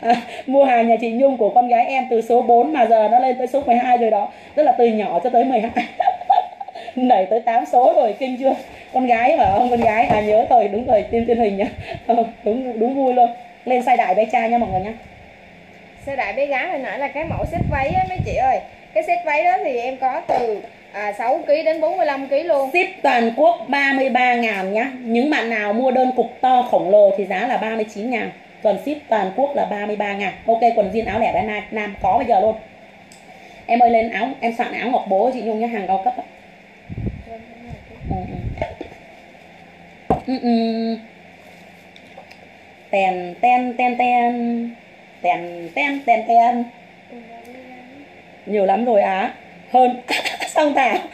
À, mua hàng nhà chị Nhung của con gái em từ số 4 mà giờ nó lên tới số 12 rồi đó. Tức là từ nhỏ cho tới 12 (laughs) nảy tới 8 số rồi kinh chưa? Con gái hả không con gái. À nhớ rồi đúng rồi tiêm truyền hình nhá. (laughs) Ờ, đúng đúng vui luôn. Lên sai đại bé trai nha mọi người nhá sơ đại bé gái hồi nãy là cái mẫu set váy á mấy chị ơi? Cái set váy đó thì em có từ à, 6kg đến 45kg luôn. Ship toàn quốc 33 ngàn nhá. Những bạn nào mua đơn cục to khổng lồ thì giá là 39 ngàn. Còn ship toàn quốc là 33 ngàn. Ok quần jean áo lẻ bé Nam có bây giờ luôn. Em ơi lên áo Em soạn áo ngọc bố chị Nhung nhá hàng cao cấp ạ ừ, ừ. ừ, ten ten ten. Tèn ten ten ten Nhiều lắm rồi á. Hơn (laughs) Xong thảo (laughs)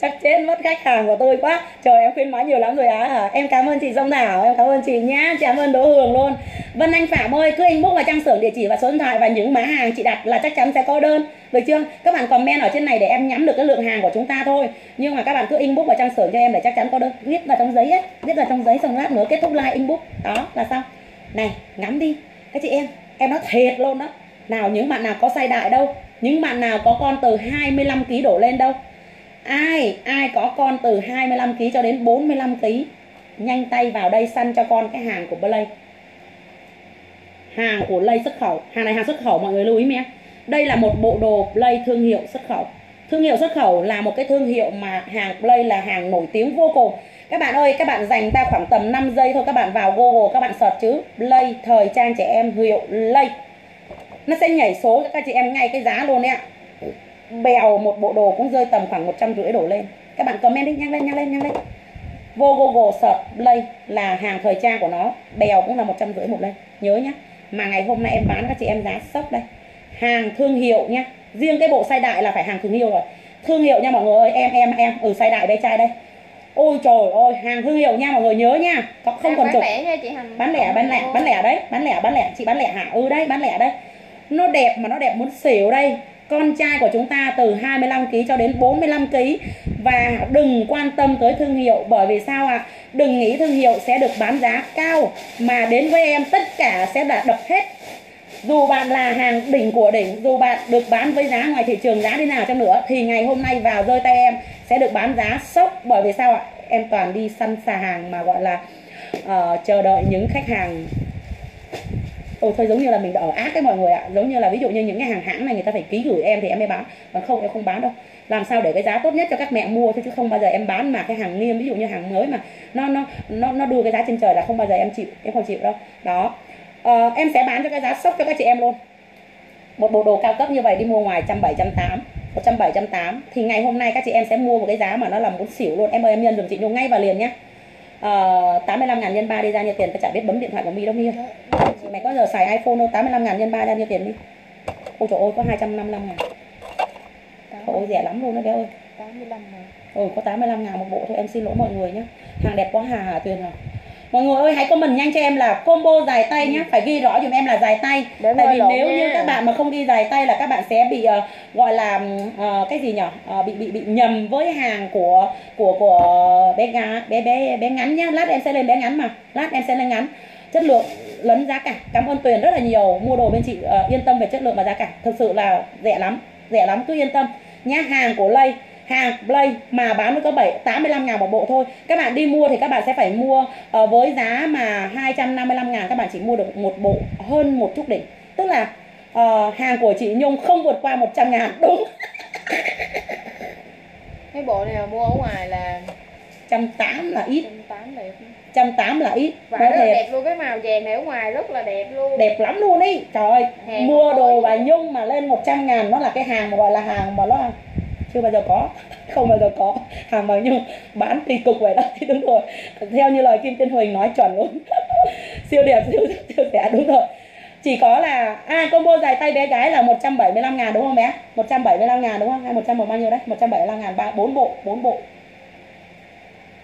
chắc chết mất khách hàng của tôi quá. Trời, em khuyên mãi nhiều lắm rồi á. Hả? Em cảm ơn chị Dông Thảo, em cảm ơn chị nhá. Cảm ơn Đỗ Hường luôn. Vân Anh Phạm ơi, cứ inbox vào trang xưởng địa chỉ và số điện thoại và những mã hàng chị đặt là chắc chắn sẽ có đơn. Được chưa? Các bạn comment ở trên này để em nhắm được cái lượng hàng của chúng ta thôi. Nhưng mà các bạn cứ inbox vào trang xưởng cho em để chắc chắn có đơn. Viết vào trong giấy ấy viết vào trong giấy xong lát nữa kết thúc like inbox đó, là xong. Này ngắm đi. Các chị em em nói thiệt luôn đó. Nào những bạn nào có size đại đâu, những bạn nào có con từ 25 kg đổ lên đâu. Ai ai có con từ 25 kg cho đến 45 kg nhanh tay vào đây săn cho con cái hàng của Play hàng của Play xuất khẩu. Hàng này hàng xuất khẩu, mọi người lưu ý nhé. Đây là một bộ đồ Play thương hiệu xuất khẩu. Thương hiệu xuất khẩu là một cái thương hiệu mà hàng Play là hàng nổi tiếng vô cùng các bạn ơi, các bạn dành ra khoảng tầm 5 giây thôi, các bạn vào Google, các bạn search chữ Play, thời trang trẻ em hiệu Play nó sẽ nhảy số cho các chị em ngay cái giá luôn đấy ạ. Bèo một bộ đồ cũng rơi tầm khoảng một trăm rưỡi đổ lên. Các bạn comment đi, nhanh lên nhanh lên nhanh lên. Vô google search play là hàng thời trang của nó. Bèo cũng là một trăm rưỡi một lên nhớ nhá, mà ngày hôm nay em bán các chị em giá sốc đây. Hàng thương hiệu nhá. Riêng cái bộ size đại là phải hàng thương hiệu rồi. Thương hiệu nha mọi người ơi, em em em. Ừ size đại bé trai đây ôi trời ơi hàng thương hiệu nha mọi người nhớ nha. Có không còn chục bán lẻ bán lẻ bán lẻ đấy bán lẻ bán lẻ. Chị bán lẻ hả? Ừ đây bán lẻ đây nó đẹp mà nó đẹp muốn xỉu đây. Con trai của chúng ta từ 25 kg cho đến 45 kg và đừng quan tâm tới thương hiệu bởi vì sao ạ? À? Đừng nghĩ thương hiệu sẽ được bán giá cao mà đến với em tất cả sẽ đã đập hết. Dù bạn là hàng đỉnh của đỉnh, dù bạn được bán với giá ngoài thị trường giá thế nào chăng nữa thì ngày hôm nay vào rơi tay em sẽ được bán giá sốc. Bởi vì sao ạ? Em toàn đi săn xà hàng mà gọi là uh, chờ đợi những khách hàng. Ồ thôi giống như là mình ở ác cái mọi người ạ. Giống như là ví dụ như những cái hàng hãng này người ta phải ký gửi em thì em mới bán. Còn không em không bán đâu. Làm sao để cái giá tốt nhất cho các mẹ mua thôi chứ không bao giờ em bán mà cái hàng niêm ví dụ như hàng mới mà nó nó nó nó đưa cái giá trên trời là không bao giờ em chịu em không chịu đâu. Đó. À, em sẽ bán cho cái giá sốc cho các chị em luôn. Một bộ đồ cao cấp như vậy đi mua ngoài trăm bảy trăm tám một trăm bảy trăm tám. Thì ngày hôm nay các chị em sẽ mua một cái giá mà nó là muốn xỉu luôn. Em ơi em nhân dùm chị nhung ngay vào liền nhé uh, 85 ngàn nhân 3 đi ra nhiêu tiền? Ta chả biết bấm điện thoại của mi đâu mi chị mày có giờ xài iPhone đâu 85 ngàn nhân 3 ra nhiêu tiền đi ôi trời ơi có 255 ngàn. Ơi rẻ lắm luôn đó bé ơi. 85 ngàn. Ừ có 85 ngàn một bộ thôi. Em xin lỗi mọi người nhé Hàng đẹp quá hà hà tuyền à Mọi người ơi hãy comment nhanh cho em là combo dài tay nhé Phải ghi rõ dùm em là dài tay. Để Tại vì nếu nha. như các bạn mà không ghi dài tay là các bạn sẽ bị uh, gọi là uh, cái gì nhỉ uh, bị bị bị nhầm với hàng của của của bé gà bé bé bé ngắn nhá. Lát em sẽ lên bé ngắn mà. Lát em sẽ lên ngắn. Chất lượng lẫn giá cả. Cảm ơn tuyền rất là nhiều. Mua đồ bên chị uh, yên tâm về chất lượng và giá cả. Thực sự là rẻ lắm. Rẻ lắm cứ yên tâm. Nhá hàng của lây hàng Play mà bán mới có 7 85 ngàn một bộ thôi. Các bạn đi mua thì các bạn sẽ phải mua uh, với giá mà 255 ngàn các bạn chỉ mua được một bộ hơn một chút đỉnh. Tức là uh, hàng của chị Nhung không vượt qua 100 ngàn đúng. (laughs) Cái bộ này mà mua ở ngoài là trăm tám là ít. Trăm tám là ít. Là và rất là đẹp. luôn cái màu vàng này ở ngoài rất là đẹp luôn. Đẹp lắm luôn ý. Trời ơi hàng mua đồ bà Nhung mà lên 100 ngàn nó là cái hàng mà gọi là hàng mà nó chưa bao giờ có không bao giờ có. Hàng bao nhiêu bán thì cục vậy đó thì đúng rồi. Theo như lời kim tiên huỳnh nói chuẩn luôn. (laughs) Siêu đẹp siêu, siêu rẻ đúng rồi. Chỉ có là à combo dài tay bé gái là 175 ngàn đúng không bé? 175 ngàn đúng không? Hay 100 một bao nhiêu đấy? 175 ngàn ba bốn bộ bốn bộ.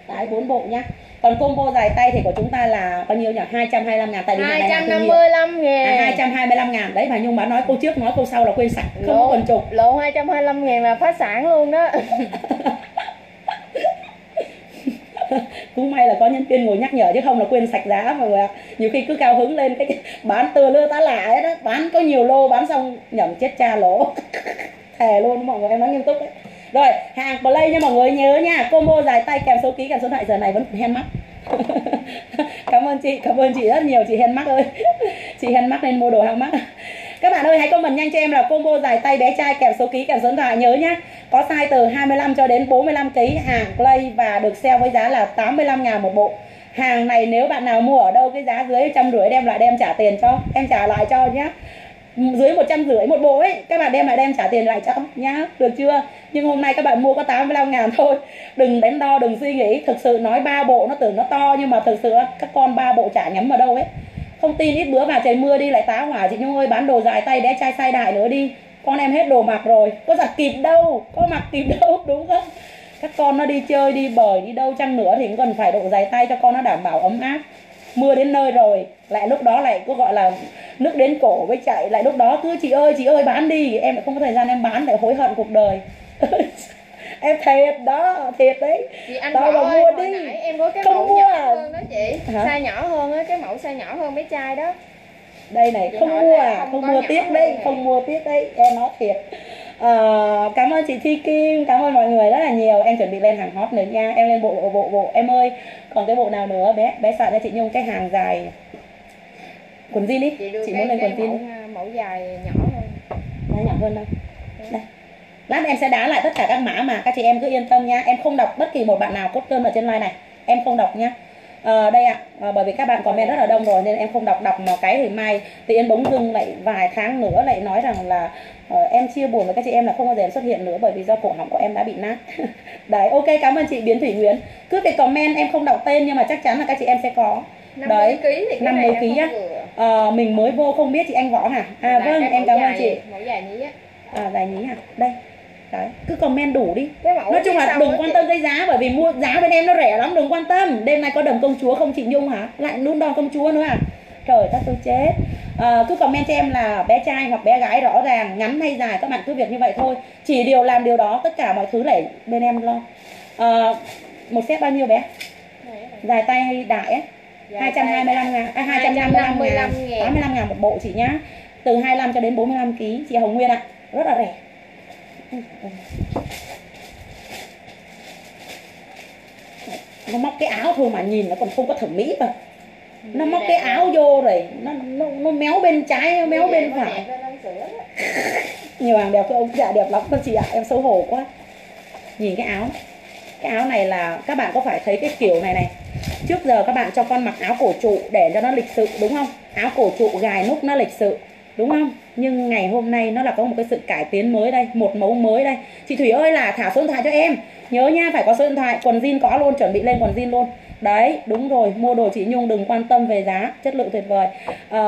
Đấy bốn bộ nhá còn combo dài tay thì của chúng ta là bao nhiêu nhỉ? 225 ngàn tại vì này hàng thương hiệu. 255 ngàn. À, 225 ngàn. Đấy mà Nhung bảo nói câu trước nói câu sau là quên sạch không có quần trục lộ 225 ngàn là phá sản luôn đó. (laughs) Cũng may là có nhân viên ngồi nhắc nhở chứ không là quên sạch giá mà nhiều khi cứ cao hứng lên cái bán từa lưa tá lả ấy đó. Bán có nhiều lô bán xong nhầm chết cha lỗ. (laughs) Thề luôn mọi người em nói nghiêm túc đấy rồi, hàng play nha mọi người nhớ nha. Combo dài tay kèm số ký, kèm số thoại. Giờ này vẫn hen mắt (laughs) cảm ơn chị, cảm ơn chị rất nhiều. Chị hen mắt ơi. (laughs) Chị hen mắt nên mua đồ hàng mắt các bạn ơi, hãy comment nhanh cho em là combo dài tay bé trai kèm số ký, kèm số điện thoại. Nhớ nhá, có size từ 25 cho đến 45 kg hàng play và được sale với giá là 85 ngàn một bộ. Hàng này nếu bạn nào mua ở đâu, cái giá dưới trăm rưỡi đem lại, đem trả tiền cho em trả lại cho nhá dưới một trăm rưỡi một bộ ấy. Các bạn đem lại đem trả tiền lại cho nhá. Được chưa? Nhưng hôm nay các bạn mua có 85 ngàn (laughs) thôi. Đừng đánh đo, đừng suy nghĩ. Thực sự nói ba bộ nó tưởng nó to, nhưng mà thực sự các con ba bộ chả nhắm vào đâu ấy. Không tin ít bữa vào trời mưa đi, lại tá hỏa. Chị nhung ơi, bán đồ dài tay bé trai sai đại nữa đi. Con em hết đồ mặc rồi. Có giặt kịp đâu. Có mặc kịp (laughs) đâu, đúng không? Các con nó đi chơi, đi bời, đi đâu chăng nữa thì cũng cần phải độ dài tay cho con nó đảm bảo ấm áp mưa đến nơi rồi lại lúc đó lại có gọi là nước đến cổ với chạy lại lúc đó cứ chị ơi chị ơi bán đi. Em lại không có thời gian em bán lại hối hận cuộc đời. (laughs) Em thiệt đó thiệt đấy. Chị anh đó mà ơi, mua hồi đi. em có cái Không mẫu mua. nhỏ hơn đó chị. Hả? size nhỏ hơn á cái mẫu size nhỏ hơn bé trai đó. Đây này Chị không mua à không không mua tiếp đấy không mua tiếp đấy. Em nói thiệt Ờ, cảm ơn chị Thi Kim cảm ơn mọi người rất là nhiều. Em chuẩn bị lên hàng hot nữa nha. Em lên bộ bộ bộ, bộ. em ơi còn cái bộ nào nữa? Bé bé soạn cho chị Nhung cái hàng dài quần jean đi. Chị chị muốn lên quần mẫu, jean. à, mẫu dài nhỏ hơn nó nhỏ hơn đâu? Đây. Lát em sẽ đá lại tất cả các mã mà các chị em cứ yên tâm nha. Em không đọc bất kỳ một bạn nào cốt đơn ở trên line này. Em không đọc nha. Ờ, đây ạ. À, bởi vì các bạn comment rất là đông rồi nên em không đọc. Đọc mà cái thì mai thì em bỗng dưng lại vài tháng nữa lại nói rằng là ờ, em chia buồn với các chị em là không bao giờ em xuất hiện nữa bởi vì do cổ họng của em đã bị nát. (laughs) Đấy ok cảm ơn chị biến thủy nguyễn cứ việc comment em không đọc tên nhưng mà chắc chắn là các chị em sẽ có. 50 đấy kg thì cái 50 này nó ký á. Ờ, mình mới vô không biết chị anh võ hả? À Là vâng cái em cảm ơn chị. mẫu dài nhí á à dài nhí hả? Đây đấy cứ comment đủ đi. Nói chung là đừng quan tâm cái giá bởi vì mua giá bên em nó rẻ lắm đừng quan tâm. Đêm nay có đầm công chúa không chị nhung hả? Lại nút đòn công chúa nữa à trời đất tôi chết. À, cứ comment cho em là bé trai hoặc bé gái rõ ràng ngắn hay dài các bạn cứ việc như vậy thôi. Chỉ điều làm điều đó tất cả mọi thứ để bên em lo. À, một set bao nhiêu bé? Dài tay hay đại ấy Dài 225 ngàn. À, 255 ngàn. 255.000. 85 ngàn. một bộ chị nhá. Từ 25 cho đến 45 kg chị Hồng Nguyên ạ. Rất là rẻ. Nó móc cái áo thôi mà nhìn nó còn không có thẩm mỹ mà nó móc cái áo vô rồi. Nó nó, nó méo bên trái nó méo bên phải. nhiều hàng đẹp không (laughs) dạ đẹp lắm các chị ạ. Em xấu hổ quá. Nhìn cái áo. Cái áo này là các bạn có phải thấy cái kiểu này này. Trước giờ các bạn cho con mặc áo cổ trụ để cho nó lịch sự đúng không? Áo cổ trụ gài nút nó lịch sự đúng không? Nhưng ngày hôm nay nó là có một cái sự cải tiến mới đây một mẫu mới đây. Chị thủy ơi là thả số điện thoại cho em. Nhớ nha phải có số điện thoại. Quần jean có luôn chuẩn bị lên quần jean luôn đấy đúng rồi mua đồ chị nhung đừng quan tâm về giá chất lượng tuyệt vời. À,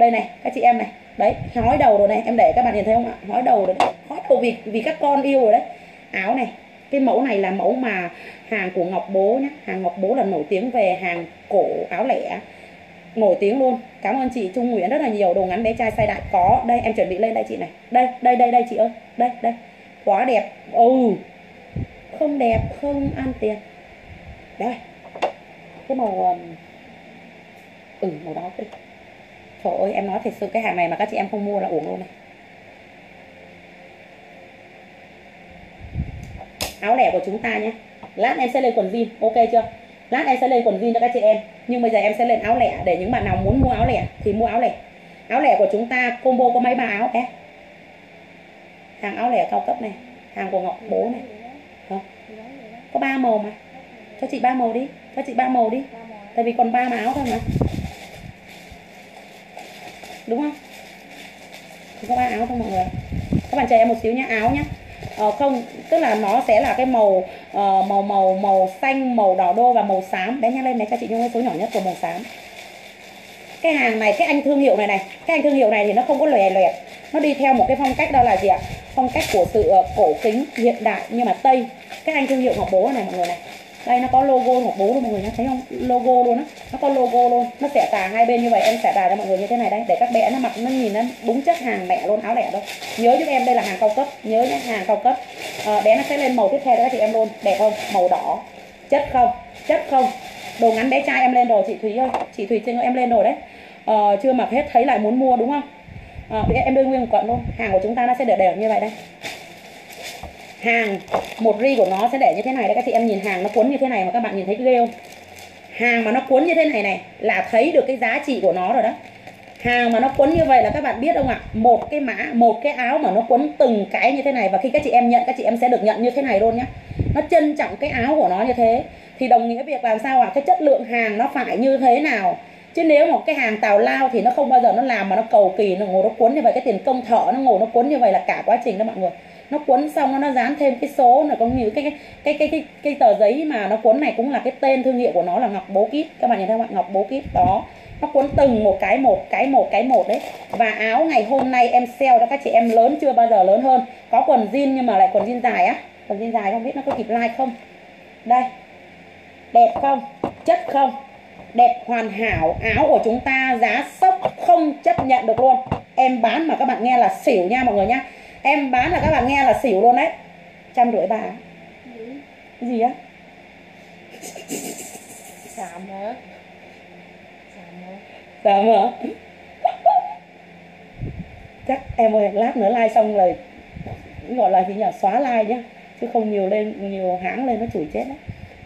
đây này các chị em này. Đấy hói đầu rồi này em để các bạn nhìn thấy không ạ? Hói đầu rồi đấy. Hói đầu vì vì các con yêu rồi đấy. Áo này cái mẫu này là mẫu mà hàng của Ngọc Bố nhé hàng Ngọc Bố là nổi tiếng về hàng cổ áo lẻ. Nổi tiếng luôn. Cảm ơn chị Trung Nguyễn rất là nhiều đồ ngắn bé trai size đại. Có đây em chuẩn bị lên đây chị này. Đây đây đây đây chị ơi. Đây đây. Quá đẹp. Ừ. Không đẹp không ăn tiền. Đây Um, ừ, cái màu ừ màu đó đi trời ơi, em nói thật sự, cái hàng này mà các chị em không mua là uổng luôn này. Áo lẻ của chúng ta nhé. Lát em sẽ lên quần jean, ok chưa? Lát em sẽ lên quần jean cho các chị em. Nhưng bây giờ em sẽ lên áo lẻ để những bạn nào muốn mua áo lẻ thì mua áo lẻ. Áo lẻ của chúng ta, combo có mấy ba áo? Đấy hàng áo lẻ cao cấp này, hàng của ngọc bố này. Hả? có ba màu mà. Cho chị ba màu đi cho chị ba màu đi. Tại vì còn ba áo thôi mà. Đúng không? Chỉ có ba áo thôi mọi người các bạn chờ em một xíu nhá áo nhá. Ờ, không tức là nó sẽ là cái màu ờ, màu màu màu xanh màu đỏ đô và màu xám. Bé nhanh lên này cho chị nhung cái số nhỏ nhất của màu xám. Cái hàng này cái anh thương hiệu này này. Cái anh thương hiệu này thì nó không có lòe loẹt. Nó đi theo một cái phong cách đó là gì ạ? Phong cách của sự ờ, cổ kính hiện đại nhưng mà tây. Cái anh thương hiệu ngọc bố này mọi người này đây nó có logo một bố luôn mọi người nhá. Thấy không? Logo luôn á. Nó có logo luôn. Nó sẽ tà hai bên như vậy. Em sẽ tà cho mọi người như thế này đây để các bé nó mặc nó nhìn nó đúng chất hàng lẻ luôn áo lẻ đâu nhớ giúp em đây là hàng cao cấp. Nhớ nhé hàng cao cấp. À, bé nó sẽ lên màu tiếp theo đó chị em luôn. Đẹp không? Màu đỏ. Chất không? Chất không? Đồ ngắn bé trai em lên rồi chị thúy ơi. Chị thúy trên em lên rồi đấy. À, chưa mặc hết thấy lại muốn mua đúng không? À, em đưa nguyên một quận luôn. Hàng của chúng ta nó sẽ để đều như vậy đây hàng. Một ri của nó sẽ để như thế này đấy, các chị em nhìn hàng nó cuốn như thế này mà các bạn nhìn thấy ghê không? Hàng mà nó cuốn như thế này này là thấy được cái giá trị của nó rồi đó. Hàng mà nó cuốn như vậy là các bạn biết không ạ? Một cái mã, một cái áo mà nó cuốn từng cái như thế này và khi các chị em nhận, các chị em sẽ được nhận như thế này luôn nhé nó trân trọng cái áo của nó như thế. Thì đồng nghĩa việc làm sao ạ? Cái chất lượng hàng nó phải như thế nào? Chứ nếu một cái hàng tào lao thì nó không bao giờ nó làm mà nó cầu kỳ, nó ngồi nó cuốn như vậy, cái tiền công thợ nó ngồi nó cuốn như vậy là cả quá trình đó mọi người nó cuốn xong nó nó dán thêm cái số này có như cái cái cái cái cái, cái tờ giấy mà nó cuốn này cũng là cái tên thương hiệu của nó là ngọc bố kít các bạn nhìn thấy không ạ? Ngọc bố kít đó. Nó cuốn từng một cái một cái một cái một đấy. Và áo ngày hôm nay em sale cho các chị em lớn chưa bao giờ lớn hơn. Có quần jean nhưng mà lại quần jean dài á. Quần jean dài không biết nó có kịp like không? Đây. Đẹp không? Chất không? Đẹp hoàn hảo. Áo của chúng ta giá sốc không chấp nhận được luôn. Em bán mà các bạn nghe là xỉu nha mọi người nhá em bán là các bạn nghe là xỉu luôn đấy. Trăm rưỡi bà. Cái gì á? Sạm hả sạm hả? Chắc em ơi, lát nữa like xong rồi gọi là gì nhỉ, xóa like nhá. Chứ không nhiều lên, nhiều hãng lên nó chửi chết đấy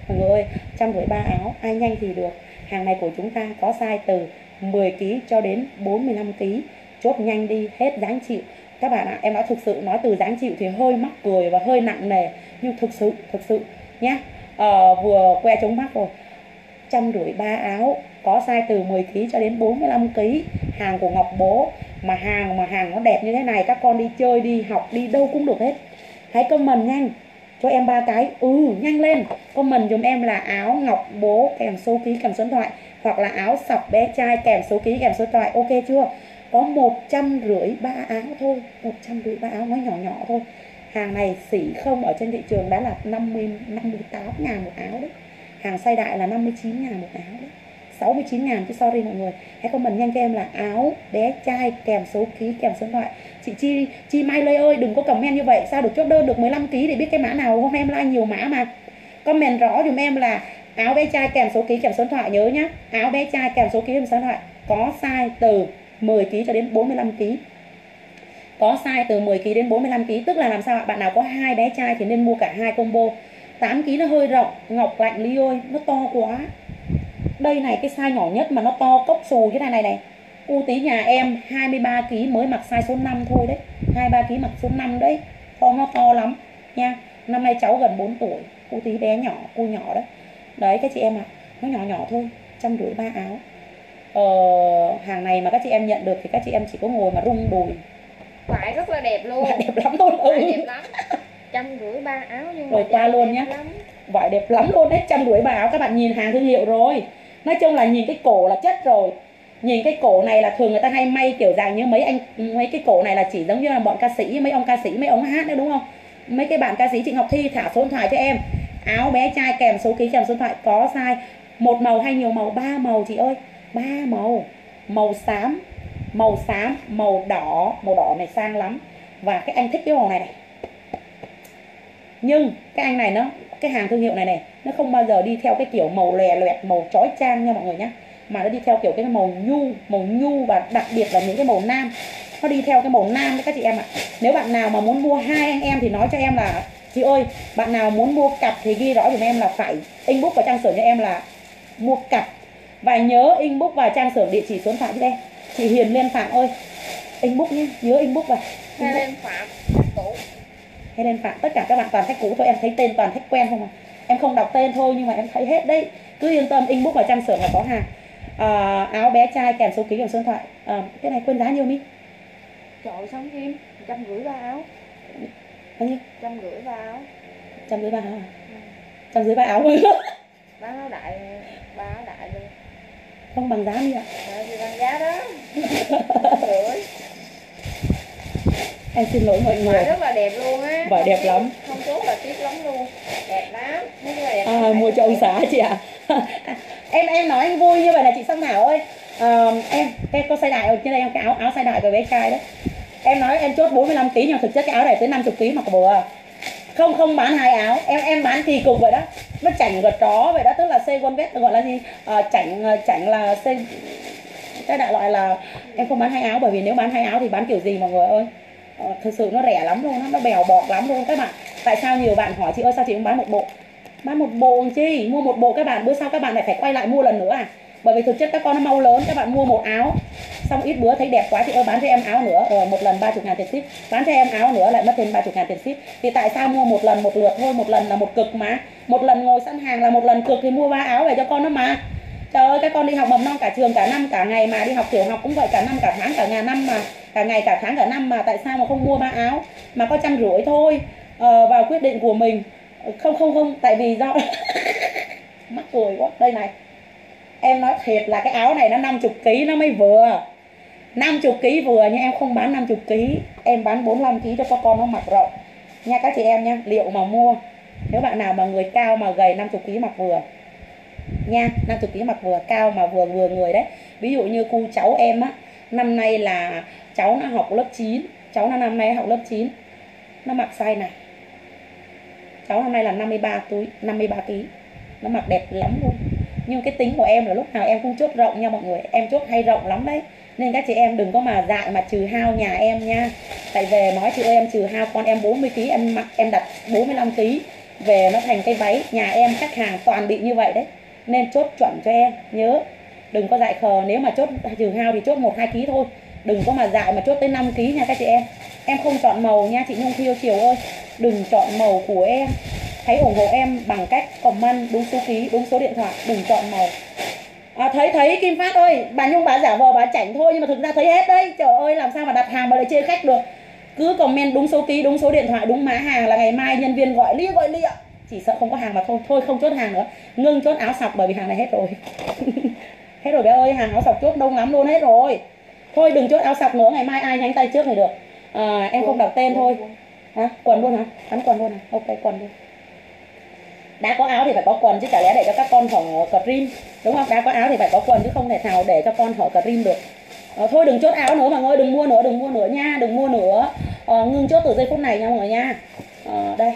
Mọi người ơi, trăm rưỡi ba áo, ai nhanh thì được. Hàng này của chúng ta có size từ 10kg cho đến 45kg Chốt nhanh đi, hết đáng chịu các bạn ạ, em nói thực sự nói từ dáng chịu thì hơi mắc cười và hơi nặng nề. Nhưng thực sự thực sự nhá ờ, vừa que chống mắc rồi. Trăm rưỡi ba áo có size từ 10 kg cho đến 45 kg hàng của Ngọc Bố mà hàng mà hàng nó đẹp như thế này các con đi chơi đi học đi đâu cũng được hết. Hãy comment nhanh cho em ba cái. Ừ nhanh lên. Comment dùm em là áo Ngọc Bố kèm số ký kèm số điện thoại hoặc là áo sọc bé trai kèm số ký kèm số điện thoại. Ok chưa? Có một trăm rưỡi ba áo thôi, một trăm rưỡi ba áo nó nhỏ nhỏ thôi. Hàng này xỉ không, ở trên thị trường đã là 50 58 ngàn một áo đấy. Hàng size đại là 59 ngàn một áo đấy. 69 ngàn chứ, sorry mọi người. Hãy comment nhanh cho em là áo bé trai kèm số ký, kèm số điện thoại. Chị chi chi mai lê ơi, đừng có comment như vậy. Sao được chốt đơn được 15 ký để biết cái mã nào? Hôm nay em like nhiều mã mà. Comment rõ dùm em là áo bé trai kèm số ký, kèm số điện thoại nhớ nhá. Áo bé trai kèm số ký, kèm số điện thoại. Có size từ 10 kg cho đến 45 kg có size từ 10 kg đến 45 kg tức là làm sao ạ? Bạn nào có hai bé trai thì nên mua cả hai combo. 8 kg nó hơi rộng ngọc lạnh ly ơi nó to quá. Đây này cái size nhỏ nhất mà nó to cốc xù thế này này này. U tí nhà em 23 kg mới mặc size số 5 thôi đấy. 23 kg mặc số 5 đấy. To nó to lắm nha. Năm nay cháu gần 4 tuổi u tí bé nhỏ cô nhỏ đấy. Đấy các chị em ạ à, nó nhỏ nhỏ thôi trăm rưỡi ba áo ờ, hàng này mà các chị em nhận được thì các chị em chỉ có ngồi mà rung đùi. Vải rất là đẹp luôn. Vải đẹp lắm luôn vải ừ. đẹp lắm. Trăm rưỡi ba áo nhưng Rồi mà qua luôn lắm. vải đẹp lắm luôn đấy trăm rưỡi bà áo. Các bạn nhìn hàng thương hiệu rồi. Nói chung là nhìn cái cổ là chất rồi. Nhìn cái cổ này là thường người ta hay may kiểu dạng như mấy anh mấy cái cổ này là chỉ giống như là bọn ca sĩ mấy ông ca sĩ mấy ông hát đấy đúng không? Mấy cái bạn ca sĩ chị Ngọc Thi thả số điện thoại cho em. Áo bé trai kèm số ký kèm số điện thoại. Có size một màu hay nhiều màu? Ba màu chị ơi ba màu. Màu xám màu xám, màu đỏ màu đỏ này sang lắm. Và cái anh thích cái màu này này. Nhưng cái anh này nó, cái hàng thương hiệu này này, nó không bao giờ đi theo cái kiểu màu lè loẹt, màu chói trang nha mọi người nhé mà nó đi theo kiểu cái màu nhu màu nhu và đặc biệt là những cái màu nam. Nó đi theo cái màu nam đấy các chị em ạ. Nếu bạn nào mà muốn mua hai anh em thì nói cho em là, chị ơi, bạn nào muốn mua cặp thì ghi rõ giùm em là phải inbox vào trang sở cho em là mua cặp và nhớ inbox vào trang sử địa chỉ số điện thoại giúp em chị Hiền Liên Phạm ơi. Inbox nhé nhớ inbox vào. Lên phạm lên phạm tất cả các bạn toàn khách cũ thôi em thấy tên toàn khách quen không à em không đọc tên thôi nhưng mà em thấy hết đấy. Cứ yên tâm inbox vào trang xưởng là có hàng. À, áo bé trai kèm số ký kèm số điện thoại. À, cái này quên giá nhiêu mi? Trời sống kim trăm rưỡi ba áo. Bao nhiêu? Trăm rưỡi ba áo. Trăm rưỡi ba áo à? Ừ. trăm rưỡi ba áo. Bán áo đại ba áo đại luôn không bằng giá mi ạ. Thì bằng giá đó. (laughs) Em xin lỗi mọi người. Rất là đẹp luôn á. Vải đẹp lắm. không tốt là tiếc lắm luôn. Đẹp lắm. À, mua cho ông xã chị ạ. (laughs) Em em nói vui như vậy là chị Song Thảo ơi. À, em em có size đại ở trên đây em cái áo áo size đại của bé trai đấy em nói em chốt 45 kg nhưng thực chất cái áo này tới 50 kg mặc vừa không không bán hai áo. Em em bán kỳ cục vậy đó. Nó chảnh gật chó vậy đó. Tức là xây con vét gọi là gì? À, chảnh ờ, chảnh là xây cái đại loại là em không bán hai áo bởi vì nếu bán hai áo thì bán kiểu gì mọi người ơi? À, thực sự nó rẻ lắm luôn nó bèo bọt lắm luôn các bạn. Tại sao nhiều bạn hỏi chị ơi sao chị không bán một bộ? Bán một bộ chi? Mua một bộ các bạn bữa sau các bạn lại phải quay lại mua lần nữa à? Bởi vì thực chất các con nó mau lớn các bạn mua một áo xong ít bữa thấy đẹp quá thì ơi bán cho em áo nữa. Rồi một lần 30 ngàn tiền ship. Bán cho em áo nữa lại mất thêm 30 ngàn tiền ship. Thì tại sao mua một lần một lượt thôi? Một lần là một cực mà. Một lần ngồi sẵn hàng là một lần cực thì mua ba áo về cho con nó mà. Trời ơi các con đi học mầm non cả trường cả năm cả ngày mà. Đi học tiểu học cũng vậy cả năm cả tháng cả ngàn năm mà. Cả ngày cả tháng cả năm mà. Tại sao mà không mua ba áo? Mà có trăm rưỡi thôi. Ờ, vào quyết định của mình. Không không không. Tại vì do (laughs) mắc cười quá. Đây này em nói thiệt là cái áo này nó 50 kg nó mới vừa. 50 kg vừa nhưng em không bán 50 kg em bán 45 kg cho các con nó mặc rộng. Nha, các chị em nha liệu mà mua. Nếu bạn nào mà người cao mà gầy 50 kg mặc vừa. Nha 50 kg mặc vừa, cao mà vừa vừa người đấy. Ví dụ như cu cháu em á, năm nay là cháu nó học lớp 9 cháu nó năm nay học lớp 9 nó mặc size này. Cháu năm nay là 53 túi 53 kg nó mặc đẹp lắm luôn nhưng cái tính của em là lúc nào em cũng chốt rộng nha mọi người. Em chốt hay rộng lắm đấy. Nên các chị em đừng có mà dại mà trừ hao nhà em nha. Tại về nói chị ơi, em trừ hao con em 40 kg em mặc, em đặt 45 kg về nó thành cái váy nhà em, khách hàng toàn bị như vậy đấy. Nên chốt chuẩn cho em, nhớ. Đừng có dại khờ, nếu mà chốt trừ hao thì chốt một hai kg thôi. Đừng có mà dại mà chốt tới 5 kg nha các chị em. Em không chọn màu nha chị nhung thiêu chiều ơi. Đừng chọn màu của em hãy ủng hộ em bằng cách comment đúng số ký đúng số điện thoại đừng chọn màu. À, thấy thấy kim phát ơi bà nhung bà giả vờ bà chảnh thôi nhưng mà thực ra thấy hết đấy. Trời ơi làm sao mà đặt hàng mà lại chê khách được? Cứ comment đúng số ký đúng số điện thoại đúng mã hàng là ngày mai nhân viên gọi lia gọi lia. Chỉ sợ không có hàng mà thôi thôi không chốt hàng nữa. Ngưng chốt áo sọc bởi vì hàng này hết rồi. (laughs) Hết rồi bé ơi hàng áo sọc chốt đông lắm luôn hết rồi. Thôi đừng chốt áo sọc nữa ngày mai ai nhanh tay trước thì được. À, em không đọc tên thôi. Hả? Quần luôn hả? Bắn quần luôn hả ok quần luôn đã có áo thì phải có quần chứ chả lẽ để cho các con hở cờ rim. Đúng không? Đã có áo thì phải có quần chứ không thể nào để cho con hở cờ rim được. À, thôi đừng chốt áo nữa mà ơi đừng mua nữa đừng mua nữa nha đừng mua nữa. À, ngưng chốt từ giây phút này nha mọi người nha. À, đây.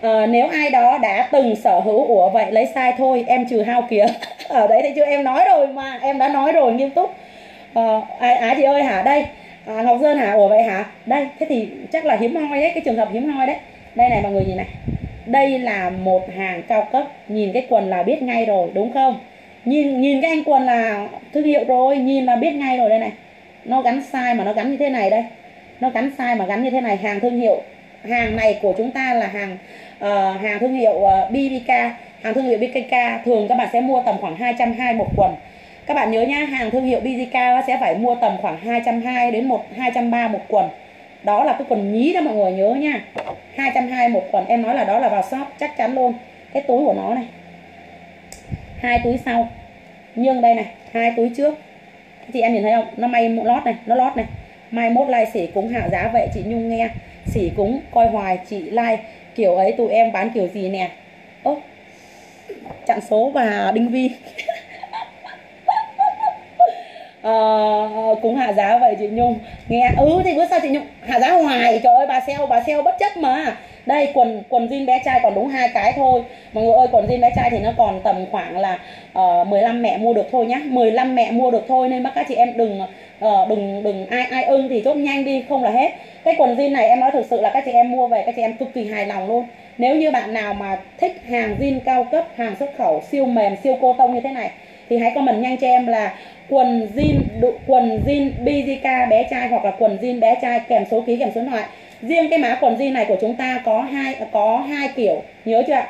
À, nếu ai đó đã từng sở hữu ủa vậy lấy sai thôi em trừ hao kìa (laughs) ở đấy thấy chưa em nói rồi mà em đã nói rồi nghiêm túc. À, ai, ai chị ơi hả? Đây à, Ngọc Sơn hả? Ủa vậy hả? Đây thế thì chắc là hiếm hoi đấy cái trường hợp hiếm hoi đấy. Đây này mọi người nhìn này. Đây là một hàng cao cấp nhìn cái quần là biết ngay rồi đúng không? Nhìn nhìn cái anh quần là thương hiệu rồi nhìn là biết ngay rồi đây này. Nó gắn sai mà nó gắn như thế này đây. Nó gắn sai mà gắn như thế này hàng thương hiệu hàng này của chúng ta là hàng uh, hàng thương hiệu ờ, uh, BBK hàng thương hiệu BKK thường các bạn sẽ mua tầm khoảng 220 một quần các bạn nhớ nhá, hàng thương hiệu BZK sẽ phải mua tầm khoảng 220 đến một 230 một quần. Đó là cái quần nhí đó mọi người nhớ nha 220 một quần, em nói là đó là vào shop, chắc chắn luôn. Cái túi của nó này. Hai túi sau. Nhưng đây này, hai túi trước. Chị em nhìn thấy không? Nó may lót này, nó lót này. Mai mốt like sỉ cúng hạ giá vậy, chị nhung nghe. Sỉ cúng, coi hoài, chị like. Kiểu ấy tụi em bán kiểu gì nè? Ố chặn số và đinh vi. (laughs) uh, cũng hạ giá vậy chị nhung. Nghe ừ thì bữa sau chị nhung hạ giá hoài. Trời ơi bà sale bà sale bất chấp mà. Đây quần quần jean bé trai còn đúng hai cái thôi. Mọi người ơi quần jean bé trai thì nó còn tầm khoảng là ờ, uh, 15 mẹ mua được thôi nhá. 15 mẹ mua được thôi nên các chị em đừng uh, đừng đừng ai ai ưng thì chốt nhanh đi không là hết. Cái quần jean này em nói thực sự là các chị em mua về các chị em cực kỳ hài lòng luôn. Nếu như bạn nào mà thích hàng jean cao cấp hàng xuất khẩu siêu mềm siêu cô tông như thế này thì hãy comment nhanh cho em là quần jean quần jean BZK bé trai hoặc là quần jean bé trai kèm số ký, kèm số điện thoại. Riêng cái mã quần jean này của chúng ta có hai có hai kiểu, nhớ chưa ạ?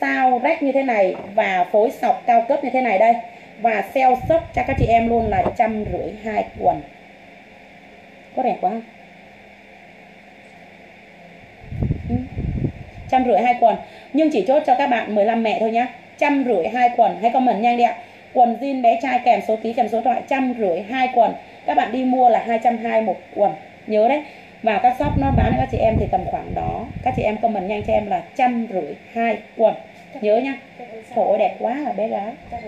Sao rách như thế này và phối sọc cao cấp như thế này đây. Và sale sốc cho các chị em luôn là trăm rưỡi hai quần. Có đẹp quá. Không trăm rưỡi hai quần. Nhưng chỉ chốt cho các bạn 15 mẹ thôi nhá. Trăm rưỡi hai quần. Hãy comment nhanh đi ạ quần jean bé trai kèm số ký kèm số thoại trăm rưỡi hai quần. Các bạn đi mua là hai trăm hai một quần. Nhớ đấy. Và các shop nó bán các chị em thì tầm khoảng đó. Các chị em comment nhanh cho em là trăm rưỡi hai quần. Nhớ nhá Chắc Trời đẹp quá à bé gái. Chắc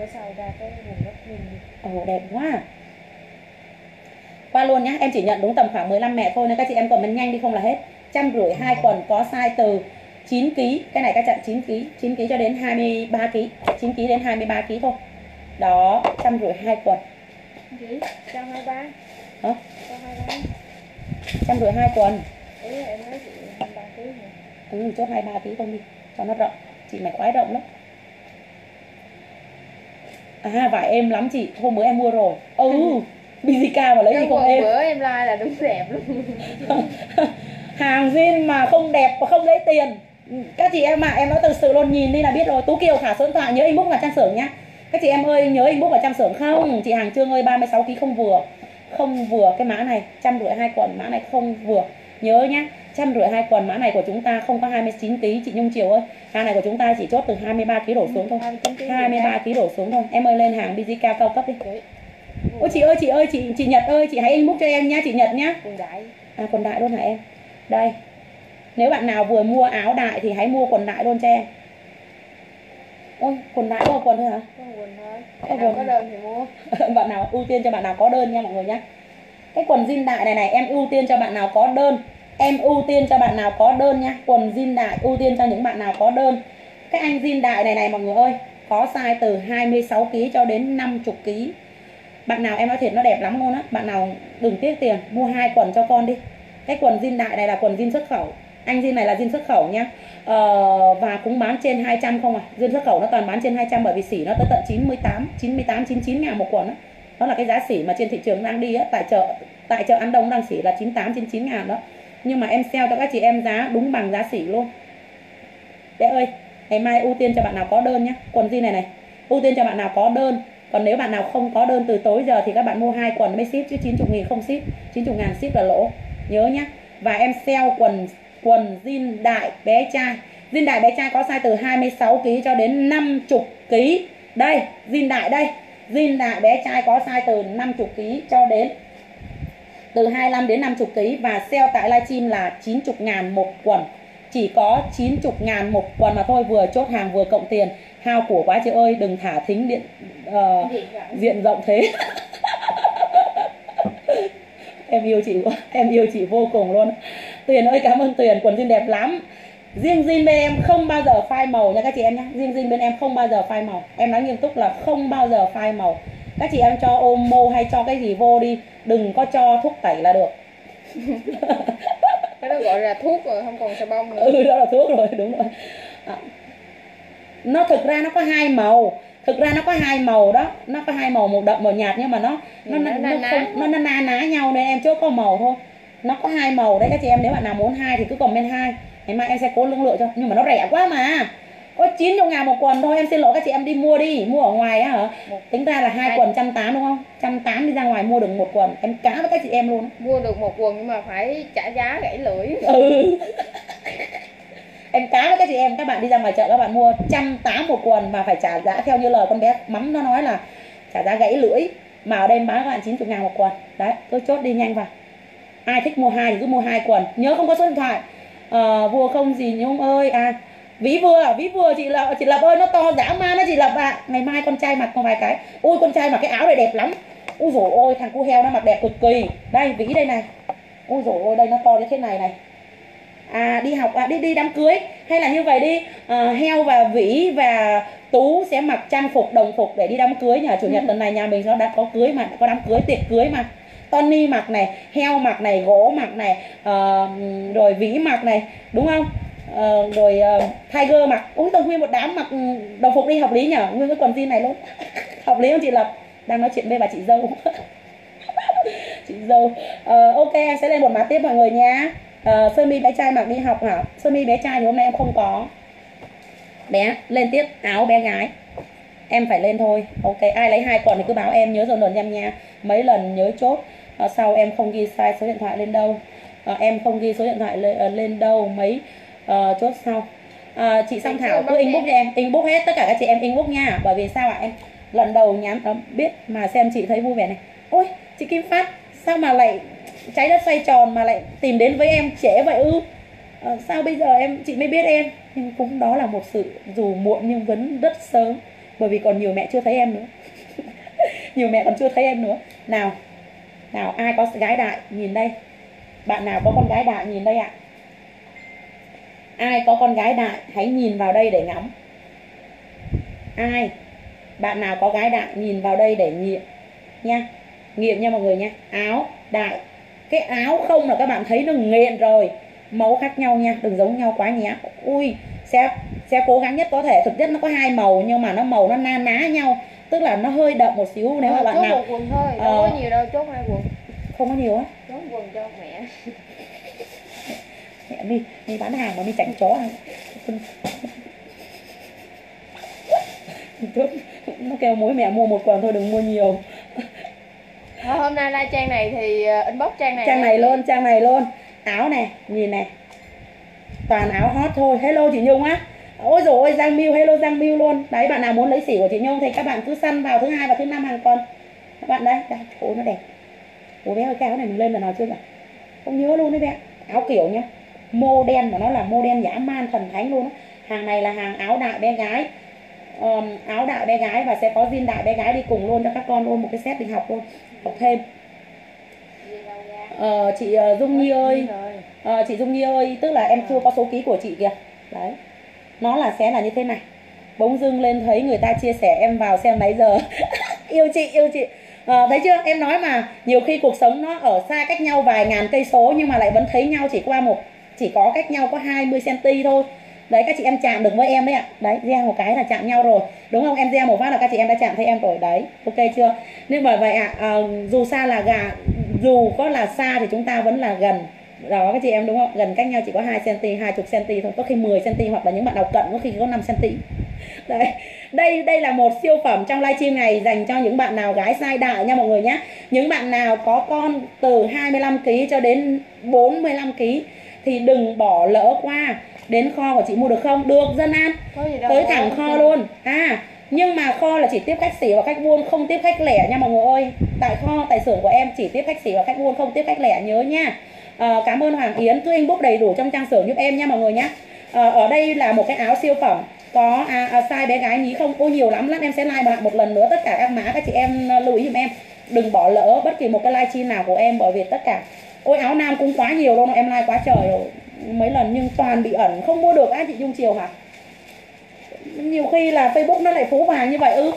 Ồ đẹp quá à. Qua luôn nhá, em chỉ nhận đúng tầm khoảng 15 mẹ thôi nên các chị em comment nhanh đi không là hết. Trăm rưỡi hai quần có size từ 9 kg, cái này các chặn 9 kg, 9 kg cho đến 23 kg, 9 kg đến 23 kg thôi. Đó, trăm rưỡi hai quần. gì cho hai ba Hả? Trăm rưỡi hai quần. là em nói chị hai ba ký hả Ừ, chốt 23 kg không đi, cho nó rộng. Chị mày khoái rộng lắm. À, vải êm lắm chị, hôm bữa em mua rồi. Ừ, (laughs) BZK mà lấy gì cái không quần êm. bữa em like là đúng đẹp luôn (laughs) hàng zin mà không đẹp và không lấy tiền các chị em ạ em nói thật sự luôn nhìn đi là biết rồi tú kiều khả điện thoại nhớ inbox vào trang xưởng nhá các chị em ơi nhớ inbox vào trang xưởng không? Chị hàng trương ơi 36 kg không vừa. Không vừa cái mã này trăm rưỡi hai quần mã này không vừa. Nhớ nhá trăm rưỡi hai quần mã này của chúng ta không có 29 kg chị Nhung Triều ơi hàng này của chúng ta chỉ chốt từ 23 kg đổ xuống thôi. 23 kg đổ xuống thôi. Em ơi lên hàng BZK cao cấp đi. Ôi chị ơi chị ơi chị chị Nhật ơi chị hãy inbox cho em nhá chị Nhật nhá. À quần đại luôn hả em? Đây. Nếu bạn nào vừa mua áo đại thì hãy mua quần đại luôn cho em. Ôi, quần có một quần thôi hả? quần thôi nào quần. có đơn thì mua (laughs) bạn nào ưu tiên cho bạn nào có đơn nha mọi người nhé. Cái quần jean đại này này em ưu tiên cho bạn nào có đơn. Em ưu tiên cho bạn nào có đơn nha. Quần jean đại ưu tiên cho những bạn nào có đơn. Cái anh jean đại này này mọi người ơi, có size từ 26 kg cho đến 50 kg. Bạn nào em nói thiệt nó đẹp lắm luôn á. Bạn nào đừng tiếc tiền, mua hai quần cho con đi. Cái quần jean đại này là quần jean xuất khẩu. Anh zin này là zin xuất khẩu nhá. Ờ, và cũng bán trên 200 không à. zin xuất khẩu nó toàn bán trên 200 bởi vì sỉ nó tới tận 98, 98, 99 ngàn một quần đó Đó là cái giá sỉ mà trên thị trường đang đi á, tại chợ tại chợ An Đông đang sỉ là 98 99 ngàn đó. Nhưng mà em sale cho các chị em giá đúng bằng giá sỉ luôn. Bé ơi, ngày mai ưu tiên cho bạn nào có đơn nhé Quần jean này này, ưu tiên cho bạn nào có đơn còn nếu bạn nào không có đơn từ tối giờ thì các bạn mua hai quần mới ship chứ 90 nghìn không ship 90 ngàn ship là lỗ nhớ nhá và em sale quần quần jean đại bé trai. Jean đại bé trai có size từ 26 kg cho đến 50 kg đây jean đại đây. Jean đại bé trai có size từ 50 kg cho đến từ 25 đến 50 kg và sale tại livestream là 90 ngàn một quần. Chỉ có 90 ngàn một quần mà thôi vừa chốt hàng vừa cộng tiền. Hao của quá chị ơi đừng thả thính điện uh, Diện rộng. diện rộng thế. (laughs) Em yêu chị quá em yêu chị vô cùng luôn tuyền ơi cảm ơn tuyền quần jean đẹp lắm. Riêng jean bên em không bao giờ phai màu nha các chị em nhé riêng jean bên em không bao giờ phai màu. Em nói nghiêm túc là không bao giờ phai màu. Các chị em cho omo hay cho cái gì vô đi đừng có cho thuốc tẩy là được. Cái đó gọi là thuốc rồi không còn xà bông nữa. Ừ đó là thuốc rồi đúng rồi. À. nó thực ra nó có hai màu. Thực ra nó có hai màu đó. Nó có hai màu màu đậm màu nhạt nhưng mà nó nó Ừ, nó nó nó, ná. không, nó, nó na ná nhau nên em chốt có màu thôi nó có hai màu đấy các chị em nếu bạn nào muốn hai thì cứ comment hai. Ngày mai em sẽ cố lương lựa cho nhưng mà nó rẻ quá mà. Có 90 ngàn một quần thôi em xin lỗi các chị em đi mua đi mua ở ngoài á hả? Tính ra là hai quần trăm tám đúng không? Trăm tám đi ra ngoài mua được một quần em cá với các chị em luôn. Mua được một quần nhưng mà phải trả giá gãy lưỡi. Ừ. (laughs) Em cá với các chị em các bạn đi ra ngoài chợ các bạn mua trăm tám một quần mà phải trả giá theo như lời con bé mắm nó nói là trả giá gãy lưỡi. Mà ở đây bán các bạn 90 ngàn một quần. Đấy cứ chốt đi nhanh vào ai thích mua hai thì cứ mua hai quần. Nhớ không có số điện thoại. Ờ, vua không gì nhung ơi. À ví vừa ví vừa chị lập chị lập ơi nó to dã man đó chị lập ạ. Ngày mai con trai mặc một vài cái. Ui con trai mặc cái áo này đẹp lắm. Ui dồi ôi thằng cu heo nó mặc đẹp cực kỳ. Đây ví đây này. Ui dồi ôi đây nó to như thế này này. À đi học à đi đi đám cưới. Hay là như vậy đi. À, heo và vĩ và tú sẽ mặc trang phục đồng phục để đi đám cưới nhà chủ nhật lần này nhà mình nó đã có cưới mà có đám cưới tiệc cưới mà Tony mặc này heo mặc này gỗ mặc này uh, rồi vĩ mặc này đúng không? Uh, rồi uh, Tiger mặc. Ui tao nguyên một đám mặc ừ, đồng phục đi hợp lý nhở? Nguyên cái quần jean này luôn. (laughs) Hợp lý không chị Lập? Đang nói chuyện với bà chị dâu. (laughs) Chị dâu. Uh, ok em sẽ lên một mã tiếp mọi người nha uh, sơ mi bé trai mặc đi học hả? Sơ mi bé trai thì hôm nay em không có. Bé lên tiếp. Áo bé gái. Em phải lên thôi. Ok ai lấy hai quần thì cứ báo em nhớ dần dần em nha. Mấy lần nhớ chốt. Ờ, sau em không ghi sai số điện thoại lên đâu. Ờ, em không ghi số điện thoại lên, ờ, lên đâu mấy ờ, chốt sau. Ờ, chị Song Thảo cứ inbox cho em inbox hết tất cả các chị em inbox nha. Bởi vì sao ạ? Em lần đầu nhắn ờ, biết mà xem chị thấy vui vẻ này. Ôi chị Kim Phát sao mà lại trái đất xoay tròn mà lại tìm đến với em trễ vậy ư? À, sao bây giờ em chị mới biết em? Nhưng cũng đó là một sự dù muộn nhưng vẫn rất sớm bởi vì còn nhiều mẹ chưa thấy em nữa. (laughs) Nhiều mẹ còn chưa thấy em nữa. Nào nào ai có gái đại, nhìn đây. Bạn nào có con gái đại, nhìn đây ạ. Ai có con gái đại, hãy nhìn vào đây để ngắm. Ai, bạn nào có gái đại, nhìn vào đây để nghiệm, nha. Nghiệm nha mọi người nha. Áo đại. Cái áo không là các bạn thấy nó nghiện rồi. Màu khác nhau nha, đừng giống nhau quá nhé. Ui, sẽ sẽ cố gắng nhất có thể. Thực chất nó có hai màu, nhưng mà nó màu nó na ná nhau tức là nó hơi đậm một xíu nếu mà Ờ, bạn nào một quần thôi đâu Ờ. có nhiều đâu chốt hai quần. Không có nhiều á? Chốt quần cho mẹ. (laughs) Mẹ mi mi bán hàng mà mi chảnh chó Trước nó kêu mối mẹ mua một quần thôi đừng mua nhiều. Thôi, hôm nay like trang này thì ờ, inbox trang này trang này luôn trang này luôn. Áo này nhìn này toàn áo hot thôi. Hello chị nhung á ôi rồi ôi giang miu hello giang miu luôn. Đấy bạn nào muốn lấy xỉ của chị nhung thì các bạn cứ săn vào thứ hai và thứ năm hàng tuần các bạn đây đây ôi nó đẹp. Ôi bé ơi cái áo này mình lên lần nào chưa nhỉ? Không nhớ luôn đấy bé. Áo kiểu nhá mô đen mà nó là mô đen dã man thần thánh luôn á. Hàng này là hàng áo đại bé gái. Ờm, áo đại bé gái và sẽ có zin đại bé gái đi cùng luôn cho các con luôn một cái set đi học luôn học thêm. Ờ, chị ờ, Dung Nhi ơi. Ờ, chị Dung Nhi ơi tức là em chưa có số ký của chị kìa. Đấy nó là sẽ là như thế này. Bỗng dưng lên thấy người ta chia sẻ em vào xem nãy giờ. (laughs) Yêu chị yêu chị. À, thấy chưa? Em nói mà nhiều khi cuộc sống nó ở xa cách nhau vài ngàn cây số nhưng mà lại vẫn thấy nhau chỉ qua một chỉ có cách nhau có 20 cm thôi. Đấy các chị em chạm được với em đấy ạ. Đấy gieo một cái là chạm nhau rồi. Đúng không? Em gieo một phát là các chị em đã chạm thấy em rồi. Đấy ok chưa? Nên bởi vậy ạ à, dù xa là gà dù có là xa thì chúng ta vẫn là gần đó các chị em đúng không? Gần cách nhau chỉ có 2 cm 20 cm thôi. Có khi 10 cm hoặc là những bạn nào cận có khi có 5 cm (laughs) đấy đây đây là một siêu phẩm trong livestream này dành cho những bạn nào gái sai đại nha mọi người nhé những bạn nào có con từ 25 kg cho đến 45 kg thì đừng bỏ lỡ qua đến kho của chị mua được không? Được dân an. Tới thẳng kho luôn. À nhưng mà kho là chỉ tiếp khách xỉ và khách buôn không tiếp khách lẻ nha mọi người ơi. Tại kho tại xưởng của em chỉ tiếp khách xỉ và khách buôn không tiếp khách lẻ nhớ nha à, cảm ơn Hoàng Yến. Cứ inbox đầy đủ trong trang sở giúp em nha mọi người nhé à, ờ, ở đây là một cái áo siêu phẩm. Có à, à, size bé gái nhí không? Ô nhiều lắm. Lắm em sẽ like bạn một lần nữa. Tất cả các mã các chị em ờ, lưu ý giùm em. Đừng bỏ lỡ bất kỳ một cái livestream nào của em bởi vì tất cả ôi áo nam cũng quá nhiều luôn. Em like quá trời rồi. Mấy lần nhưng toàn bị ẩn. Không mua được á chị Dung Chiều hả? Nhiều khi là Facebook nó lại phú vàng như vậy ư?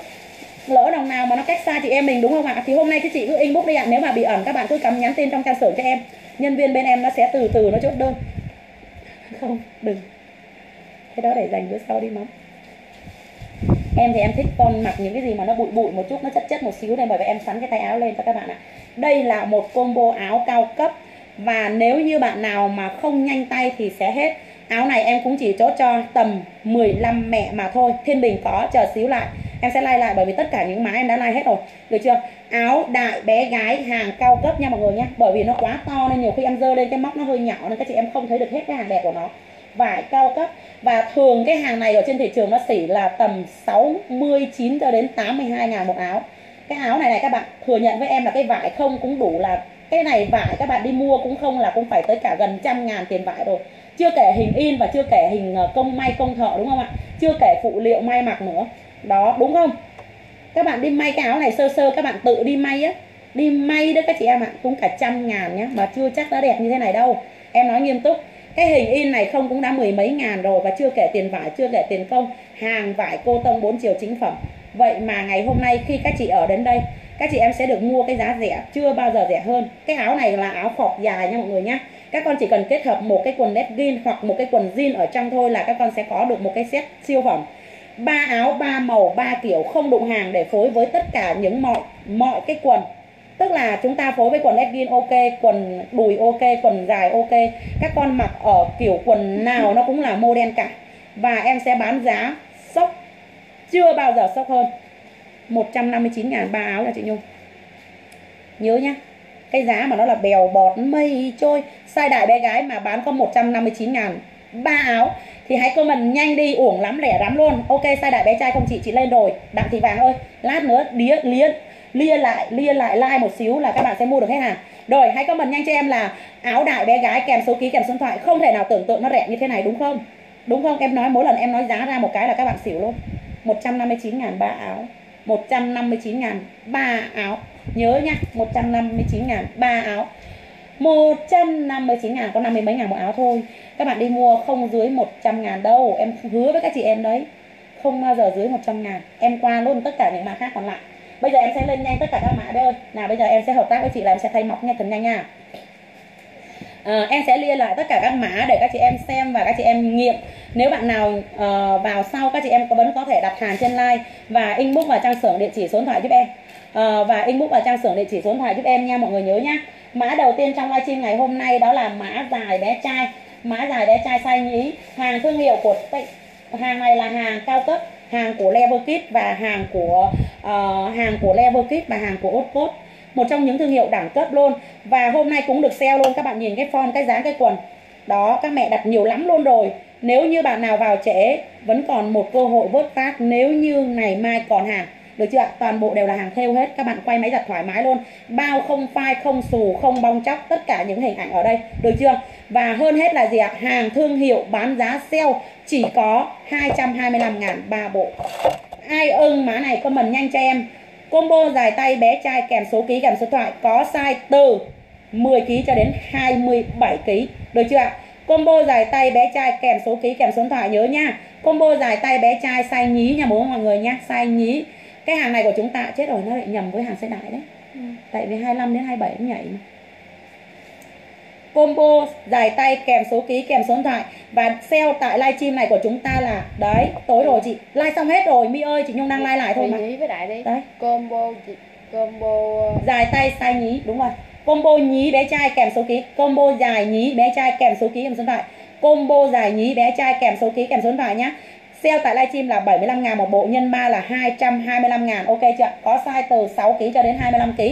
Lỡ đồng nào mà nó cách xa chị em mình đúng không ạ? Thì hôm nay cái chị cứ inbox đi ạ. Nếu mà bị ẩn các bạn cứ cắm nhắn tin trong trang xưởng cho em nhân viên bên em nó sẽ từ từ nó chốt đơn. Không, đừng. Cái đó để dành bữa sau đi, mắm. Em thì em thích con mặc những cái gì mà nó bụi bụi một chút, nó chất chất một xíu này, bởi vậy em sắn cái tay áo lên cho các bạn ạ. Đây là một combo áo cao cấp và nếu như bạn nào mà không nhanh tay thì sẽ hết áo này em cũng chỉ chốt cho tầm 15 mẹ mà thôi. Thiên bình có chờ xíu lại. Em sẽ like lại bởi vì tất cả những má em đã like hết rồi. Được chưa? Áo đại bé gái hàng cao cấp nha mọi người nhé bởi vì nó quá to nên nhiều khi em dơ lên cái móc nó hơi nhỏ nên các chị em không thấy được hết cái hàng đẹp của nó. Vải cao cấp. Và thường cái hàng này ở trên thị trường nó xỉ là tầm 69 cho đến 82 ngàn một áo. Cái áo này này các bạn, thừa nhận với em là cái vải không cũng đủ là cái này vải các bạn đi mua cũng không là cũng phải tới cả gần trăm ngàn tiền vải rồi chưa kể hình in và chưa kể hình ờ, công may công thợ, đúng không ạ? Chưa kể phụ liệu may mặc nữa. Đó, đúng không? Các bạn đi may cái áo này sơ sơ, các bạn tự đi may á. Đi may đó các chị em ạ, cũng cả trăm ngàn nhá, mà chưa chắc đã đẹp như thế này đâu. Em nói nghiêm túc, cái hình in này không cũng đã mười mấy ngàn rồi và chưa kể tiền vải, chưa kể tiền công, hàng vải cô tông 4 chiều chính phẩm. Vậy mà ngày hôm nay khi các chị ở đến đây các chị em sẽ được mua cái giá rẻ, chưa bao giờ rẻ hơn. Cái áo này là áo phọc dài nha mọi người nhá. Các con chỉ cần kết hợp một cái quần legging hoặc một cái quần jean ở trong thôi là các con sẽ có được một cái set siêu phẩm. Ba áo, ba màu, ba kiểu không đụng hàng để phối với tất cả những mọi mọi cái quần. Tức là chúng ta phối với quần legging ok, quần đùi ok, quần dài ok. Các con mặc ở kiểu quần nào nó cũng là model cả. Và em sẽ bán giá sốc, chưa bao giờ sốc hơn. 159 ngàn ba áo là chị Nhung. Nhớ nhá, cái giá mà nó là bèo bọt mây trôi size đại bé gái mà bán có 159 ngàn ba áo, thì hãy comment nhanh đi, uổng lắm, lẻ lắm luôn. Ok size đại bé trai không chị chị lên rồi. Đặng thị vàng ơi, lát nữa đĩa liên lia lại lia lại like một xíu là các bạn sẽ mua được hết hàng rồi, hãy comment nhanh cho em là áo đại bé gái kèm số ký, kèm số điện thoại không thể nào tưởng tượng nó rẻ như thế này, đúng không? Đúng không? Em nói, mỗi lần em nói giá ra một cái là các bạn xỉu luôn. 159 ngàn ba áo. 159 ngàn ba áo. Nhớ nha 159 ngàn ba áo. 159 ngàn, có 50 mấy ngàn một áo thôi. Các bạn đi mua không dưới 100 ngàn đâu. Em hứa với các chị em đấy, không bao giờ dưới 100 ngàn. Em qua luôn tất cả những mã khác còn lại. Bây giờ em sẽ lên nhanh tất cả các mã đây ơi. Nào, bây giờ em sẽ hợp tác với chị là em sẽ thay mọc nghe thật nhanh nha à, em sẽ liên lại tất cả các mã để các chị em xem và các chị em nghiệm. Nếu bạn nào uh, vào sau các chị em có vẫn có thể đặt hàng trên like và inbox vào trang xưởng địa chỉ số điện thoại giúp em. Uh, và inbox vào trang xưởng địa chỉ số điện thoại giúp em nha mọi người nhớ nhá. Mã đầu tiên trong livestream ngày hôm nay đó là mã dài bé trai. Mã dài bé trai size nhí. Hàng thương hiệu của hàng này là hàng cao cấp hàng của Leverkit và hàng của uh, hàng của Leverkit và hàng của Otcode một trong những thương hiệu đẳng cấp luôn. Và hôm nay cũng được sale luôn. Các bạn nhìn cái form, cái dáng cái quần. Đó, các mẹ đặt nhiều lắm luôn rồi. Nếu như bạn nào vào trễ, vẫn còn một cơ hội vớt phát. Nếu như ngày mai còn hàng. Được chưa ạ? Toàn bộ đều là hàng theo hết. Các bạn quay máy giặt thoải mái luôn. Bao không phai, không xù, không bong chóc. Tất cả những hình ảnh ở đây. Được chưa? Và hơn hết là gì ạ? Hàng thương hiệu bán giá sale chỉ có 225 ngàn ba bộ. Ai ưng má này comment nhanh cho em combo dài tay bé trai kèm số ký kèm số thoại có size từ 10 kg cho đến 27 kg được chưa ạ? Combo dài tay bé trai kèm số ký kèm số thoại nhớ nha. Combo dài tay bé trai size nhí nha bố mọi người nha size nhí. Cái hàng này của chúng ta chết rồi nó lại nhầm với hàng xe đại đấy. Ừ. tại vì 25 đến 27 nó nhảy mà combo dài tay kèm số ký kèm số điện thoại. Và sale tại livestream này của chúng ta là đấy tối rồi chị. Like xong hết rồi mi ơi chị nhung đang like lại thôi mà. Với đại đi. Đấy. Combo combo ờ, dài tay size nhí đúng rồi. Combo nhí bé trai kèm số ký. Combo dài nhí bé trai kèm số ký kèm số điện thoại. Combo dài nhí bé trai kèm số ký kèm số điện thoại nhá. Sale tại livestream là 75 ngàn một bộ nhân 3 là 225 ngàn. Ok chưa? Có size từ 6 kg cho đến 25 kg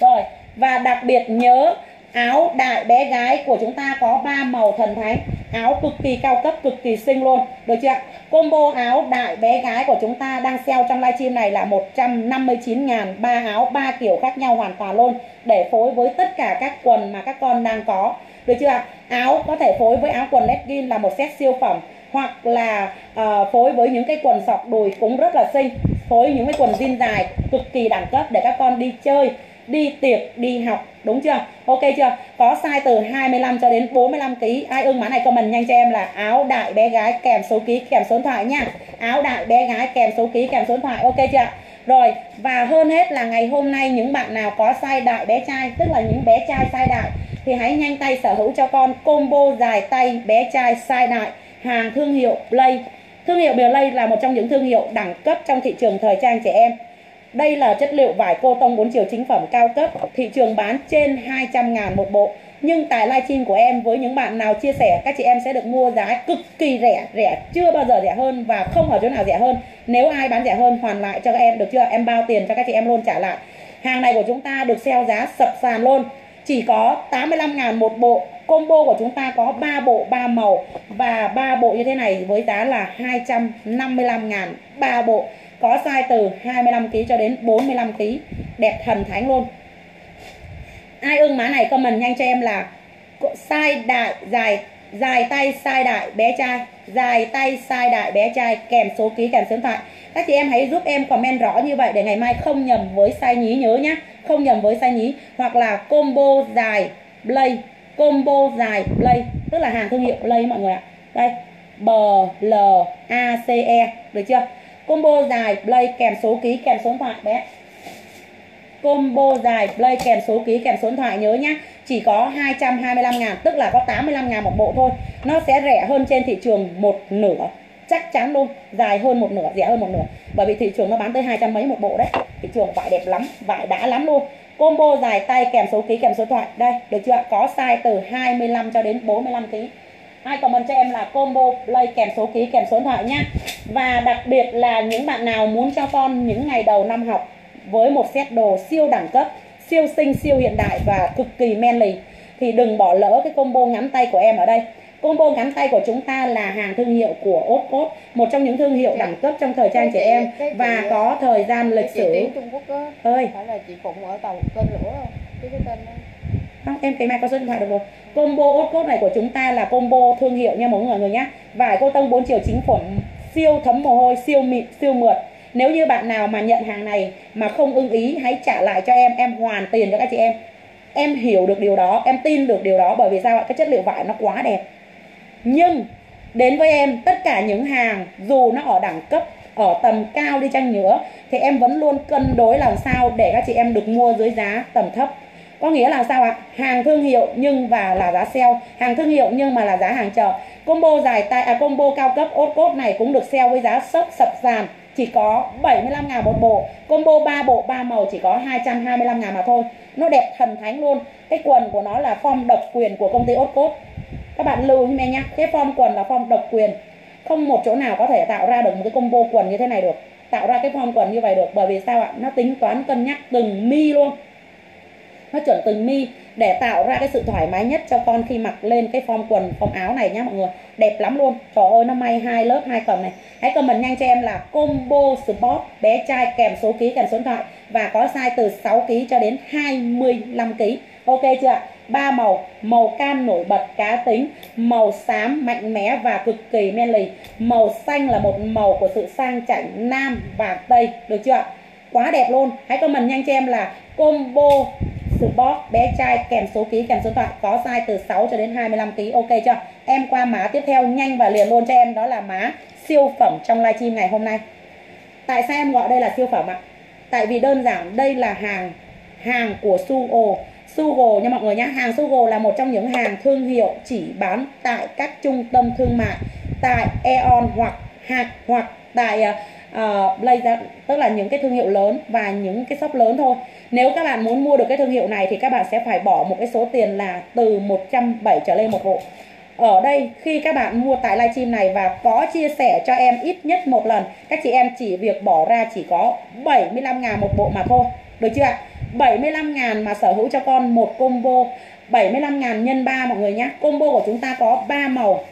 Rồi. Và đặc biệt nhớ áo đại bé gái của chúng ta có 3 màu thần thánh. Áo cực kỳ cao cấp cực kỳ xinh luôn. Được chưa combo áo đại bé gái của chúng ta đang sale trong livestream này là 159 ngàn ba áo ba kiểu khác nhau hoàn toàn luôn để phối với tất cả các quần mà các con đang có. Được chưa áo có thể phối với áo quần legging là một set siêu phẩm hoặc là uh, phối với những cái quần sọc đùi cũng rất là xinh. Phối những cái quần jean dài cực kỳ đẳng cấp để các con đi chơi đi tiệc, đi học, đúng chưa? Ok chưa? Có size từ 25 cho đến 45 kg ai ưng mã này comment nhanh cho em là áo đại bé gái kèm số ký, kèm số điện thoại nha. Áo đại bé gái kèm số ký, kèm số điện thoại. Ok chưa? Rồi, và hơn hết là ngày hôm nay những bạn nào có size đại bé trai, tức là những bé trai size đại, thì hãy nhanh tay sở hữu cho con combo dài tay bé trai size đại, hàng thương hiệu Play. Thương hiệu Play là một trong những thương hiệu đẳng cấp trong thị trường thời trang trẻ em đây là chất liệu vải cô tông 4 chiều chính phẩm cao cấp, thị trường bán trên 200 ngàn một bộ. Nhưng tại livestream của em với những bạn nào chia sẻ các chị em sẽ được mua giá cực kỳ rẻ, rẻ chưa bao giờ rẻ hơn và không ở chỗ nào rẻ hơn. Nếu ai bán rẻ hơn hoàn lại cho các em được chưa? Em bao tiền cho các chị em luôn trả lại. Hàng này của chúng ta được sale giá sập sàn luôn. Chỉ có 85 ngàn một bộ. Combo của chúng ta có 3 bộ 3 màu và 3 bộ như thế này với giá là 255 ngàn 3 bộ có size từ 25kg cho đến 45kg đẹp thần thánh luôn. Ai ưng má này comment nhanh cho em là size đại, dài dài tay size đại bé trai, dài tay size đại bé trai, kèm số ký, kèm số điện thoại. Các chị em hãy giúp em comment rõ như vậy để ngày mai không nhầm với size nhí, nhớ nhá. Không nhầm với size nhí, hoặc là combo dài play combo dài play tức là hàng thương hiệu play mọi người ạ. Đây, B L A C E được chưa? Combo dài, play kèm số ký, kèm số điện thoại bé. Combo dài, play kèm số ký, kèm số điện thoại, nhớ nhá. Chỉ có 225 ngàn, tức là có 85 ngàn một bộ thôi. Nó sẽ rẻ hơn trên thị trường một nửa. Chắc chắn luôn, dài hơn một nửa, rẻ hơn một nửa. Bởi vì thị trường nó bán tới hai trăm mấy một bộ đấy. Thị trường vải đẹp lắm, vải đã lắm luôn. Combo dài, tay kèm số ký, kèm số thoại. Đây, được chưa có size từ 25 cho đến 45 kg hai comment cho em là combo play kèm số ký kèm số điện thoại nhá. Và đặc biệt là những bạn nào muốn cho con những ngày đầu năm học với một set đồ siêu đẳng cấp siêu xinh siêu hiện đại và cực kỳ manly thì đừng bỏ lỡ cái combo ngắn tay của em ở đây. Combo ngắn tay của chúng ta là hàng thương hiệu của cốt một trong những thương hiệu đẳng cấp trong thời trang trẻ em và có thời gian lịch sử. ơi. Phải là chị Phụng ở tàu kênh lửa không? Cái tên đó không em thấy mai có số điện thoại được rồi. Combo ốt cốt này của chúng ta là combo thương hiệu nha mọi người nhé vải cô tông 4 chiều chính phẩm siêu thấm mồ hôi, siêu mịn, siêu mượt. Nếu như bạn nào mà nhận hàng này mà không ưng ý, hãy trả lại cho em. Em hoàn tiền cho các chị em. Em hiểu được điều đó, em tin được điều đó, bởi vì sao ạ? Cái chất liệu vải nó quá đẹp. Nhưng, đến với em, tất cả những hàng, dù nó ở đẳng cấp, ở tầm cao đi chăng nữa, thì em vẫn luôn cân đối làm sao để các chị em được mua dưới giá tầm thấp có nghĩa là sao ạ? Hàng thương hiệu nhưng và là giá sale. Hàng thương hiệu nhưng mà là giá hàng chợ. Combo dài tay à combo cao cấp, ốt cốt này cũng được sale với giá sốc sập sàn. Chỉ có 75 ngàn một bộ. Combo 3 bộ 3 màu, chỉ có 225 ngàn mà thôi. Nó đẹp thần thánh luôn. Cái quần của nó là form độc quyền của công ty ốt cốt. Các bạn lưu như em nhé cái form quần là form độc quyền. Không một chỗ nào có thể tạo ra được một cái combo quần như thế này được. Tạo ra cái form quần như vậy được, bởi vì sao ạ? Nó tính toán cân nhắc từng mi luôn nó chuẩn từng mi để tạo ra cái sự thoải mái nhất cho con khi mặc lên cái form quần, form áo này nhá mọi người. Đẹp lắm luôn. Trời ơi nó may hai lớp, hai cầm này. Hãy comment nhanh cho em là combo sport, bé trai kèm số ký, kèm số điện thoại và có size từ 6 kg cho đến 25 kg ok chưa ạ? Ba màu màu cam nổi bật cá tính, màu xám mạnh mẽ và cực kỳ men lì màu xanh là một màu của sự sang chảnh nam và tây, được chưa ạ? Quá đẹp luôn. Hãy comment nhanh cho em là combo Sport bé trai kèm số ký kèm số thoại có size từ 6 cho đến 25 kg ok chưa? Em qua mã tiếp theo nhanh và liền luôn cho em đó là mã siêu phẩm trong livestream ngày hôm nay. Tại sao em gọi đây là siêu phẩm ạ? Tại vì đơn giản đây là hàng hàng của Sugo. Sugo nha mọi người nhá hàng Sugo là một trong những hàng thương hiệu chỉ bán tại các trung tâm thương mại tại eon hoặc hạc hoặc tại uh, Blazer tức là những cái thương hiệu lớn và những cái shop lớn thôi nếu các bạn muốn mua được cái thương hiệu này thì các bạn sẽ phải bỏ một cái số tiền là từ 170 trở lên một bộ ở đây, khi các bạn mua tại livestream này và có chia sẻ cho em ít nhất một lần, các chị em chỉ việc bỏ ra chỉ có 75 ngàn một bộ mà thôi. Được chưa ạ? 75 ngàn mà sở hữu cho con một combo 75 ngàn nhân 3 mọi người nhé combo của chúng ta có 3 màu.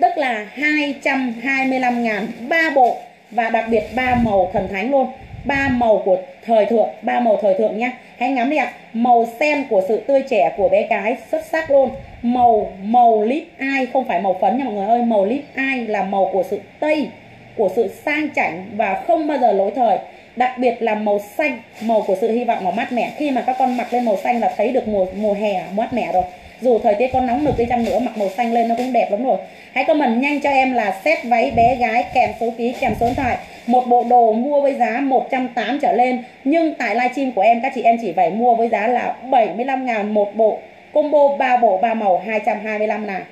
Tức là 225 ngàn 3 bộ và đặc biệt ba màu thần thánh luôn ba màu của thời thượng, ba màu thời thượng nhá. Hãy ngắm đi ạ. Màu sen của sự tươi trẻ của bé gái xuất sắc luôn. Màu màu lip ai không phải màu phấn nha mọi người ơi. Màu lip ai là màu của sự tây, của sự sang chảnh và không bao giờ lỗi thời. Đặc biệt là màu xanh, màu của sự hy vọng và mát mẻ. Khi mà các con mặc lên màu xanh là thấy được mùa mùa hè, mát mẻ rồi dù thời tiết có nóng nực đi chăng nữa, mặc màu xanh lên nó cũng đẹp lắm rồi. Hãy comment nhanh cho em là set váy bé gái kèm số ký, kèm số điện thoại. Một bộ đồ mua với giá 108 trở lên. Nhưng tại livestream của em, các chị em chỉ phải mua với giá là 75 ngàn một bộ. Combo 3 bộ 3 màu 225 ngàn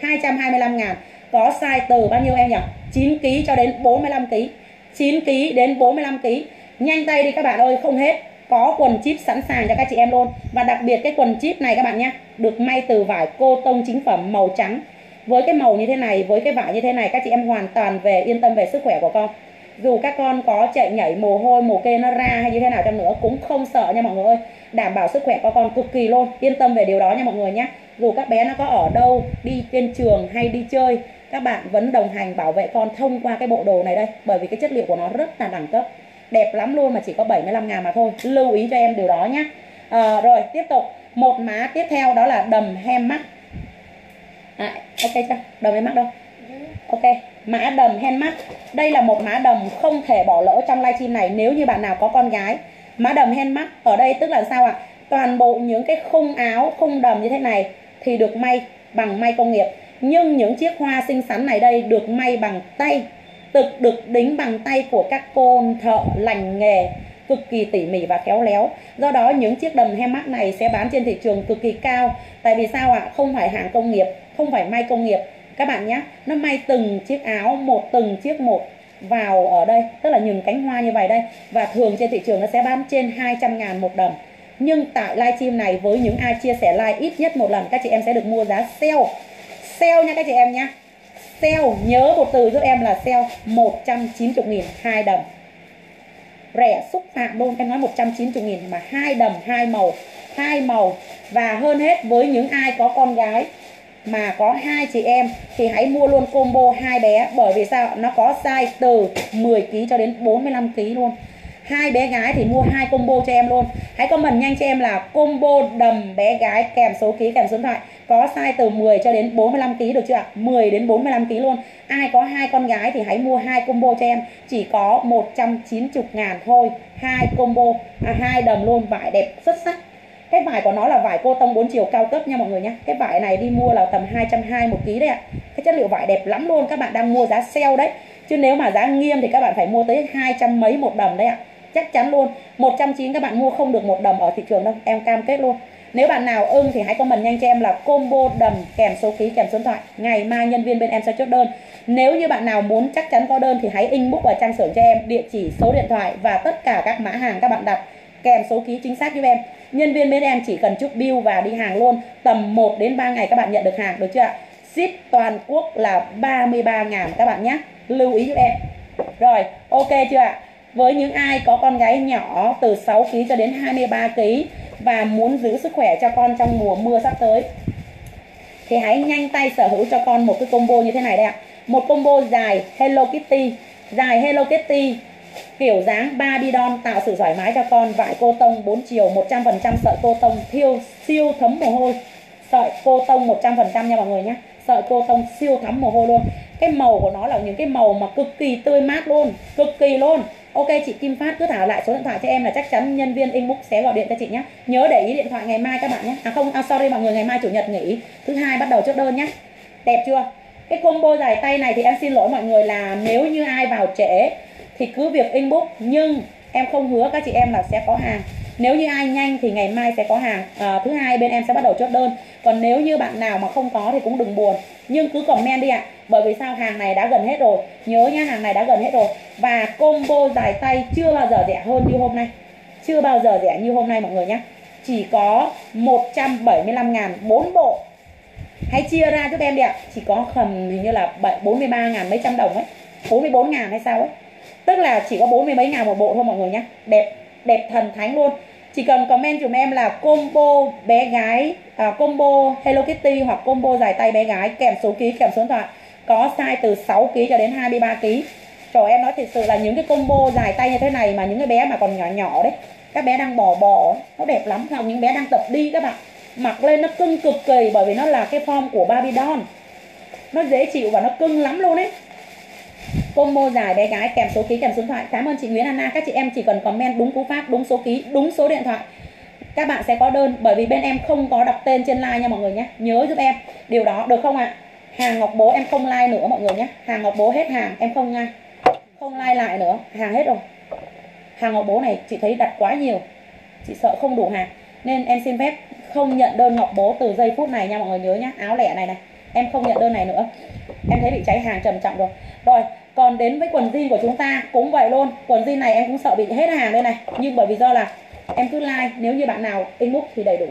225 ngàn. Có size từ bao nhiêu em nhỉ? 9 kg cho đến 45 kg 9 kg đến 45 kg nhanh tay đi các bạn ơi, không hết có quần chip sẵn sàng cho các chị em luôn. Và đặc biệt cái quần chip này các bạn nhé, được may từ vải cô tông chính phẩm màu trắng. Với cái màu như thế này, với cái vải như thế này, các chị em hoàn toàn về, yên tâm về sức khỏe của con. Dù các con có chạy nhảy mồ hôi, mồ kê nó ra hay như thế nào chăng nữa, cũng không sợ nha mọi người ơi. Đảm bảo sức khỏe của con cực kỳ luôn, yên tâm về điều đó nha mọi người nhé. Dù các bé nó có ở đâu, đi trên trường hay đi chơi, các bạn vẫn đồng hành bảo vệ con thông qua cái bộ đồ này đây. Bởi vì cái chất liệu của nó rất là đẳng cấp đẹp lắm luôn mà chỉ có 75 ngàn mà thôi. Lưu ý cho em điều đó nhé à, ờ, rồi tiếp tục. Một má tiếp theo đó là đầm hem mắt. À, ok chưa? Đầm hem mắt đâu? Ok mã đầm hem mắt. Đây là một mã đầm không thể bỏ lỡ trong livestream này nếu như bạn nào có con gái. Mã đầm hen mắt ở đây tức là sao ạ? Toàn bộ những cái khung áo khung đầm như thế này thì được may bằng may công nghiệp. Nhưng những chiếc hoa xinh xắn này đây được may bằng tay thực được đính bằng tay của các cô thợ lành nghề, cực kỳ tỉ mỉ và khéo léo. Do đó, những chiếc đầm hem mắt này sẽ bán trên thị trường cực kỳ cao. Tại vì sao ạ? Không phải hàng công nghiệp, không phải may công nghiệp. Các bạn nhé, nó may từng chiếc áo, một từng chiếc một vào ở đây, tức là nhường cánh hoa như vậy đây. Và thường trên thị trường nó sẽ bán trên 200 ngàn một đầm. Nhưng tại livestream này, với những ai chia sẻ like ít nhất một lần, các chị em sẽ được mua giá sale. Sale nha các chị em nhé sale. Nhớ một từ giúp em là sale. 190 000 hai đầm rẻ xúc phạm luôn. Em nói 190 000 mà hai đầm hai màu hai màu. Và hơn hết, với những ai có con gái mà có hai chị em thì hãy mua luôn combo hai bé. Bởi vì sao? Nó có size từ 10 kg cho đến 45 kg luôn hai bé gái thì mua hai combo cho em luôn. Hãy comment nhanh cho em là combo đầm bé gái kèm số ký kèm số điện thoại. Có size từ 10 cho đến 45 kg được chưa ạ? 10 đến 45 kg luôn. Ai có hai con gái thì hãy mua hai combo cho em. Chỉ có 190 ngàn thôi. Hai combo à, hai đầm luôn. Vải đẹp xuất sắc. Cái vải của nó là vải cô tông 4 chiều cao cấp nha mọi người nhé cái vải này đi mua là tầm 220 một ký đấy ạ. Cái chất liệu vải đẹp lắm luôn. Các bạn đang mua giá sale đấy. Chứ nếu mà giá nghiêm thì các bạn phải mua tới hai trăm mấy một đầm đấy ạ chắc chắn luôn. 190 các bạn mua không được một đầm ở thị trường đâu. Em cam kết luôn. Nếu bạn nào ưng thì hãy comment nhanh cho em là combo đầm kèm số ký kèm số điện thoại. Ngày mai nhân viên bên em sẽ chốt đơn. Nếu như bạn nào muốn chắc chắn có đơn thì hãy inbox vào trang xưởng cho em địa chỉ, số điện thoại và tất cả các mã hàng các bạn đặt. Kèm số ký chính xác giúp em. Nhân viên bên em chỉ cần chút bill và đi hàng luôn. Tầm 1 đến 3 ngày các bạn nhận được hàng, được chưa ạ? Ship toàn quốc là 33 ngàn các bạn nhé. Lưu ý giúp em. Rồi, ok chưa ạ? Với những ai có con gái nhỏ từ 6 kg cho đến 23 kg và muốn giữ sức khỏe cho con trong mùa mưa sắp tới, thì hãy nhanh tay sở hữu cho con một cái combo như thế này đây ạ. Một combo dài Hello Kitty, dài Hello Kitty, kiểu dáng Barbie doll tạo sự thoải mái cho con, vải cô tông 4 chiều 100% sợi cô tông thiêu, siêu thấm mồ hôi. Sợi cô tông 100% nha mọi người nhé. Sợi cô tông siêu thấm mồ hôi luôn. Cái màu của nó là những cái màu mà cực kỳ tươi mát luôn, cực kỳ luôn ok chị Kim Phát cứ thảo lại số điện thoại cho em là chắc chắn nhân viên inbox sẽ gọi điện cho chị nhé nhớ để ý điện thoại ngày mai các bạn nhé. À không à, sorry mọi người ngày mai chủ nhật nghỉ. Thứ hai bắt đầu chốt đơn nhé đẹp chưa? Cái combo dài tay này thì em xin lỗi mọi người là nếu như ai vào trễ thì cứ việc inbox nhưng em không hứa các chị em là sẽ có hàng nếu như ai nhanh thì ngày mai sẽ có hàng. À, thứ hai bên em sẽ bắt đầu chốt đơn. Còn nếu như bạn nào mà không có thì cũng đừng buồn. Nhưng cứ comment đi ạ à. bởi vì sao? Hàng này đã gần hết rồi. Nhớ nhá hàng này đã gần hết rồi. Và combo dài tay chưa bao giờ rẻ hơn như hôm nay. Chưa bao giờ rẻ như hôm nay mọi người nhé chỉ có 175 ngàn 4 bộ. Hãy chia ra giúp em đi ạ. Chỉ có khầm hình như là 43 ngàn mấy trăm đồng ấy. 44 ngàn hay sao ấy. Tức là chỉ có 40 mấy ngàn một bộ thôi mọi người nhé đẹp đẹp thần thánh luôn chỉ cần comment dùm em là combo bé gái à, combo Hello Kitty hoặc combo dài tay bé gái kèm số ký kèm số điện thoại. Có size từ 6 kg cho đến 23 kg trời em nói thật sự là những cái combo dài tay như thế này mà những cái bé mà còn nhỏ nhỏ đấy các bé đang bò bò nó đẹp lắm. Hoặc những bé đang tập đi các bạn mặc lên nó cưng cực kỳ bởi vì nó là cái form của Barbie doll. Nó dễ chịu và nó cưng lắm luôn ấy combo dài bé gái, kèm số ký, kèm số điện thoại. Cảm ơn chị Nguyễn Anna. Các chị em chỉ cần comment đúng cú pháp, đúng số ký, đúng số điện thoại. Các bạn sẽ có đơn, bởi vì bên em không có đọc tên trên like nha mọi người nhé. Nhớ giúp em. Điều đó được không ạ? Hàng ngọc bố, em không like nữa mọi người nhé. Hàng ngọc bố hết hàng, em không like. Không like lại nữa. Hàng hết rồi. Hàng ngọc bố này, chị thấy đặt quá nhiều. Chị sợ không đủ hàng. Nên em xin phép không nhận đơn ngọc bố từ giây phút này nha mọi người nhớ nhé. Áo lẻ này này. Em không nhận đơn này nữa. Em thấy bị cháy hàng trầm trọng rồi. Rồi còn đến với quần jean của chúng ta cũng vậy luôn. Quần jean này em cũng sợ bị hết hàng đây này. Nhưng bởi vì do là em cứ like, nếu như bạn nào inbox thì đầy đủ.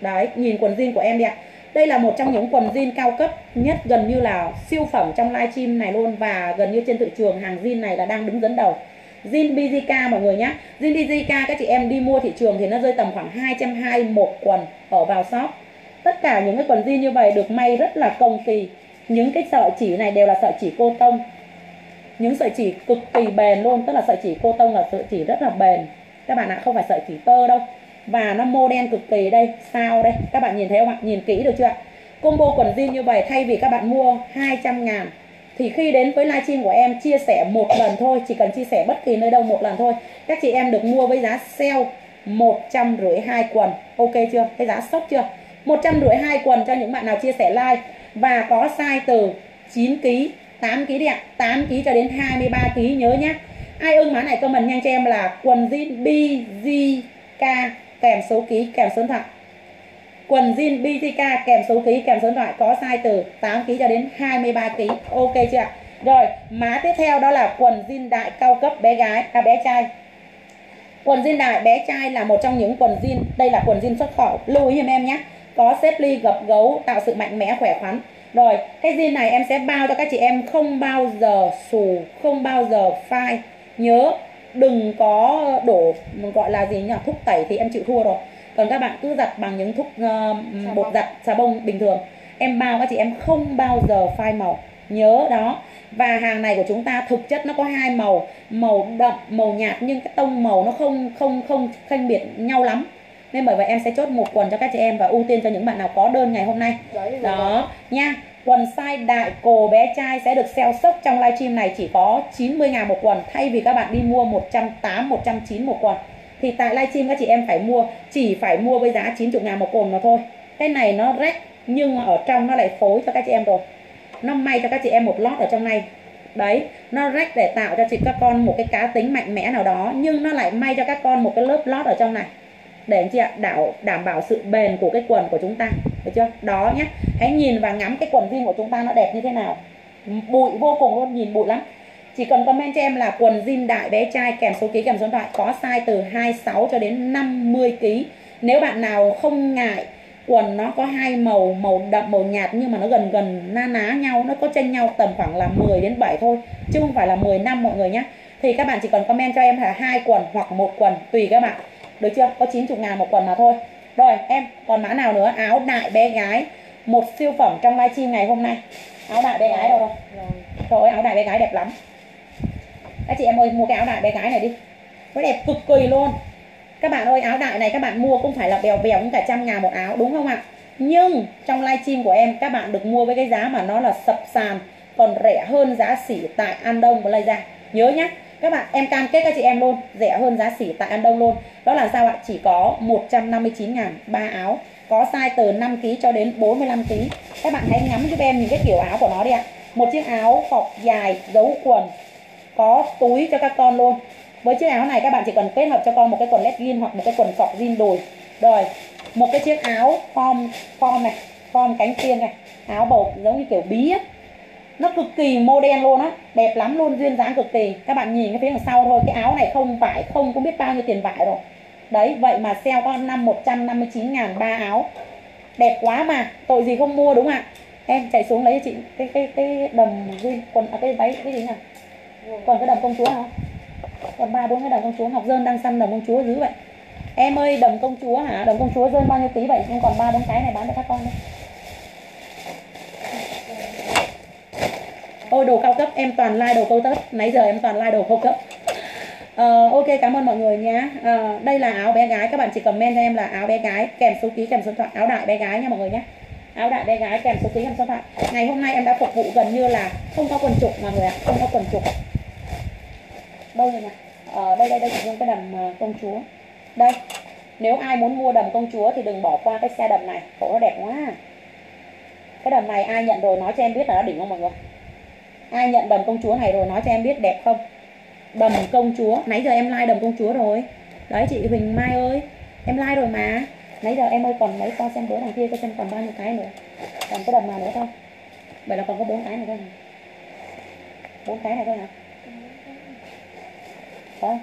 Đấy, nhìn quần jean của em đi ạ. Đây là một trong những quần jean cao cấp nhất gần như là siêu phẩm trong livestream này luôn. Và gần như trên thị trường hàng jean này là đang đứng dẫn đầu. Jean BZK mọi người nhé jean BZK các chị em đi mua thị trường thì nó rơi tầm khoảng 220 một quần ở vào shop. Tất cả những cái quần jean như vậy được may rất là công kỳ những cái sợi chỉ này đều là sợi chỉ cô tông. Những sợi chỉ cực kỳ bền luôn, tức là sợi chỉ cô tông là sợi chỉ rất là bền. Các bạn ạ, không phải sợi chỉ tơ đâu, và nó mô đen cực kỳ đây, sao đây? Các bạn nhìn thấy không ạ? Nhìn kỹ được chưa ạ? Combo quần jean như vậy, thay vì các bạn mua 200 ngàn, thì khi đến với livestream của em, chia sẻ một lần thôi, chỉ cần chia sẻ bất kỳ nơi đâu một lần thôi. Các chị em được mua với giá sale một trăm rưỡi hai quần. Ok chưa? Cái giá sốc chưa? một trăm rưỡi hai quần cho những bạn nào chia sẻ like và có size từ 9 kg 8 kg đẹp, 8 kg cho đến 23 kg nhớ nhé. Ai ưng mã này comment nhanh cho em là quần jean BJK kèm số ký kèm số điện thoại. Quần jean BJK kèm số ký kèm số điện thoại có size từ 8 kg cho đến 23 kg ok chưa ạ? Rồi mã tiếp theo đó là quần jean đại cao cấp bé gái à bé trai. Quần jean đại bé trai là một trong những quần jean đây là quần jean xuất khẩu. Lưu ý giùm em nhé có xếp ly gập gấu tạo sự mạnh mẽ khỏe khoắn. Rồi cái jean này em sẽ bao cho các chị em không bao giờ xù không bao giờ phai. Nhớ đừng có đổ gọi là gì nhỉ thúc tẩy thì em chịu thua rồi. Còn các bạn cứ giặt bằng những thuốc uh, bột giặt xà bông bình thường. Em bao các chị em không bao giờ phai màu. Nhớ đó. Và hàng này của chúng ta thực chất nó có hai màu. Màu đậm màu nhạt nhưng cái tông màu nó không không không phân biệt nhau lắm nên bởi vậy em sẽ chốt một quần cho các chị em và ưu tiên cho những bạn nào có đơn ngày hôm nay. Đó nha. Quần size đại cổ bé trai sẽ được sale sốc trong livestream này chỉ có 90 ngàn một quần thay vì các bạn đi mua 180 190 một quần. Thì tại livestream các chị em phải mua chỉ phải mua với giá 90 ngàn một quần mà thôi. Cái này nó rách nhưng ở trong nó lại phối cho các chị em rồi. Nó may cho các chị em một lót ở trong này. Đấy nó rách để tạo cho chị các con một cái cá tính mạnh mẽ nào đó nhưng nó lại may cho các con một cái lớp lót ở trong này để anh chị ạ, đảo, đảm bảo sự bền của cái quần của chúng ta. Được chưa? Đó nhé hãy nhìn và ngắm cái quần jean của chúng ta nó đẹp như thế nào. Bụi vô cùng luôn, nhìn bụi lắm. Chỉ cần comment cho em là quần jean đại bé trai kèm số ký, kèm số điện thoại có size từ 26 cho đến 50 kg nếu bạn nào không ngại quần nó có hai màu màu đậm, màu nhạt nhưng mà nó gần gần na ná nhau, nó có chênh nhau tầm khoảng là 10 đến 7 thôi, chứ không phải là 10 năm mọi người nhé thì các bạn chỉ cần comment cho em là hai quần hoặc một quần, tùy các bạn được chưa? Có 90 ngàn một quần mà thôi. Rồi, em, còn mã nào nữa? Áo đại bé gái. Một siêu phẩm trong livestream ngày hôm nay. Áo đại bé gái đâu rồi rồi, áo đại bé gái đẹp lắm. Các chị em ơi, mua cái áo đại bé gái này đi. Nó đẹp cực kỳ luôn. Các bạn ơi, áo đại này các bạn mua cũng phải là bèo bèo cũng cả trăm ngàn một áo, đúng không ạ? Nhưng trong livestream của em, các bạn được mua với cái giá mà nó là sập sàn, còn rẻ hơn giá sỉ tại An Đông và Malaysia. Nhớ nhé các bạn, em cam kết các chị em luôn, rẻ hơn giá sỉ tại An Đông luôn. Đó là sao ạ? Chỉ có 159 ngàn ba áo. Có size từ 5 kg cho đến 45 kg các bạn hãy ngắm giúp em những cái kiểu áo của nó đi ạ. Một chiếc áo phọc dài, dấu quần, có túi cho các con luôn. Với chiếc áo này, các bạn chỉ cần kết hợp cho con một cái quần legging hoặc một cái quần sọc jean đùi. Rồi, một cái chiếc áo form form này, form cánh tiên này. Áo bầu, giống như kiểu bí ấy nó cực kỳ modern luôn á. Đẹp lắm luôn duyên dáng cực kỳ. Các bạn nhìn cái phía đằng sau thôi cái áo này không vải không có biết bao nhiêu tiền vải rồi. Đấy vậy mà sale có năm 159 ngàn ba áo. Đẹp quá mà tội gì không mua đúng không ạ? Em chạy xuống lấy cho chị cái cái cái đầm duyên quần à, cái váy cái gì nhỉ? Còn cái đầm công chúa không còn ba bốn cái đầm công chúa ngọc dơn đang săn đầm công chúa dữ vậy. Em ơi đầm công chúa hả? Đầm công chúa dơn bao nhiêu tí vậy? Nhưng còn ba bốn cái này bán cho các con đi ôi đồ cao cấp em toàn like đồ cao cấp. Nãy giờ em toàn like đồ cao cấp. Uh, ok cảm ơn mọi người nhé. Uh, đây là áo bé gái. Các bạn chỉ comment cho em là áo bé gái kèm số ký kèm số điện thoại. Áo đại bé gái nha mọi người nhé. Áo đại bé gái kèm số ký kèm số điện thoại. Ngày hôm nay em đã phục vụ gần như là không có quần trục mọi người ạ. Không có quần trục. Đâu rồi nè? Ờ, đây đây đây chỉ cái đầm ờ, công chúa. Đây nếu ai muốn mua đầm công chúa thì đừng bỏ qua cái xe đầm này. Khổ nó đẹp quá. Cái đầm này ai nhận rồi nói cho em biết là nó đỉnh không mọi người? Ai nhận đầm công chúa này rồi nói cho em biết đẹp không? Đầm công chúa. Nãy giờ em like đầm công chúa rồi. Đấy, chị Huỳnh Mai ơi. Em like rồi mà. Nãy giờ em ơi còn mấy con xem bữa đằng kia coi xem còn bao nhiêu cái nữa? Còn cái đầm nào nữa không? Vậy là còn có bốn cái này thôi hả? Bốn cái này thôi hả? Đó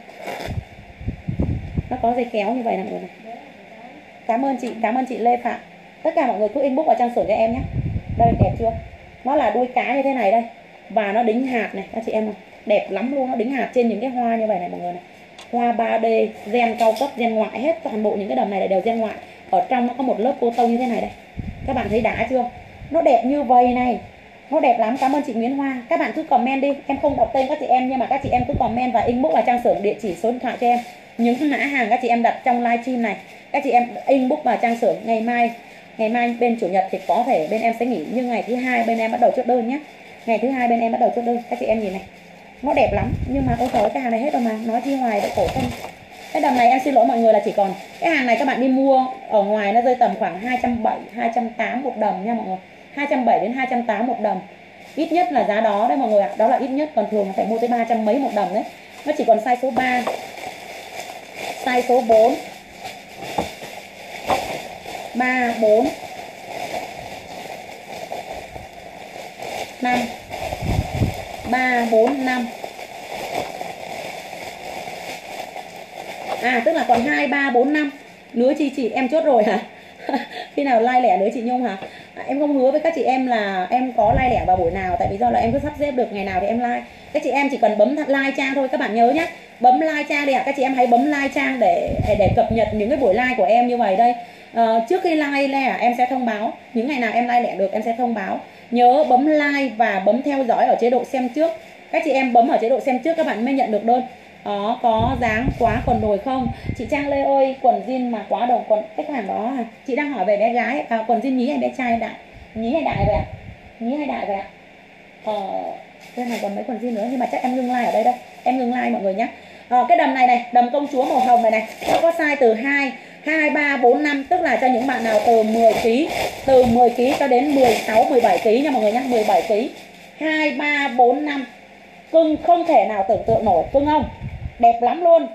nó có dây kéo như vậy nè mọi người này cảm ơn chị, cảm ơn chị Lê Phạm. Tất cả mọi người cứ inbox vào trang sửa cho em nhé. Đây, đẹp chưa? Nó là đuôi cá như thế này đây và nó đính hạt này. Các chị em này đẹp lắm luôn. Nó đính hạt trên những cái hoa như vậy này, mọi người này. Hoa 3D gen cao cấp, gen ngoại, hết toàn bộ những cái đầm này đều gen ngoại. Ở trong nó có một lớp cô tông như thế này đây. Các bạn thấy đã chưa? Nó đẹp như vậy này. Nó đẹp lắm. Cảm ơn chị Nguyễn Hoa. Các bạn cứ comment đi. Em không đọc tên các chị em, nhưng mà các chị em cứ comment và inbox vào trang xưởng địa chỉ số điện thoại cho em. Những mã hàng các chị em đặt trong livestream này, các chị em inbox vào trang xưởng. Ngày mai ngày mai bên chủ nhật thì có thể bên em sẽ nghỉ. Nhưng ngày thứ hai bên em bắt đầu chốt đơn nhé ngày thứ hai bên em bắt đầu chốt đơn, các chị em nhìn này. Nó đẹp lắm, nhưng mà ôi trời cái hàng này hết rồi mà nói chi hoài để cổ thân cái đầm này em xin lỗi mọi người là chỉ còn cái hàng này các bạn đi mua ở ngoài nó rơi tầm khoảng 270 280 một đầm nha mọi người. 270 đến 280 một đầm. Ít nhất là giá đó đấy mọi người ạ, đó là ít nhất, còn thường phải mua tới 300 mấy một đầm đấy. Nó chỉ còn size số 3 size số 4 3 4 5 3 4 5 À tức là còn 2 3 4 5 Lứa chi chị em chốt rồi hả? (laughs) Khi nào like lẻ lứa chị Nhung hả? À, Em không hứa với các chị em là em có like lẻ vào buổi nào Tại vì do là em cứ sắp xếp được ngày nào thì em like Các chị em chỉ cần bấm like trang thôi Các bạn nhớ nhé Bấm like trang đi ạ. À. Các chị em hãy bấm like trang để để cập nhật những cái buổi like của em như vậy đây. À, trước khi like lẻ em sẽ thông báo. Những ngày nào em like lẻ được em sẽ thông báo nhớ bấm like và bấm theo dõi ở chế độ xem trước. Các chị em bấm ở chế độ xem trước các bạn mới nhận được đơn. Đó có dáng quá quần đùi không? Chị trang lê ơi quần jean mà quá đầu quần khách hàng đó à chị đang hỏi về bé gái. À, quần jean nhí hay bé trai đại? Nhí hay đại vậy ạ? Nhí hay đại vậy ạ? Ờ bên này còn mấy quần jean nữa nhưng mà chắc em ngưng like ở đây đây. Em ngưng like mọi người nhé ờ, cái đầm này này đầm công chúa màu hồng này này nó có size từ 2 2 3 4 5 tức là cho những bạn nào từ 10 kg từ 10 kg cho đến 16 17 kg nha mọi người nhé 17 kg 2 3 4 5 cưng không thể nào tưởng tượng nổi, cưng không? Đẹp lắm luôn.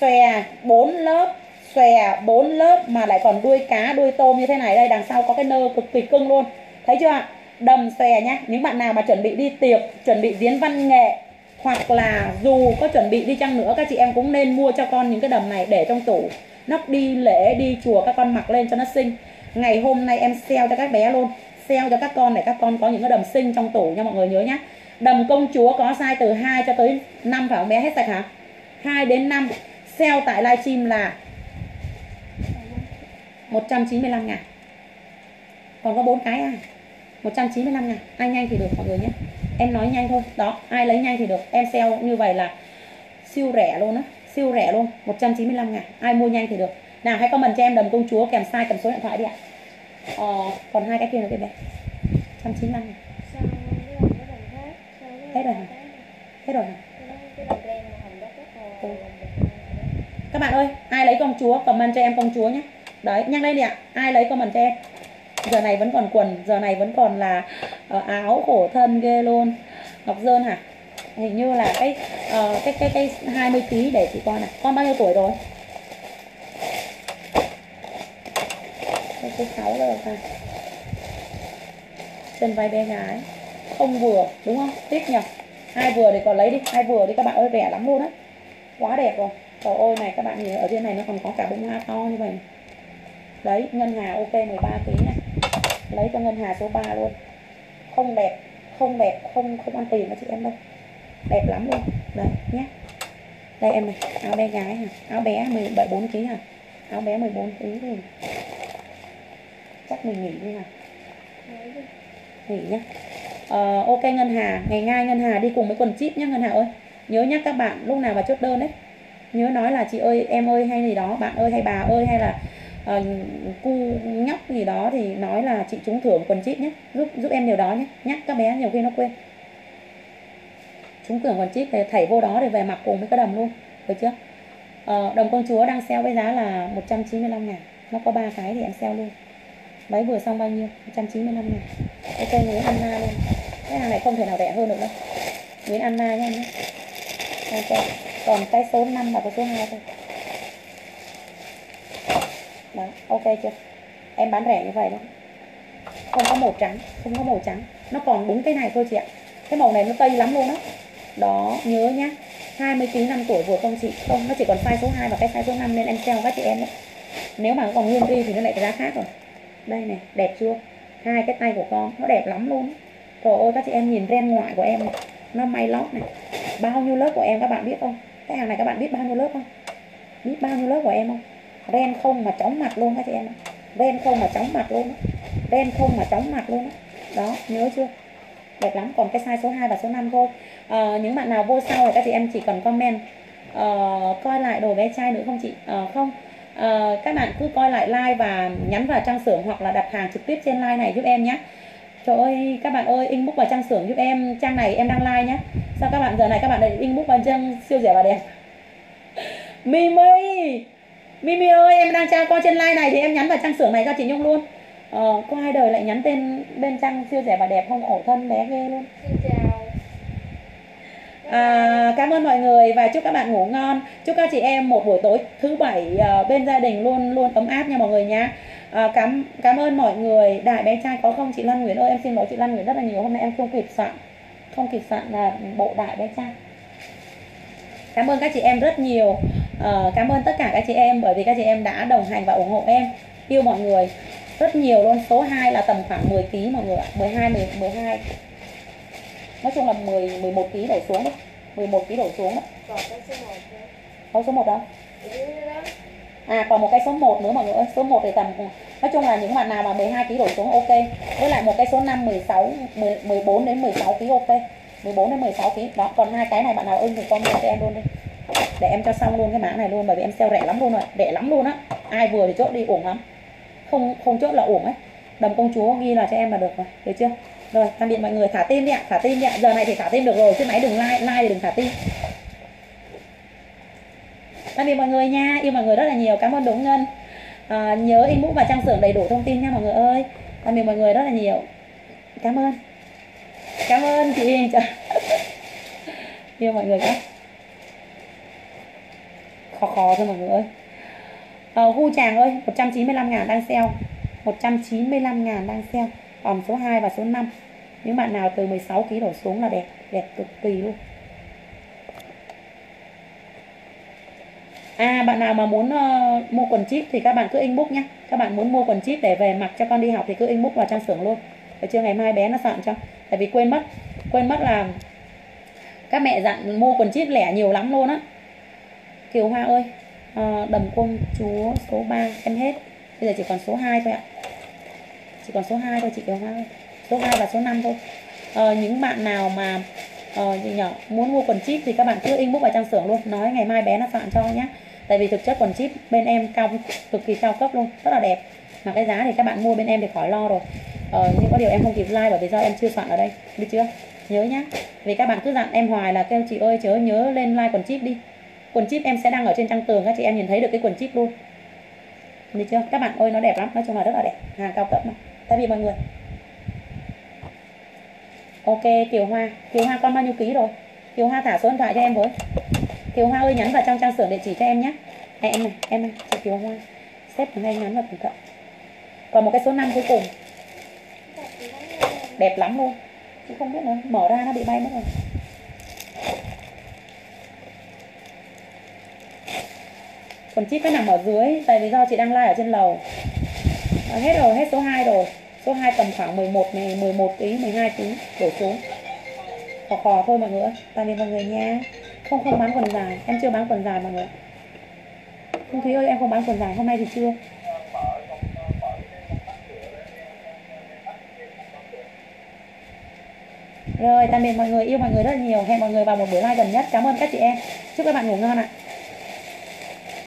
Xòe 4 lớp, xòe 4 lớp mà lại còn đuôi cá, đuôi tôm như thế này, đây, đằng sau có cái nơ cực kỳ cưng luôn. Thấy chưa ạ? Đầm xòe nhá, những bạn nào mà chuẩn bị đi tiệc, chuẩn bị diễn văn nghệ, hoặc là dù có chuẩn bị đi chăng nữa, các chị em cũng nên mua cho con những cái đầm này để trong tủ nó đi lễ, đi chùa các con mặc lên cho nó xinh. Ngày hôm nay em sale cho các bé luôn. Sale cho các con để các con có những cái đầm xinh trong tủ nha mọi người nhớ nhá. Đầm công chúa có size từ 2 cho tới 5 phải không bé? Hết sạch hả? 2 đến 5 sale tại livestream là 195 ngàn. Còn có bốn cái à? 195 ngàn. Ai nhanh thì được mọi người nhé. Em nói nhanh thôi. Đó, ai lấy nhanh thì được. Em sale như vậy là siêu rẻ luôn á siêu rẻ luôn 195 ngàn. Ai mua nhanh thì được. Nào hãy comment cho em đầm công chúa kèm size kèm số điện thoại đi ạ. Ờ, còn hai cái kia nữa kìa bé. 195 ngàn. Hết rồi hả? hết rồi hả? Ừ. các bạn ơi ai lấy công chúa comment cho em công chúa nhé. Đấy nhanh lên đi ạ. Ai lấy comment cho em? Giờ này vẫn còn quần giờ này vẫn còn là ờ, áo khổ thân ghê luôn. Ngọc dơn hả? Hình như là cái ờ, cái cái cái 20 kg để chị coi này con bao nhiêu tuổi rồi? Cái cái sáu rồi ta chân vai bé gái. Không vừa, đúng không? Tiếc nhỉ hai vừa thì còn lấy đi. Hai vừa đi các bạn ơi, rẻ lắm luôn á. Quá đẹp rồi. Trời ơi, này, các bạn nhìn ở trên này nó còn có cả bông hoa to như vậy đấy, ngân hà ok 13 kg này. Lấy cho ngân hà số 3 luôn. Không đẹp không đẹp, không không ăn tiền mà chị em đâu đẹp lắm luôn. Đây nhé. Đây em này áo bé gái hả? Áo bé 17 4 kg hả? Áo bé 14 kg thì chắc mình nghỉ đi hả? Nghỉ nhá. Ờ, ok ngân hà ngày ngay ngân hà đi cùng với quần chip nhá ngân hà ơi. Nhớ nhắc các bạn lúc nào mà chốt đơn đấy. Nhớ nói là chị ơi em ơi hay gì đó bạn ơi hay bà ơi hay là uh, cu nhóc gì đó thì nói là chị trúng thưởng quần chip nhé giúp giúp em điều đó nhé nhắc các bé nhiều khi nó quên trúng thưởng còn chip thì thảy vô đó để về mặc cùng với cái đầm luôn được chưa? Ờ, đồng công chúa đang sale với giá là 195 ngàn. Nó có ba cái thì em sale luôn. Váy vừa xong bao nhiêu? 195 ngàn. Ok Nguyễn Anna luôn. Cái hàng này không thể nào rẻ hơn được đâu. Nguyễn Anna nha em nhé ok còn cái số 5 và cái số 2 thôi. Đó ok chưa? Em bán rẻ như vậy đó. Không có màu trắng không có màu trắng. Nó còn đúng cái này thôi chị ạ. Cái màu này nó tây lắm luôn đó đó. Nhớ nhá. 29 năm tuổi vừa không chị không nó chỉ còn size số 2 và cái size số 5 nên em sale các chị em đấy nếu mà còn nguyên đi thì nó lại giá khác rồi. Đây này đẹp chưa? Hai cái tay của con nó đẹp lắm luôn. Trời ơi các chị em nhìn ren ngoại của em này. Nó may lót này. Bao nhiêu lớp của em các bạn biết không? Cái hàng này các bạn biết bao nhiêu lớp không? Biết bao nhiêu lớp của em không? Ren không mà chóng mặt luôn các chị em ren không mà chóng mặt luôn ren không mà chóng mặt luôn đó, đó nhớ chưa? Đẹp lắm. Còn cái size số 2 và số 5 thôi. À, những bạn nào vô sau thì các chị em chỉ cần comment à, coi lại đồ bé trai nữa không chị? À, không. À, các bạn cứ coi lại like và nhắn vào trang xưởng hoặc là đặt hàng trực tiếp trên like này giúp em nhé. Trời ơi, các bạn ơi, inbox vào trang xưởng giúp em Trang này em đang like nhé. Sao các bạn giờ này các bạn lại inbox vào trang siêu rẻ và đẹp? (laughs) Mimi! Mimi ơi, em đang trao coi trên like này Thì em nhắn vào trang xưởng này cho chị Nhung luôn ờ, Có hai đời lại nhắn tên bên trang siêu rẻ và đẹp không khổ thân bé ghê luôn Xin chào. À, cảm ơn mọi người và chúc các bạn ngủ ngon. Chúc các chị em một buổi tối thứ bảy uh, bên gia đình luôn luôn ấm áp nha mọi người nhé. À, ờ, cảm cảm ơn mọi người. Đại bé trai có không chị Lan Nguyễn ơi em xin lỗi chị Lan Nguyễn rất là nhiều hôm nay em không kịp soạn không kịp soạn là bộ đại bé trai. Cảm ơn các chị em rất nhiều. Ờ, cảm ơn tất cả các chị em bởi vì các chị em đã đồng hành và ủng hộ em. Yêu mọi người rất nhiều luôn. Số 2 là tầm khoảng 10 kg mọi người ạ. 12 10, 12 nói chung là 10 11 kg đổ xuống đấy. 11 kg đổ xuống đấy Còn cái số 1 nữa. đâu số 1 đâu Ở dưới đó. à còn một cái số 1 nữa mọi người ơi. Số 1 thì tầm nói chung là những bạn nào mà 12 kg đổ xuống ok. Với lại một cái số 5 16 10, 14 đến 16 kg ok. 14 đến 16 kg đó còn hai cái này bạn nào ưng thì comment cho em luôn đi. Để em cho xong luôn cái mã này luôn bởi vì em sale rẻ lắm luôn rồi. Rẻ lắm luôn á. Ai vừa thì chốt đi uổng lắm không không chốt là ổn ấy. Đầm công chúa ghi là cho em là được rồi được chưa? Rồi tạm biệt mọi người thả tim đi ạ thả tim đi ạ. Giờ này thì thả tim được rồi chứ máy đừng like like thì đừng thả tim. Tạm biệt mọi người nha yêu mọi người rất là nhiều cảm ơn đúng ngân. À, nhớ inbox và trang xưởng đầy đủ thông tin nha mọi người ơi. Tạm biệt mọi người rất là nhiều. Cảm ơn. Cảm ơn chị (laughs) yêu mọi người nhé khó khó thôi mọi người ơi à, Hu Tràng ơi 195 ngàn đang sale 195 ngàn đang sale còn số 2 và số 5 những bạn nào từ 16 kg đổ xuống là đẹp đẹp cực kỳ luôn. À bạn nào mà muốn uh, mua quần chip thì các bạn cứ inbox nhé Các bạn muốn mua quần chip để về mặc cho con đi học thì cứ inbox vào trang xưởng luôn. Để chưa? Ngày mai bé nó soạn cho. Tại vì quên mất Quên mất là các mẹ dặn mua quần chip lẻ nhiều lắm luôn á. Kiều Hoa ơi. Ờ, à, Đầm công chúa số 3 em hết. Bây giờ chỉ còn số 2 thôi ạ. Chỉ còn số 2 thôi chị Kiều Hoa Số 2 và số 5 thôi. À, Những bạn nào mà uh, gì nhỏ muốn mua quần chip thì các bạn cứ inbox vào trang xưởng luôn. Nói ngày mai bé nó soạn cho nhé tại vì thực chất quần chip bên em cao cực kỳ cao cấp luôn rất là đẹp. Mà cái giá thì các bạn mua bên em thì khỏi lo rồi. Ờ, nhưng có điều em không kịp like bởi vì do em chưa soạn ở đây. Biết chưa? Nhớ nhá. Vì các bạn cứ dặn em hoài là kêu chị ơi chớ nhớ lên like quần chip đi quần chip em sẽ đang ở trên trang tường các chị em nhìn thấy được cái quần chip luôn. Được chưa? Các bạn ơi, nó đẹp lắm, nói chung là rất là đẹp. Hàng cao cấp mà. Tại vì mọi người ok, kiều hoa. Kiều hoa con bao nhiêu ký rồi? Kiều hoa thả số điện thoại cho em với. Kiều hoa ơi, nhắn vào trong trang sửa địa chỉ cho em nhé. Này em này em này, chị kiều hoa. Xếp ngay nhắn vào cẩn thận. Còn một cái số 5 cuối cùng. Đẹp lắm luôn. Chứ không biết nữa, mở ra nó bị bay mất rồi còn chip vẫn nằm ở dưới tại vì do chị đang like ở trên lầu. À, hết rồi hết số 2 rồi. Số 2 tầm khoảng 11 này 11 tí 12 tí đổ xuống. Khò khò thôi mọi người tạm biệt mọi người nha không không bán quần dài. Em chưa bán quần dài mọi người không thúy ơi em không bán quần dài hôm nay thì chưa. Rồi tạm biệt mọi người yêu mọi người rất là nhiều. Hẹn mọi người vào một buổi live gần nhất. Cảm ơn các chị em. Chúc các bạn ngủ ngon ạ.